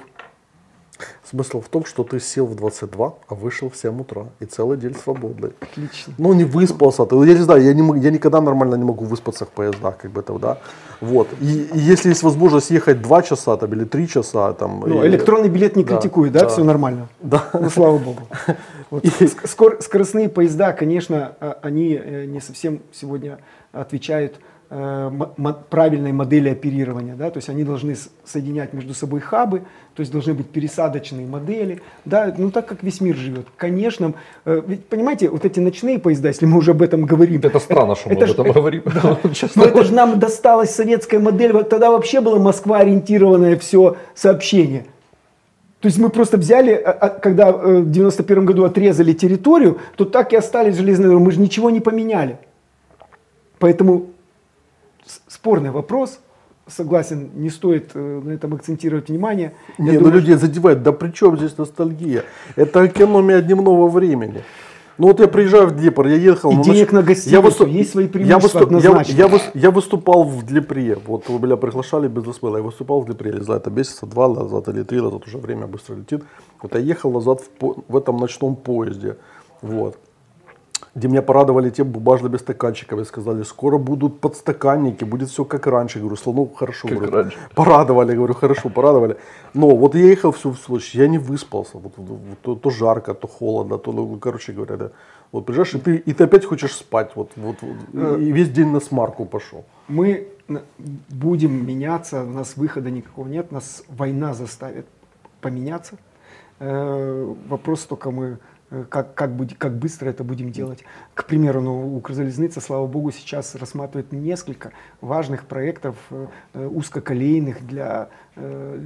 Смысл в том, что ты сел в 22, а вышел в 7 утра. И целый день свободный.
Отлично.
Ну, не выспался. Ты, я не знаю, я, не, я никогда нормально не могу выспаться в поездах. Как бы, это, да? вот. И, и если есть возможность ехать 2 часа там, или 3 часа. Там,
ну,
и,
электронный билет не да, критикует, да? да? Все нормально?
Да.
Ну, слава богу. Вот. И... Скор, скоростные поезда, конечно, а, они э, не совсем сегодня отвечают правильной модели оперирования, да, то есть они должны соединять между собой хабы, то есть должны быть пересадочные модели, да, ну так как весь мир живет. Конечно, э, ведь понимаете, вот эти ночные поезда, если мы уже об этом говорим.
Это странно, что мы это об этом ж, говорим. Да,
но это же нам досталась советская модель, вот тогда вообще было Москва ориентированное все сообщение. То есть мы просто взяли, а, а, когда э, в 91 году отрезали территорию, то так и остались железные дороги, мы же ничего не поменяли. Поэтому спорный вопрос, согласен, не стоит э, на этом акцентировать внимание.
Не, ну людей задевает, да при чем здесь ностальгия? Это экономия дневного времени. Ну вот я приезжаю в Днепр, я ехал.
И
ну,
денег на гостиницу, я выступ... есть свои преимущества я, выступ...
я, я, я выступал в Днепре, вот вы меня приглашали без осмыла, я выступал в Днепре, не знаю, это месяца два назад или три назад, уже время быстро летит. Вот я ехал назад в, в этом ночном поезде, вот где меня порадовали тем бумажными стаканчиками, сказали, скоро будут подстаканники, будет все как раньше. Я говорю, ну хорошо, как говорю, раньше. порадовали, говорю, хорошо, порадовали. Но вот я ехал всю в Сочи, я не выспался, вот, вот, то, то жарко, то холодно, то, ну, короче говоря, да. Вот приезжаешь, и ты, и ты опять хочешь спать, вот, вот, вот и весь день на смарку пошел.
Мы будем меняться, у нас выхода никакого нет, нас война заставит поменяться. Э, вопрос только мы Э, как, как, будет, как быстро это будем делать. К примеру, ну, Укрзалезница, слава богу, сейчас рассматривает несколько важных проектов э, э узкоколейных для, э,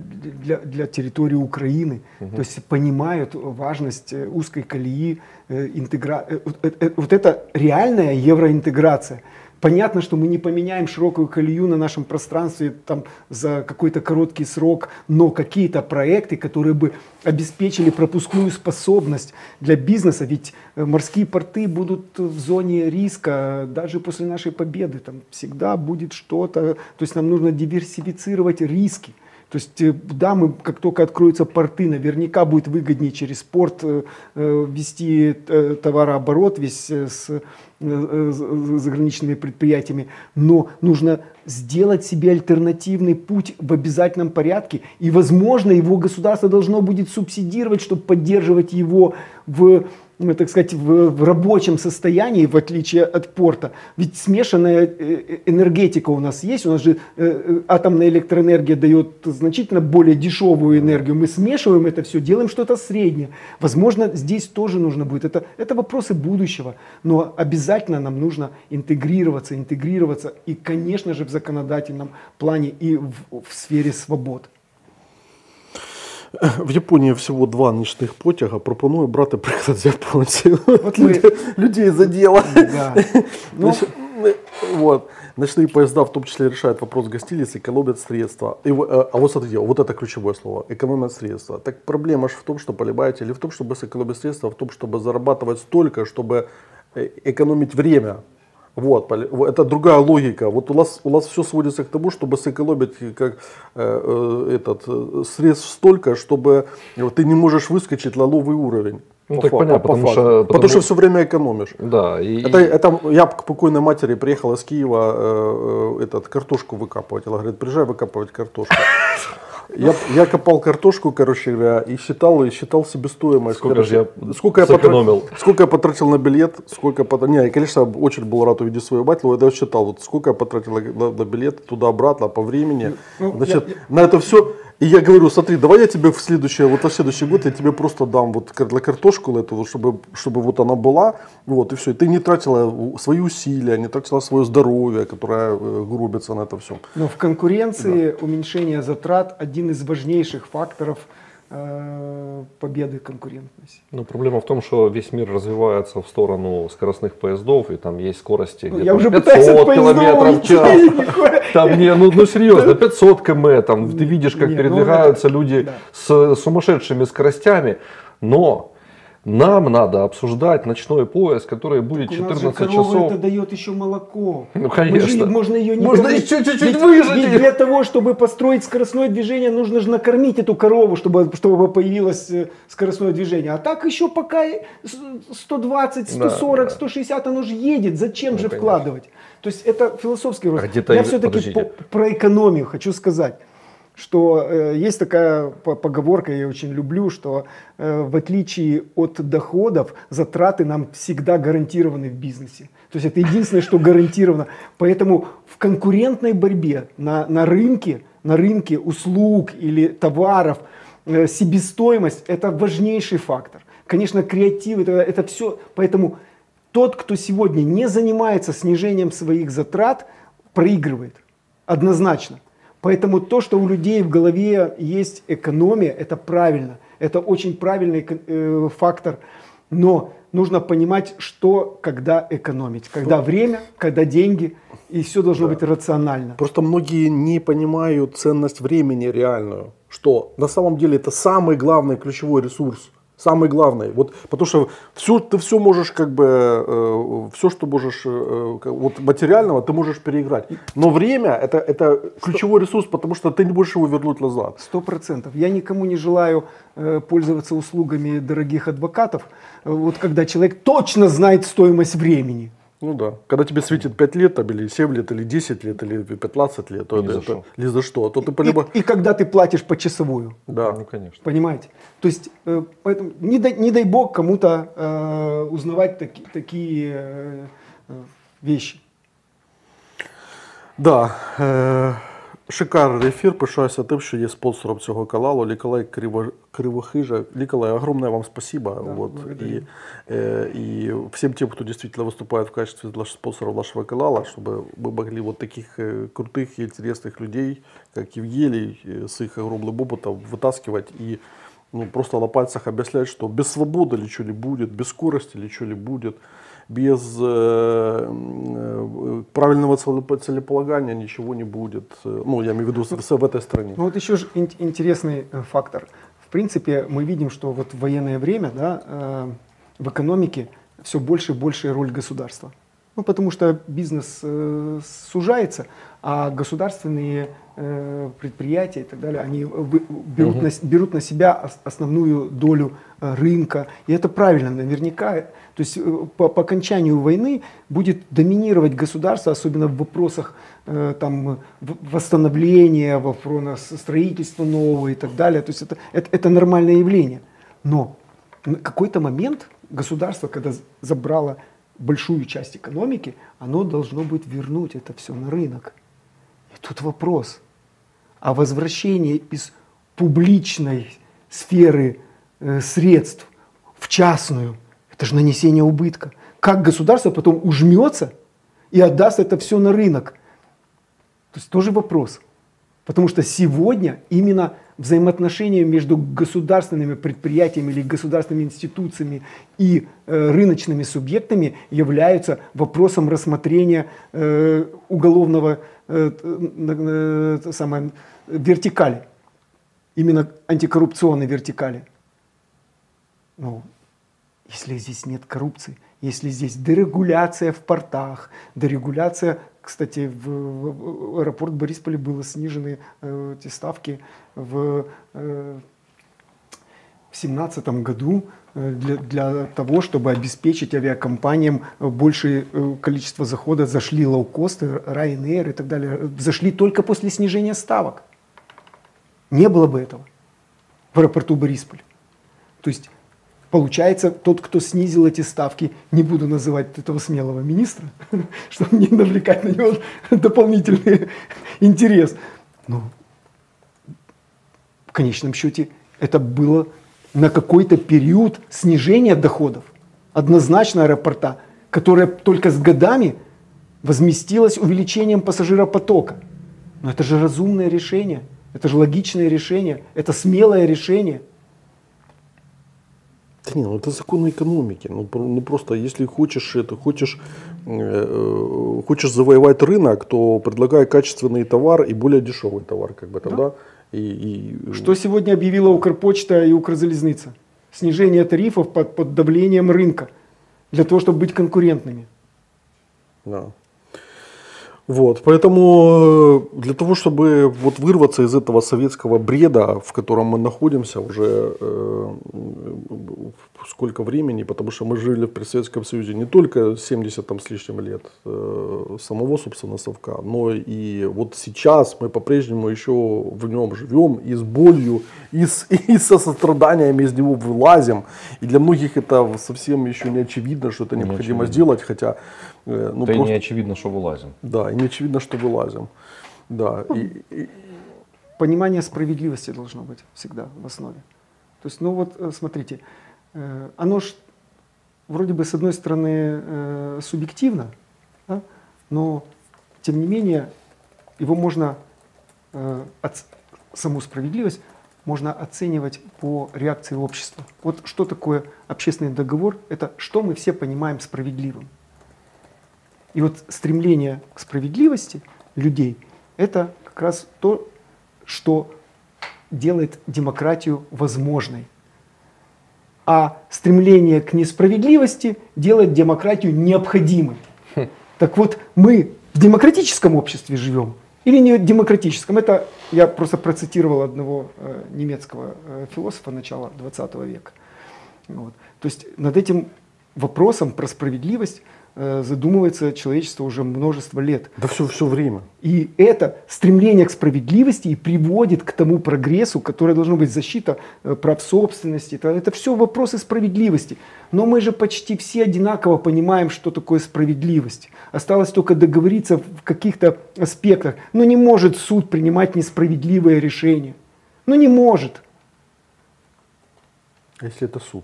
для, для территории Украины. Угу. То есть понимают важность э, узкой колеи, э, интегра... э, э, э, вот это реальная евроинтеграция. Понятно, что мы не поменяем широкую колею на нашем пространстве там, за какой-то короткий срок, но какие-то проекты, которые бы обеспечили пропускную способность для бизнеса, ведь э, морские порты будут в зоне риска даже после нашей победы. Там всегда будет что-то, то есть нам нужно диверсифицировать риски. То есть, э, да, мы, как только откроются порты, наверняка будет выгоднее через порт э, э вести э, товарооборот весь э, с заграничными предприятиями, но нужно сделать себе альтернативный путь в обязательном порядке, и, возможно, его государство должно будет субсидировать, чтобы поддерживать его в так сказать, в, в рабочем состоянии, в отличие от порта. Ведь смешанная э, э, энергетика у нас есть, у нас же э, атомная электроэнергия дает значительно более дешевую энергию. Мы смешиваем это все, делаем что-то среднее. Возможно, здесь тоже нужно будет. Это, это вопросы будущего, но обязательно нам нужно интегрироваться, интегрироваться и, конечно же, в законодательном плане и в, в сфере свобод.
В Японії всього два нічних потяга. Пропоную брати приклад з японців. От ми... Людей за дело. Да. Ну... вот. Ночные поезда в том числе решают вопрос гостиниц, экономят средства. И, э, а вот смотрите, вот это ключевое слово, экономят средства. Так проблема же в том, что поливаете, или в том, чтобы сэкономить средства, а в том, чтобы зарабатывать столько, чтобы э, экономить время. Вот, это другая логика. Вот у нас, у нас все сводится к тому, чтобы сэкономить как, э, э этот, э, средств столько, чтобы ты не можешь выскочить на новый уровень.
Ну, по так понятно, по потому,
что, потому, потому что все время экономишь.
Да.
И, это, это я к покойной матери приехал из Киева э, э, этот, картошку выкапывать. Она говорит, приезжай выкапывать картошку. Я, я копал картошку, короче говоря, и считал, и считал себестоимость.
Сколько короче,
я сколько я, потратил, сколько я потратил на билет, сколько я потратил. Не, я, конечно, очень был рад увидеть свою мать, но я считал, вот сколько я потратил на, на, на билет туда-обратно по времени. Ну, Значит, я, на это все и я говорю, смотри, давай я тебе в следующее, вот на следующий год я тебе просто дам вот для картошку эту, чтобы, чтобы вот она была, вот и все. И ты не тратила свои усилия, не тратила свое здоровье, которое э, грубится на это все.
Но в конкуренции да. уменьшение затрат один из важнейших факторов – победы конкурентности.
Но проблема в том, что весь мир развивается в сторону скоростных поездов, и там есть скорости
ну, я уже 500 километров в час.
Там не, ну, ну серьезно, 500 км, там ты видишь, как ну, передвигаются люди с сумасшедшими скоростями, но нам надо обсуждать ночной поезд, который будет 14 У нас же часов.
это дает еще молоко.
Ну, конечно.
Же, можно ее не
Можно еще чуть-чуть выжать.
Ведь для того, чтобы построить скоростное движение, нужно же накормить эту корову, чтобы, чтобы появилось э, скоростное движение. А так еще пока 120, 140, да, 160 оно же едет. Зачем ну, же конечно. вкладывать? То есть это философский рост. А Я все-таки по, про экономию хочу сказать. Что э, есть такая поговорка, я очень люблю, что э, в отличие от доходов, затраты нам всегда гарантированы в бизнесе. То есть это единственное, что гарантировано. Поэтому в конкурентной борьбе на, на рынке, на рынке услуг или товаров, э, себестоимость – это важнейший фактор. Конечно, креатив – это, это все. Поэтому тот, кто сегодня не занимается снижением своих затрат, проигрывает. Однозначно. Поэтому то, что у людей в голове есть экономия, это правильно. Это очень правильный э, фактор. Но нужно понимать, что, когда экономить. Когда время, когда деньги, и все должно да. быть рационально.
Просто многие не понимают ценность времени реальную. Что на самом деле это самый главный ключевой ресурс. Самый главный. Вот, потому что все, ты все можешь, как бы, э, все, что можешь, э, вот материального, ты можешь переиграть. Но время это, это ключевой ресурс, потому что ты не будешь его вернуть назад.
Сто процентов. Я никому не желаю э, пользоваться услугами дорогих адвокатов, э, вот когда человек точно знает стоимость времени.
Ну да. Когда тебе светит 5 лет, там, или 7 лет, или 10 лет, или 15 лет, то
ни
это,
за что.
или за что. А то ты
полюбо... и, и когда ты платишь почасовую.
Да.
Ну, конечно.
Понимаете? То есть, э, поэтому не дай, не дай бог кому-то э, узнавать таки, такие э, вещи.
Да. Э, Шикарний ефір. Пишаюся тим, що є спонсором цього каналу. Ліколай Криво, Кривохижа. Ликолай, огромное вам спасибо. Да, вот. и, э, и всем тем, кто действительно выступает в качестве спонсоров нашего канала, чтобы мы могли вот таких э, крутых и интересных людей, как Евгений, э, с их огромным опытом вытаскивать и ну, просто на пальцах объяснять, что без свободы ничего не будет, без скорости ничего не будет без э, э, правильного целеполагания ничего не будет. Ну, я имею в виду в этой стране.
Ну, вот еще же интересный фактор. В принципе, мы видим, что вот в военное время да, в экономике все больше и больше роль государства. Ну, потому что бизнес э, сужается, а государственные э, предприятия и так далее, они берут, угу. на, берут на себя основную долю э, рынка. И это правильно, наверняка. То есть э, по, по окончанию войны будет доминировать государство, особенно в вопросах э, там, восстановления, вопросах строительства нового и так далее. То есть это, это, это нормальное явление. Но на какой-то момент государство, когда забрало большую часть экономики, оно должно будет вернуть это все на рынок. И тут вопрос о возвращении из публичной сферы э, средств в частную. Это же нанесение убытка. Как государство потом ужмется и отдаст это все на рынок? То есть тоже вопрос. Потому что сегодня именно взаимоотношения между государственными предприятиями или государственными институциями и э, рыночными субъектами являются вопросом рассмотрения э, уголовного э, э, самое, вертикали, именно антикоррупционной вертикали. Ну, если здесь нет коррупции, если здесь дерегуляция в портах, дерегуляция кстати, в, в аэропорт Борисполя было снижены э, эти ставки в э, 2017 году э, для, для того, чтобы обеспечить авиакомпаниям большее э, количество захода, зашли лоукосты, Ryanair и так далее, зашли только после снижения ставок. Не было бы этого в аэропорту Борисполь. То есть Получается, тот, кто снизил эти ставки, не буду называть этого смелого министра, чтобы не навлекать на него дополнительный интерес. Но в конечном счете это было на какой-то период снижения доходов. Однозначно аэропорта, которое только с годами возместилось увеличением пассажиропотока. Но это же разумное решение, это же логичное решение, это смелое решение –
да не, ну это законы экономики. Ну, ну просто если хочешь это, хочешь, э, э, хочешь завоевать рынок, то предлагай качественный товар и более дешевый товар, как бы тогда. Да. И,
и... Что сегодня объявила Укрпочта и Укрзалезница? Снижение тарифов под, под давлением рынка для того, чтобы быть конкурентными.
Да. Вот, поэтому э, для того, чтобы вот вырваться из этого советского бреда, в котором мы находимся уже э, сколько времени, потому что мы жили при Советском Союзе не только 70 там, с лишним лет э, самого, собственно, совка, но и вот сейчас мы по-прежнему еще в нем живем и с болью, и, с, и со состраданиями из него вылазим. И для многих это совсем еще не очевидно, что это необходимо очевидно. сделать, хотя...
Э, ну, да просто... и не очевидно, что вылазим.
Да, и не очевидно, что вылазим. Да, и, и...
Понимание справедливости должно быть всегда в основе. То есть, ну вот, э, смотрите, э, оно ж вроде бы с одной стороны субъективно, да, но тем не менее его можно, от, саму справедливость можно оценивать по реакции общества. Вот что такое общественный договор? Это что мы все понимаем справедливым. И вот стремление к справедливости людей – это как раз то, что делает демократию возможной. А стремление к несправедливости делает демократию необходимой. Так вот, мы в демократическом обществе живем или не демократическом? Это я просто процитировал одного э, немецкого э, философа начала 20 века. Вот. То есть над этим вопросом про справедливость задумывается человечество уже множество лет.
Да все, все время.
И это стремление к справедливости и приводит к тому прогрессу, который должно быть защита э, прав собственности. Это, это все вопросы справедливости. Но мы же почти все одинаково понимаем, что такое справедливость. Осталось только договориться в каких-то аспектах. Но не может суд принимать несправедливое решение. Ну не может.
А если это суд?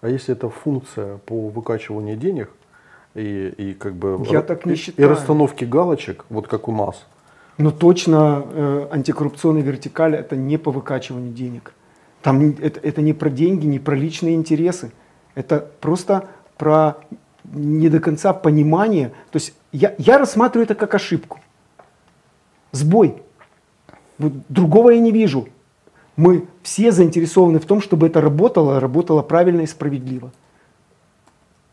А если это функция по выкачиванию денег и, и как бы
Я так не
и,
считаю.
и расстановки галочек, вот как у нас?
Ну точно э, антикоррупционная вертикаль это не по выкачиванию денег. Там это, это не про деньги, не про личные интересы. Это просто про не до конца понимание. То есть я, я рассматриваю это как ошибку. Сбой. Другого я не вижу мы все заинтересованы в том, чтобы это работало, работало правильно и справедливо.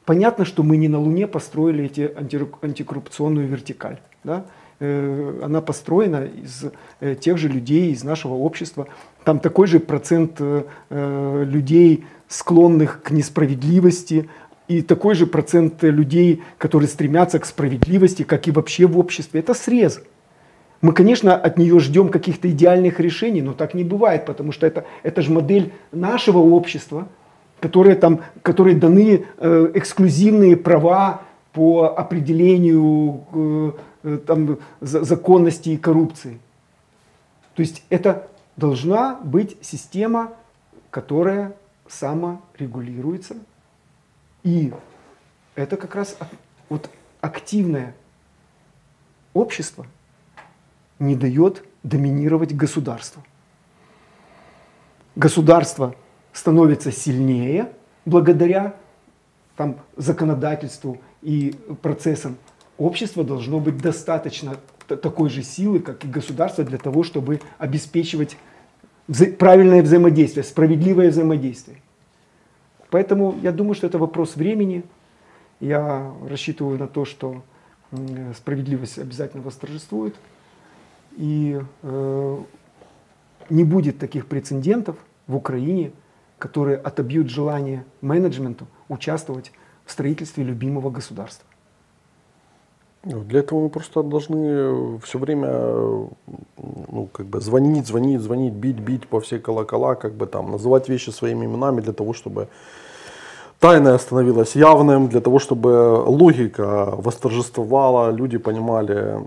Понятно, что мы не на Луне построили эти анти, антикоррупционную вертикаль. Да? Э, она построена из э, тех же людей, из нашего общества. Там такой же процент э, людей, склонных к несправедливости, и такой же процент людей, которые стремятся к справедливости, как и вообще в обществе. Это срез. Мы, конечно, от нее ждем каких-то идеальных решений, но так не бывает, потому что это, это же модель нашего общества, которые, там, которые даны э, эксклюзивные права по определению э, э там, законности и коррупции. То есть это должна быть система, которая саморегулируется. И это как раз вот активное общество – не дает доминировать государству. Государство становится сильнее благодаря там, законодательству и процессам. Общество должно быть достаточно такой же силы, как и государство, для того, чтобы обеспечивать вза- правильное взаимодействие, справедливое взаимодействие. Поэтому я думаю, что это вопрос времени. Я рассчитываю на то, что справедливость обязательно восторжествует. И э, не будет таких прецедентов в Украине, которые отобьют желание менеджменту участвовать в строительстве любимого государства.
Ну, для этого мы просто должны все время ну, как бы звонить, звонить, звонить, бить, бить по всей колокола, как бы там называть вещи своими именами для того, чтобы тайное становилось явным, для того, чтобы логика восторжествовала, люди понимали,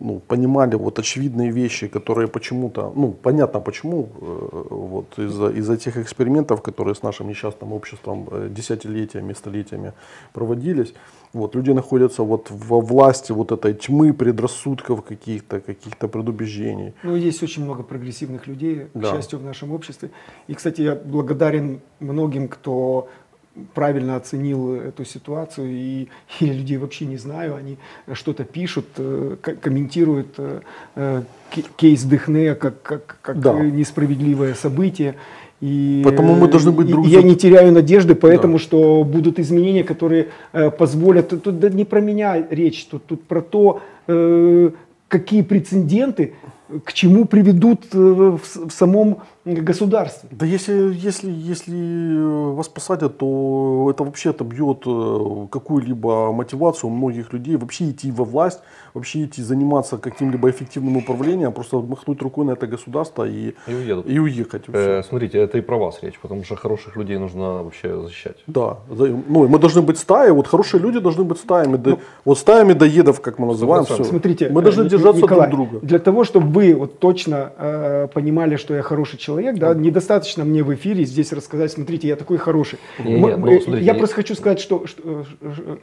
ну, понимали вот очевидные вещи, которые почему-то, ну, понятно почему, э, вот из-за из тех экспериментов, которые с нашим несчастным обществом э, десятилетиями, столетиями проводились, вот, люди находятся вот во власти вот этой тьмы, предрассудков каких-то, каких-то предубеждений.
Ну, есть очень много прогрессивных людей, к да. счастью, в нашем обществе. И, кстати, я благодарен многим, кто правильно оценил эту ситуацию, и я людей вообще не знаю, они что-то пишут, э, комментируют э, э, кейс Дыхне как, как, как да. несправедливое событие. И,
Поэтому мы должны быть друг.
Я не теряю надежды, поэтому да. что будут изменения, которые э, позволят. Тут, да не про меня речь, тут, тут про то, э, какие прецеденты к чему приведут в, в самом государстве.
Да если, если, если вас посадят, то это вообще отобьет э, какую-либо мотивацию у многих людей вообще идти во власть, вообще идти заниматься каким-либо эффективным управлением, просто махнуть рукой на это государство и,
и, уедут.
и уехать. И
э, смотрите, это и про вас речь, потому что хороших людей нужно вообще защищать.
Да, ну мы должны быть стаей, вот хорошие люди должны быть стаями, ну, вот стаями доедов, как мы называем. Все.
Смотрите,
мы должны
э,
держаться
Николай,
друг друга.
Для того, чтобы вы вот точно э, понимали, что я хороший человек, да, недостаточно мне в эфире здесь рассказать, смотрите, я такой хороший.
Не, мы,
ну, смотрите, я, я просто хочу сказать, что, что, что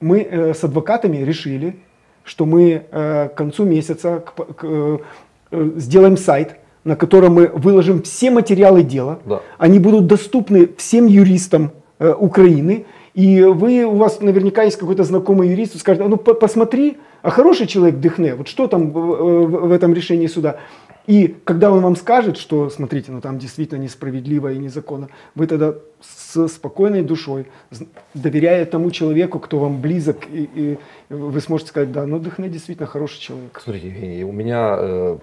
мы э, с адвокатами решили, что мы э, к концу месяца к, к, э, сделаем сайт, на котором мы выложим все материалы дела.
Да.
Они будут доступны всем юристам э, Украины. И вы, у вас наверняка есть какой-то знакомый юрист, скажет, ну посмотри, а хороший человек Дыхне, вот что там в этом решении суда. И когда он вам скажет, что, смотрите, ну там действительно несправедливо и незаконно, вы тогда с спокойной душой, доверяя тому человеку, кто вам близок, и, и вы сможете сказать, да, ну Дыхне действительно хороший человек.
Смотрите, Евгений, у меня, э,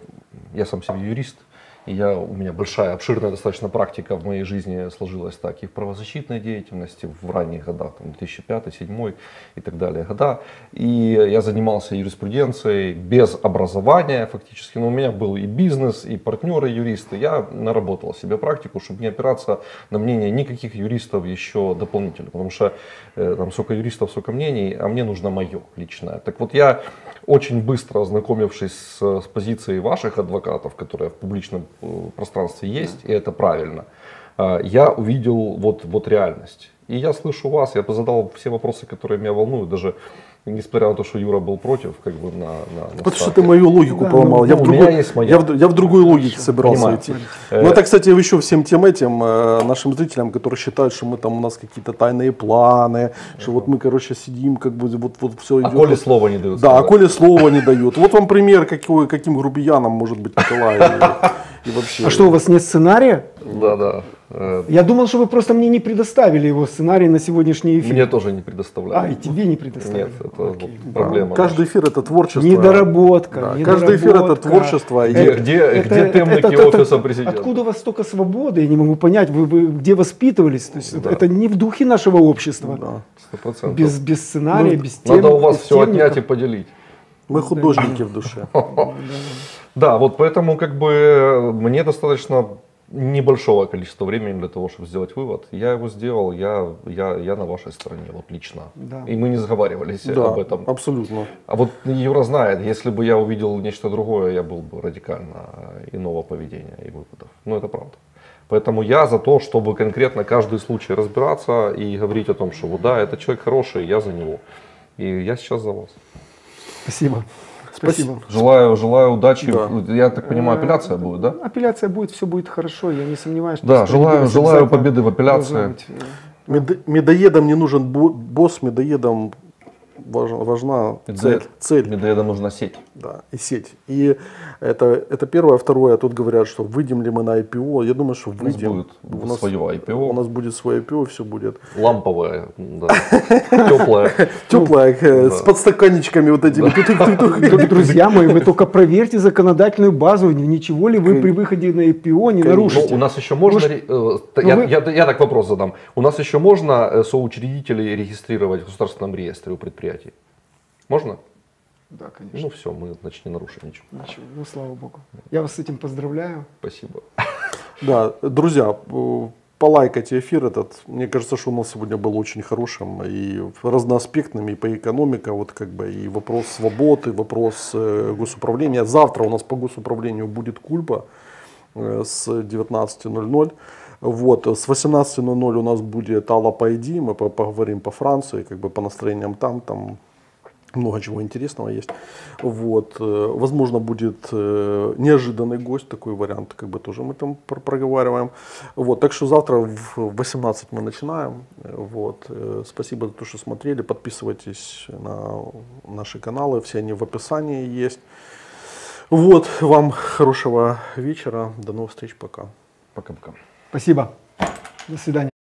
я сам себе юрист, я, у меня большая, обширная достаточно практика в моей жизни сложилась так и в правозащитной деятельности в ранних годах, там, 2005, 2007 и так далее года. И я занимался юриспруденцией без образования фактически, но у меня был и бизнес, и партнеры юристы. Я наработал себе практику, чтобы не опираться на мнение никаких юристов еще дополнительно, потому что э, там сколько юристов, сколько мнений, а мне нужно мое личное. Так вот я очень быстро ознакомившись с, с позицией ваших адвокатов, которые в публичном э, пространстве есть, и это правильно, э, я увидел вот, вот реальность. И я слышу вас, я задал все вопросы, которые меня волнуют, даже несмотря на то, что Юра был против, как бы на, на, на
Потому что ты мою логику да, поломал. Ну, я, в другой, есть моя. Я, в, я в другой логике собирался Понимаю. идти. Э, ну это, кстати, еще всем тем этим э, нашим зрителям, которые считают, что мы там у нас какие-то тайные планы, что вот мы, короче, сидим, как бы вот, вот все
идет. А Коле слова не дают.
Да, а Коле слова не дают. Вот вам пример, какой, каким грубияном может быть Николай.
И, вообще. А что, у вас нет сценария?
Да, да.
Э, Я думал, что вы просто мне не предоставили его сценарий на сегодняшний эфир.
Мне тоже не предоставляли.
А, и тебе не предоставили.
Нет, это Окей. проблема.
Каждый эфир это творчество.
Недоработка. Да,
недоработка. Каждый эфир это творчество.
Где, это, где, это, где темники это, офиса это, президента?
Откуда у вас столько свободы? Я не могу понять. Вы, вы где воспитывались? То есть да. это не в духе нашего общества.
Да,
100%. Без, без сценария, ну, без
тем, Надо у вас все темников. отнять и поделить.
Мы художники в душе.
Да, вот поэтому как бы мне достаточно небольшого количества времени для того, чтобы сделать вывод. Я его сделал, я, я, я на вашей стороне, вот лично. Да. И мы не заговаривались
да,
об этом.
абсолютно.
А вот Юра знает, если бы я увидел нечто другое, я был бы радикально иного поведения и выпадов. Но это правда. Поэтому я за то, чтобы конкретно каждый случай разбираться и говорить о том, что вот да, этот человек хороший, я за него. И я сейчас за вас.
Спасибо. Спасибо.
Желаю, желаю удачи. Да. Я так понимаю, апелляция будет, да?
Апелляция будет, все будет хорошо. Я не сомневаюсь. Что
да, желаю, желаю победы в апелляции.
Медоедам не нужен босс, медоедам важна, важна цель. цель.
Медоедам нужна сеть.
Да, и сеть. И это, это первое. Второе, тут говорят, что выйдем ли мы на IPO. Я думаю, что выйдем.
У нас будет у нас, свое IPO.
У нас будет свое IPO, все будет.
Ламповое, да. Теплое.
Теплое, э, с подстаканничками вот этими.
Друзья мои, вы только проверьте законодательную базу. Ничего ли вы при выходе на IPO не нарушите?
Ну, у нас еще можно... Э, я так вопрос задам. У нас еще можно э, соучредителей регистрировать в государственном реестре у предприятий? Можно?
Да, конечно.
Ну все, мы, значит, не нарушим ничего.
Ничего, ну слава богу. Я вас с этим поздравляю.
Спасибо.
Да, друзья, полайкайте эфир этот. Мне кажется, что у нас сегодня был очень хорошим и разноаспектным, и по экономике, вот как бы и вопрос свободы, вопрос э, госуправления. Завтра у нас по госуправлению будет Кульба э, с 19.00. Вот, с 18.00 у нас будет Алла Пайди, мы поговорим по Франции, как бы по настроениям там, там много чего интересного есть. Вот. Э, возможно, будет э, неожиданный гость, такой вариант, как бы тоже мы там проговариваем. Вот. Так что завтра в 18 мы начинаем. Вот. Э, спасибо за то, что смотрели. Подписывайтесь на наши каналы, все они в описании есть. Вот. Вам хорошего вечера. До новых встреч. Пока.
Пока-пока.
Спасибо. До свидания.